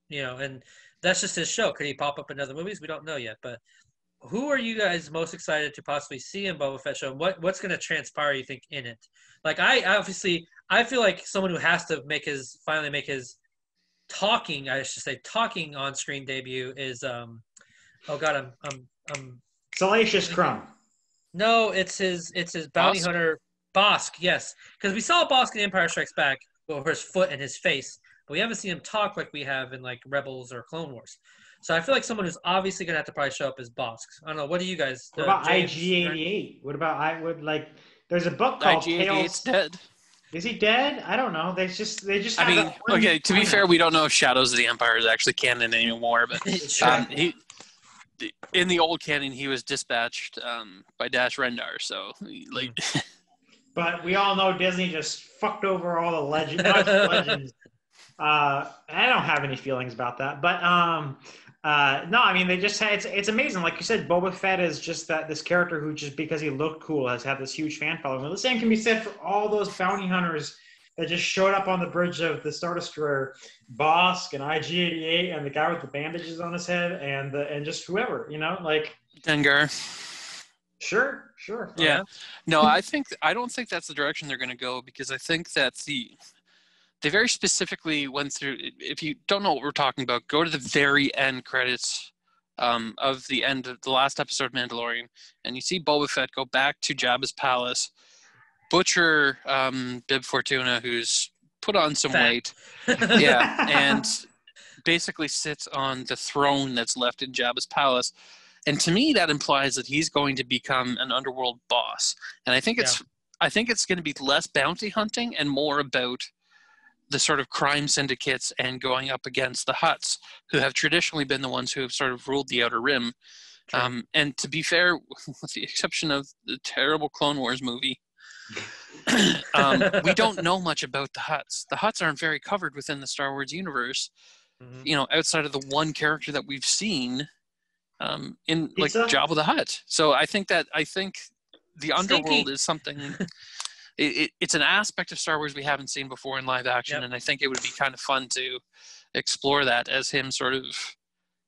[SPEAKER 2] you know, and that's just his show. Could he pop up in other movies? We don't know yet. But who are you guys most excited to possibly see in Boba Fett show? And What what's going to transpire? You think in it? Like I obviously, I feel like someone who has to make his finally make his talking, I should say, talking on screen debut is um, oh god, I'm I'm I'm
[SPEAKER 1] Salacious Crumb.
[SPEAKER 2] no, it's his it's his bounty
[SPEAKER 3] Bossk?
[SPEAKER 2] hunter Bossk, yes. Because we saw Bossk in Empire Strikes Back with his foot and his face, but we haven't seen him talk like we have in like Rebels or Clone Wars. So I feel like someone who's obviously gonna have to probably show up is Bossk. I don't know. What do you guys?
[SPEAKER 1] What
[SPEAKER 2] uh,
[SPEAKER 1] about IG88? What about I would like? There's a book called
[SPEAKER 3] IG88's
[SPEAKER 1] Tales.
[SPEAKER 3] dead.
[SPEAKER 1] Is he dead? I don't know. They just they just.
[SPEAKER 3] I mean, okay. To be
[SPEAKER 1] don't
[SPEAKER 3] fair, we don't know if Shadows of the Empire is actually canon anymore, but um, he, in the old canon, he was dispatched um, by Dash Rendar. So, like, (laughs)
[SPEAKER 1] But we all know Disney just fucked over all the legend, (laughs) legends. Uh, I don't have any feelings about that, but um, uh, no, I mean they just had it's it's amazing. Like you said, Boba Fett is just that this character who just because he looked cool has had this huge fan following. The same can be said for all those bounty hunters that just showed up on the bridge of the Star Destroyer, Bossk and IG88 and the guy with the bandages on his head and the and just whoever you know, like
[SPEAKER 3] Dengar.
[SPEAKER 1] sure, sure,
[SPEAKER 3] Yeah. No, I think I don't think that's the direction they're going to go because I think that the they very specifically went through. If you don't know what we're talking about, go to the very end credits um, of the end of the last episode of Mandalorian, and you see Boba Fett go back to Jabba's palace, butcher um, Bib Fortuna, who's put on some
[SPEAKER 2] Fat.
[SPEAKER 3] weight, yeah, (laughs) and basically sits on the throne that's left in Jabba's palace. And to me, that implies that he's going to become an underworld boss. And I think it's, I think it's going to be less bounty hunting and more about the sort of crime syndicates and going up against the Hutts, who have traditionally been the ones who have sort of ruled the Outer Rim.
[SPEAKER 2] True.
[SPEAKER 3] Um, and to be fair, (laughs) with the exception of the terrible Clone Wars movie, (clears throat) um, we don't know much about the Hutts. The Hutts aren't very covered within the Star Wars universe
[SPEAKER 2] Mhm.
[SPEAKER 3] you know, outside of the one character that we've seen um, in like
[SPEAKER 1] Pizza?
[SPEAKER 3] Jabba the Hutt. So I think that I think the underworld
[SPEAKER 2] Stinky.
[SPEAKER 3] is something. It, it, it's an aspect of Star Wars we haven't seen before in live action,
[SPEAKER 2] Yep.
[SPEAKER 3] and I think it would be kind of fun to explore that as him sort of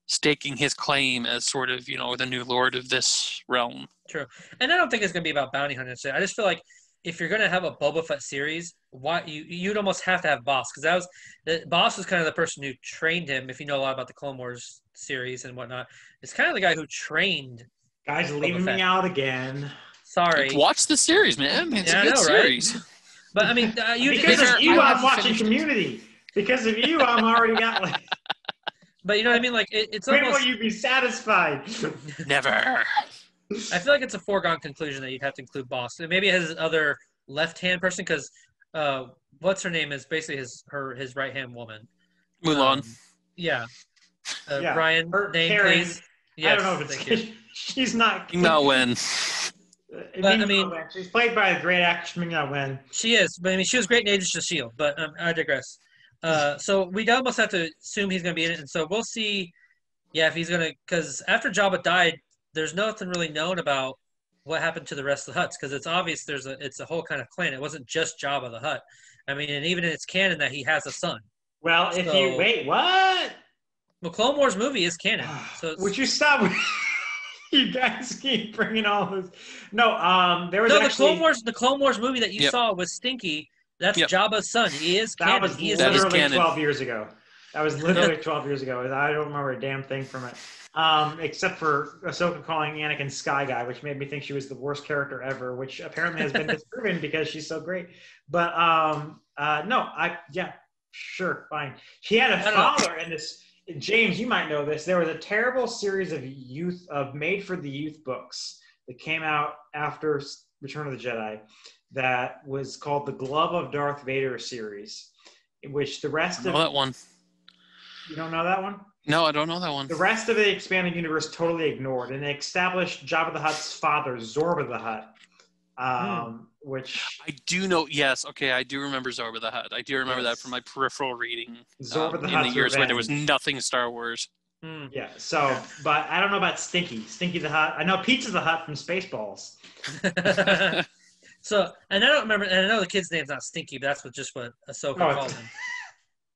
[SPEAKER 3] staking his claim as sort of you know the new lord of this realm.
[SPEAKER 2] True, and I don't think it's gonna be about bounty hunting. So I just feel like if you're gonna have a Boba Fett series, why you you'd almost have to have Bossk because that was the Bossk was kind of the person who trained him. If you know a lot about the Clone Wars series and whatnot, it's kind of the guy who trained.
[SPEAKER 1] guys leaving
[SPEAKER 2] Fett.
[SPEAKER 1] me out again.
[SPEAKER 2] Sorry,
[SPEAKER 3] Watch the series, man. It's
[SPEAKER 2] Yeah, I
[SPEAKER 3] a good
[SPEAKER 2] know, right?
[SPEAKER 3] series.
[SPEAKER 2] but I mean, uh, you.
[SPEAKER 1] because of you,
[SPEAKER 3] I
[SPEAKER 1] I'm watching
[SPEAKER 3] finished it.
[SPEAKER 1] Community. Because of you, I'm already got like. (laughs)
[SPEAKER 2] But you know what I mean? Like it, it's
[SPEAKER 1] When
[SPEAKER 2] almost.
[SPEAKER 1] will you be satisfied? (laughs)
[SPEAKER 3] Never.
[SPEAKER 2] I feel like it's a foregone conclusion that you'd have to include Bossk. And maybe his other left hand person because uh, what's her name is basically his her his right hand woman.
[SPEAKER 3] Mulan.
[SPEAKER 2] Um, yeah. Uh,
[SPEAKER 1] Yeah,
[SPEAKER 2] Ryan,
[SPEAKER 1] her-
[SPEAKER 2] name
[SPEAKER 1] Karen.
[SPEAKER 2] please. Yes,
[SPEAKER 1] I don't know if
[SPEAKER 2] thank you.
[SPEAKER 1] it's. (laughs) She's not.
[SPEAKER 3] no when.
[SPEAKER 2] But, I mean-
[SPEAKER 1] she's played by a great actress, Ming-Na Wen.
[SPEAKER 2] She is, but I mean, she was great in Agents of Shield. But um, I digress. Uh, so we almost have to assume he's going to be in it, and so we'll see. Yeah, if he's going to, because after Jabba died, there's nothing really known about what happened to the rest of the Hutts, because it's obvious there's a it's a whole kind of clan. It wasn't just Jabba the Hutt. I mean, and even in its canon that he has a son.
[SPEAKER 1] Well, if you wait, what?
[SPEAKER 2] Well, Clone Wars movie is canon, (sighs) so
[SPEAKER 1] Would you stop? (laughs) (laughs) you guys keep bringing all this. No, um, there was
[SPEAKER 2] no, the
[SPEAKER 1] actually
[SPEAKER 2] Clone Wars, the Clone Wars movie that you
[SPEAKER 3] Yep.
[SPEAKER 2] saw was Stinky. That's
[SPEAKER 3] Yep.
[SPEAKER 2] Jabba's son. He is
[SPEAKER 1] that
[SPEAKER 2] canon.
[SPEAKER 1] was
[SPEAKER 2] he is
[SPEAKER 3] That is
[SPEAKER 1] literally
[SPEAKER 3] canon.
[SPEAKER 1] 12 years ago. That was literally 12 years ago. I don't remember a damn thing from it. Um, except for Ahsoka calling Anakin Sky Guy, which made me think she was the worst character ever, which apparently has been (laughs) disproven because she's so great. But um, uh, no, I yeah, sure, fine. He had a
[SPEAKER 2] don't know.
[SPEAKER 1] father in this. James, you might know this. There was a terrible series of youth of made for the youth books that came out after Return of the Jedi that was called the Glove of Darth Vader series, in which the rest
[SPEAKER 3] know
[SPEAKER 1] of
[SPEAKER 3] that one.
[SPEAKER 1] you don't know that one.
[SPEAKER 3] No, I don't know that one.
[SPEAKER 1] The rest of the expanded universe totally ignored, and they established Jabba the Hutt's father, Zorba the Hutt, um, which
[SPEAKER 3] I do know. Yes, okay, I do remember Zorba the Hutt. I do remember that from my peripheral reading
[SPEAKER 1] Zorba
[SPEAKER 3] um,
[SPEAKER 1] the
[SPEAKER 3] in the
[SPEAKER 1] Hutt's
[SPEAKER 3] years when there was nothing Star Wars.
[SPEAKER 2] Hmm.
[SPEAKER 1] Yeah. So, but I don't know about Stinky. Stinky the Hutt. I know Pizza the Hutt from Spaceballs. (laughs)
[SPEAKER 2] so, and I don't remember, and I know the kid's name's not Stinky, but that's what just what Ahsoka
[SPEAKER 1] Oh,
[SPEAKER 2] called him.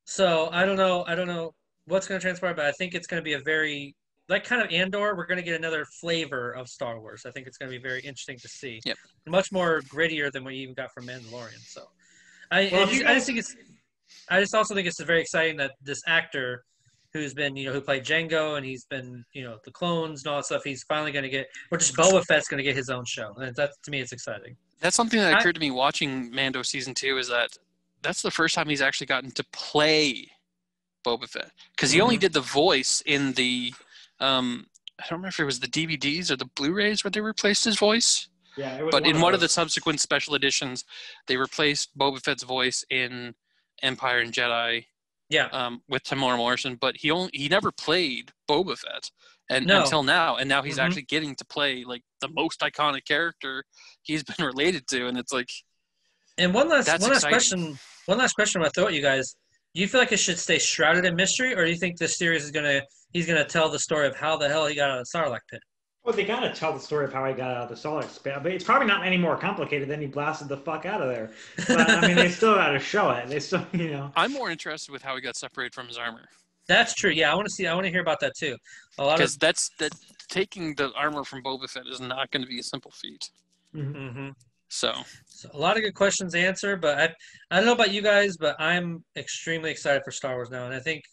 [SPEAKER 2] So I don't know, I don't know what's going to transpire, but I think it's going to be a very like kind of Andor. We're going to get another flavor of Star Wars. I think it's going to be very interesting to see.
[SPEAKER 3] Yep.
[SPEAKER 2] Much more grittier than what you even got from Mandalorian. So, I,
[SPEAKER 1] Well,
[SPEAKER 2] I,
[SPEAKER 1] if you
[SPEAKER 2] just, I just think it's, I just also think it's very exciting that this actor who's been, you know, who played Jango and he's been, you know, the clones and all that stuff. He's finally going to get, or just Boba Fett's going to get his own show, and that to me, it's exciting.
[SPEAKER 3] That's something that
[SPEAKER 2] I-
[SPEAKER 3] occurred to me watching Mando season two. Is that that's the first time he's actually gotten to play Boba Fett because he only
[SPEAKER 2] Mm-hmm.
[SPEAKER 3] did the voice in the. Um, I don't remember if it was the DVDs or the Blu-rays where they replaced his voice.
[SPEAKER 1] Yeah. It was
[SPEAKER 3] But in one of the subsequent special editions, they replaced Boba Fett's voice in Empire and Jedi
[SPEAKER 2] Yeah.
[SPEAKER 3] um, with Temuera Morrison, but he only he never played Boba Fett and
[SPEAKER 2] No.
[SPEAKER 3] until now, and now he's
[SPEAKER 2] Mhm.
[SPEAKER 3] actually getting to play like the most iconic character he's (laughs) been related to, and it's like
[SPEAKER 2] And one last
[SPEAKER 3] That's
[SPEAKER 2] one last
[SPEAKER 3] exciting.
[SPEAKER 2] question. One last question. I throw at you guys. Do you feel like it should stay shrouded in mystery, or do you think this series is gonna he's gonna tell the story of how the hell he got out of the Sarlacc pit?
[SPEAKER 1] Well, they got to tell the story of how he got out of the Solar Expanse, but it's probably not any more complicated than he blasted the fuck out of there. But I mean, they (laughs) still got to show it. They still, you know.
[SPEAKER 3] I'm more interested with how he got separated from his armor
[SPEAKER 2] That's true. Yeah, I want to see. I want to hear about that too. A lot of.
[SPEAKER 3] because that's that taking the armor from Boba Fett is not going to be a simple feat.
[SPEAKER 2] Mm-hmm.
[SPEAKER 3] So
[SPEAKER 2] So a lot of good questions to answer, but I I don't know about you guys, but I'm extremely excited for Star Wars now, and I think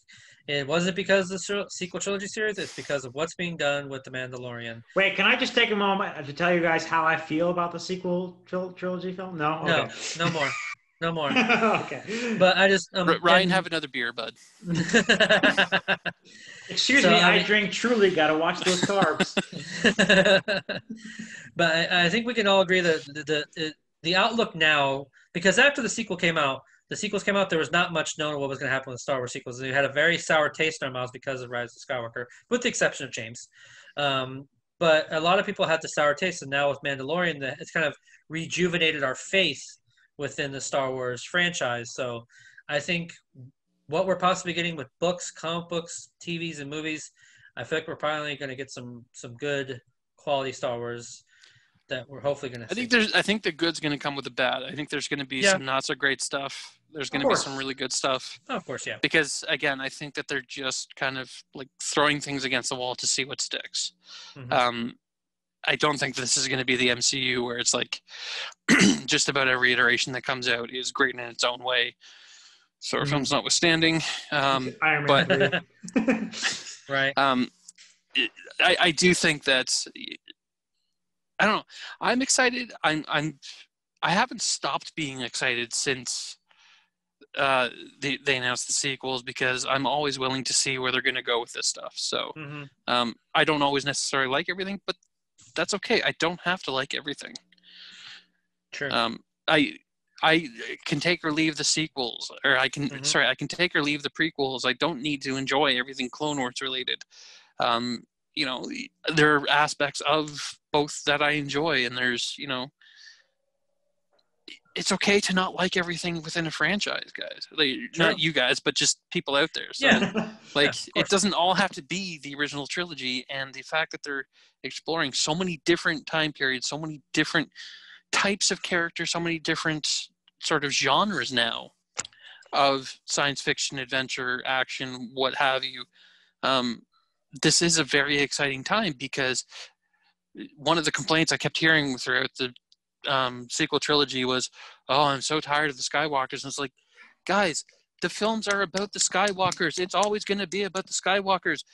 [SPEAKER 2] it wasn't because of the sequel trilogy series. It's because of what's being done with the Mandalorian.
[SPEAKER 1] Wait, can I just take a moment to tell you guys how I feel about the sequel tril- trilogy film? No.
[SPEAKER 2] No,
[SPEAKER 1] Okay.
[SPEAKER 2] no more, no more. (laughs)
[SPEAKER 1] okay.
[SPEAKER 2] But I just um,
[SPEAKER 3] R- Ryan,
[SPEAKER 2] and-
[SPEAKER 3] have another beer, bud. (laughs)
[SPEAKER 1] Excuse
[SPEAKER 2] So,
[SPEAKER 1] me,
[SPEAKER 2] I
[SPEAKER 1] I,
[SPEAKER 2] mean-
[SPEAKER 1] drink Truly. Got to watch those carbs. (laughs)
[SPEAKER 2] but I, I think we can all agree that the, the the outlook now, because after the sequel came out, the sequels came out, there was not much known what was going to happen with Star Wars sequels. We had a very sour taste in our mouths because of Rise of Skywalker, with the exception of James. Um, but a lot of people had the sour taste, and now with Mandalorian, it's kind of rejuvenated our faith within the Star Wars franchise. So I think what we're possibly getting with books, comic books, TVs, and movies, I feel like we're probably going to get some some good quality Star Wars that we're hopefully going to.
[SPEAKER 3] I think there's I think the good's going to come with the bad. I think there's going to be
[SPEAKER 2] Yeah.
[SPEAKER 3] some not so great stuff. There's going to be some really good stuff.
[SPEAKER 2] Oh, of course, yeah.
[SPEAKER 3] because again i think that they're just kind of like throwing things against the wall to see what sticks
[SPEAKER 2] Mhm.
[SPEAKER 3] um, i don't think this is going to be the mcu where it's like (clears throat) just about every iteration that comes out is great in its own way sort of
[SPEAKER 2] Mhm.
[SPEAKER 3] films notwithstanding um, (laughs)
[SPEAKER 1] Iron Man
[SPEAKER 3] but- (laughs)
[SPEAKER 2] right.
[SPEAKER 3] um, I, I do think that i don't know i'm excited i'm i'm i haven't stopped being excited since uh, they, they announced the sequels because I'm always willing to see where they're going to go with this stuff. So
[SPEAKER 2] hmm
[SPEAKER 3] um, I don't always necessarily like everything, but that's okay. I don't have to like everything.
[SPEAKER 2] True.
[SPEAKER 3] Um, I I can take or leave the sequels, or I can
[SPEAKER 2] Mhm.
[SPEAKER 3] sorry, I can take or leave the prequels. I don't need to enjoy everything Clone Wars related. Um, you know, there are aspects of both that I enjoy, and there's you know, it's okay to not like everything within a franchise, guys. Like, not you guys, but just people out there. So,
[SPEAKER 2] Yeah. (laughs) (laughs)
[SPEAKER 3] like
[SPEAKER 2] of
[SPEAKER 3] it doesn't all have to be the original trilogy and the fact that they're exploring so many different time periods so many different types of characters so many different sort of genres now of science fiction adventure action what have you um, this is a very exciting time because one of the complaints i kept hearing throughout the um, sequel trilogy was oh i'm so tired of the skywalkers and it's like guys the films are about the Skywalkers. It's always going to be about the Skywalkers.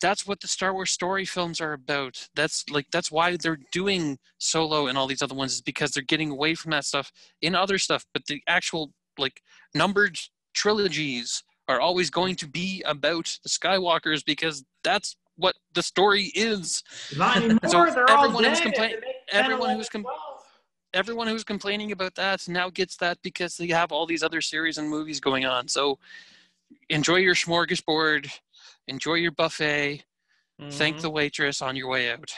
[SPEAKER 3] That's what the Star Wars story films are about. That's like that's why they're doing Solo and all these other ones is because they're getting away from that stuff in other stuff. But the actual like numbered trilogies are always going to be about the Skywalkers because that's what the story is.
[SPEAKER 1] Not (laughs) anymore.
[SPEAKER 3] So
[SPEAKER 1] They're
[SPEAKER 3] everyone who's
[SPEAKER 1] dead.
[SPEAKER 3] complain-
[SPEAKER 1] They make 10,
[SPEAKER 3] everyone
[SPEAKER 1] 11,
[SPEAKER 3] who's com- Everyone who's complaining about that now gets that because they have all these other series and movies going on. So enjoy your smorgasbord, enjoy your buffet, thank
[SPEAKER 2] Mhm.
[SPEAKER 3] the waitress on your way out.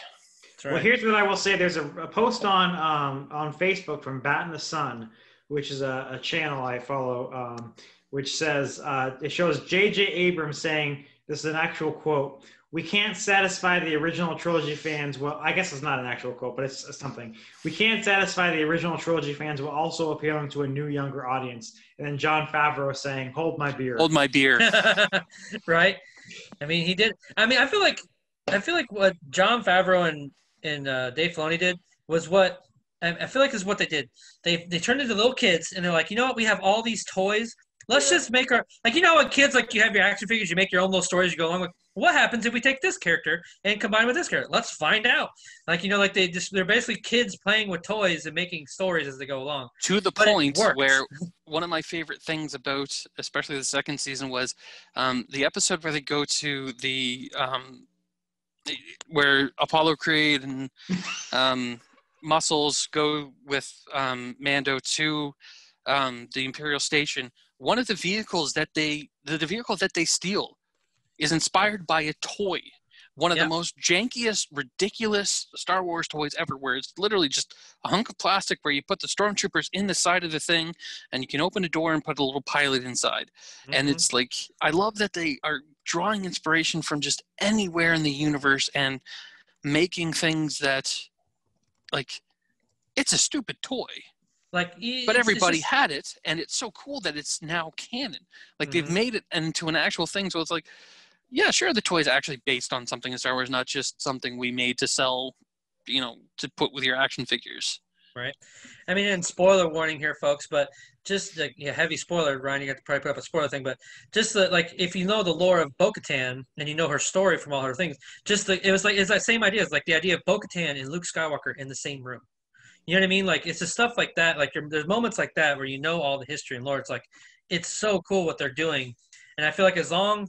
[SPEAKER 2] Right.
[SPEAKER 1] Well, here's what I will say. There's a, a post on um, on Facebook from Bat in the Sun, which is a, a channel I follow, um, which says uh, it shows J.J. Abrams saying this is an actual quote. We can't satisfy the original trilogy fans. Well, I guess it's not an actual quote, but it's, it's something. We can't satisfy the original trilogy fans while also appealing to a new, younger audience. And then Jon Favreau saying, "Hold my beer."
[SPEAKER 3] Hold my beer. (laughs)
[SPEAKER 2] right? I mean, he did. I mean, I feel like I feel like what Jon Favreau and and uh, Dave Filoni did was what I, I feel like is what they did. They they turned into little kids and they're like, you know what? We have all these toys. Let's just make our like you know what kids like you have your action figures, you make your own little stories, you go along with. What happens if we take this character and combine with this character? Let's find out. Like you know, like they just they're basically kids playing with toys and making stories as they go along.
[SPEAKER 3] to the
[SPEAKER 2] But
[SPEAKER 3] point where (laughs) one of my favorite things about especially the second season was um, the episode where they go to the um, where apollo creed and (laughs) um, muscles go with um, mando to um, the imperial station one of the vehicles that they the, the vehicle that they steal is inspired by a toy one of
[SPEAKER 2] Yeah.
[SPEAKER 3] the most jankiest ridiculous star wars toys ever where it's literally just a hunk of plastic where you put the stormtroopers in the side of the thing and you can open a door and put a little pilot inside and
[SPEAKER 2] Mhm.
[SPEAKER 3] it's like i love that they are drawing inspiration from just anywhere in the universe and making things that like it's a stupid toy
[SPEAKER 2] like
[SPEAKER 3] but everybody
[SPEAKER 2] just-
[SPEAKER 3] had it and it's so cool that it's now canon like they've
[SPEAKER 2] Mhm.
[SPEAKER 3] made it into an actual thing so it's like yeah sure the toy is actually based on something in star wars not just something we made to sell you know to put with your action figures Right.
[SPEAKER 2] I mean, and spoiler warning here, folks, but just like yeah, heavy spoiler, Ryan, you got to probably put up a spoiler thing, but just the, like if you know the lore of Bo-Katan and you know her story from all her things, just the, it was like it's that same idea. It's like the idea of Bo-Katan and Luke Skywalker in the same room. You know what I mean? Like it's just stuff like that. Like there- there's moments like that where you know all the history and lore. It's like it's so cool what they're doing, and I feel like as long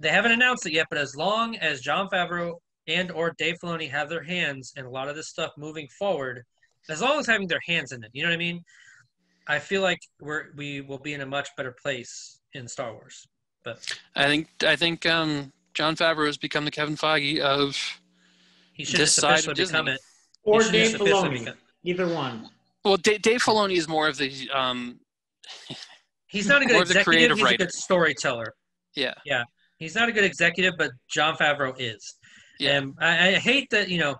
[SPEAKER 2] they haven't announced it yet, but as long as Jon Favreau and or Dave Filoni have their hands in a lot of this stuff moving forward, as long as having their hands in it, you know what I mean? I feel like we're we will be in a much better place in Star Wars. But
[SPEAKER 3] i think i think um, jon favreau has become the kevin feige of
[SPEAKER 2] he should
[SPEAKER 3] This side of
[SPEAKER 2] officially become
[SPEAKER 3] Disney.
[SPEAKER 2] it.
[SPEAKER 1] or Dave Filoni.
[SPEAKER 2] become-
[SPEAKER 1] Either one.
[SPEAKER 3] well dave, dave filoni is more of the um, (laughs)
[SPEAKER 2] He's not a good
[SPEAKER 3] More of the
[SPEAKER 2] executive. He's a good storyteller.
[SPEAKER 3] yeah Yeah.
[SPEAKER 2] He's not a good executive, but Jon Favreau is.
[SPEAKER 3] Yeah.
[SPEAKER 2] And I, I hate that, you know,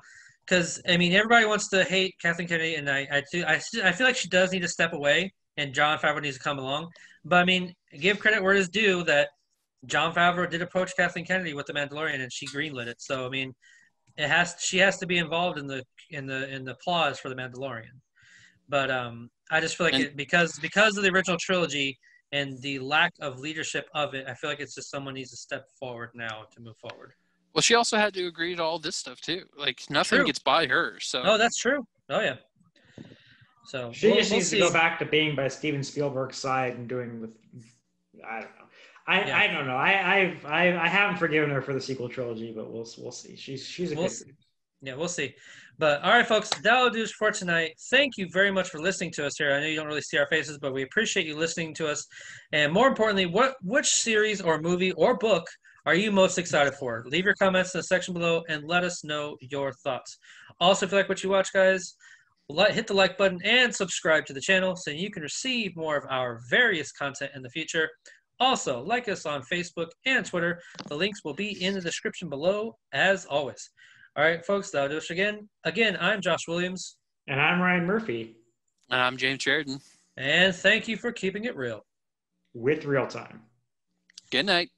[SPEAKER 2] because I mean everybody wants to hate Kathleen Kennedy, and I, I do, I, I feel like she does need to step away, and Jon Favreau needs to come along. But I mean, give credit where it is due that Jon Favreau did approach Kathleen Kennedy with the Mandalorian, and she greenlit it. So I mean, it has she has to be involved in the in the in the applause for the Mandalorian. But um, I just feel like
[SPEAKER 3] And-
[SPEAKER 2] it, because because of the original trilogy and the lack of leadership of it, I feel like it's just someone needs to step forward now to move forward.
[SPEAKER 3] well she also had to agree to all this stuff too like nothing
[SPEAKER 2] True.
[SPEAKER 3] gets by her so
[SPEAKER 2] Oh, that's true. Oh yeah. So
[SPEAKER 1] She
[SPEAKER 2] we'll-
[SPEAKER 1] just
[SPEAKER 2] we'll
[SPEAKER 1] needs
[SPEAKER 2] see.
[SPEAKER 1] to go back to being by Steven Spielberg's side and doing with. I don't know. I,
[SPEAKER 2] Yeah.
[SPEAKER 1] I don't know. I, I've I I haven't forgiven her for the sequel trilogy, but we'll we'll see. She's she's a
[SPEAKER 2] We'll
[SPEAKER 1] good.
[SPEAKER 2] see. Yeah, we'll see. But all right, folks, that'll do for tonight. Thank you very much for listening to us here. I know you don't really see our faces, but we appreciate you listening to us. And more importantly, what which series or movie or book are you most excited for? Leave your comments in the section below and let us know your thoughts. Also, if you like what you watch, guys, hit the like button and subscribe to the channel so you can receive more of our various content in the future. Also, like us on Facebook and Twitter. The links will be in the description below, as always. All right, folks, that'll do us again. Again, I'm Josh Williams.
[SPEAKER 1] And I'm Ryan Murphy.
[SPEAKER 3] And I'm James Sheridan.
[SPEAKER 2] And thank you for keeping it real.
[SPEAKER 1] With ReelTime.
[SPEAKER 3] Good night.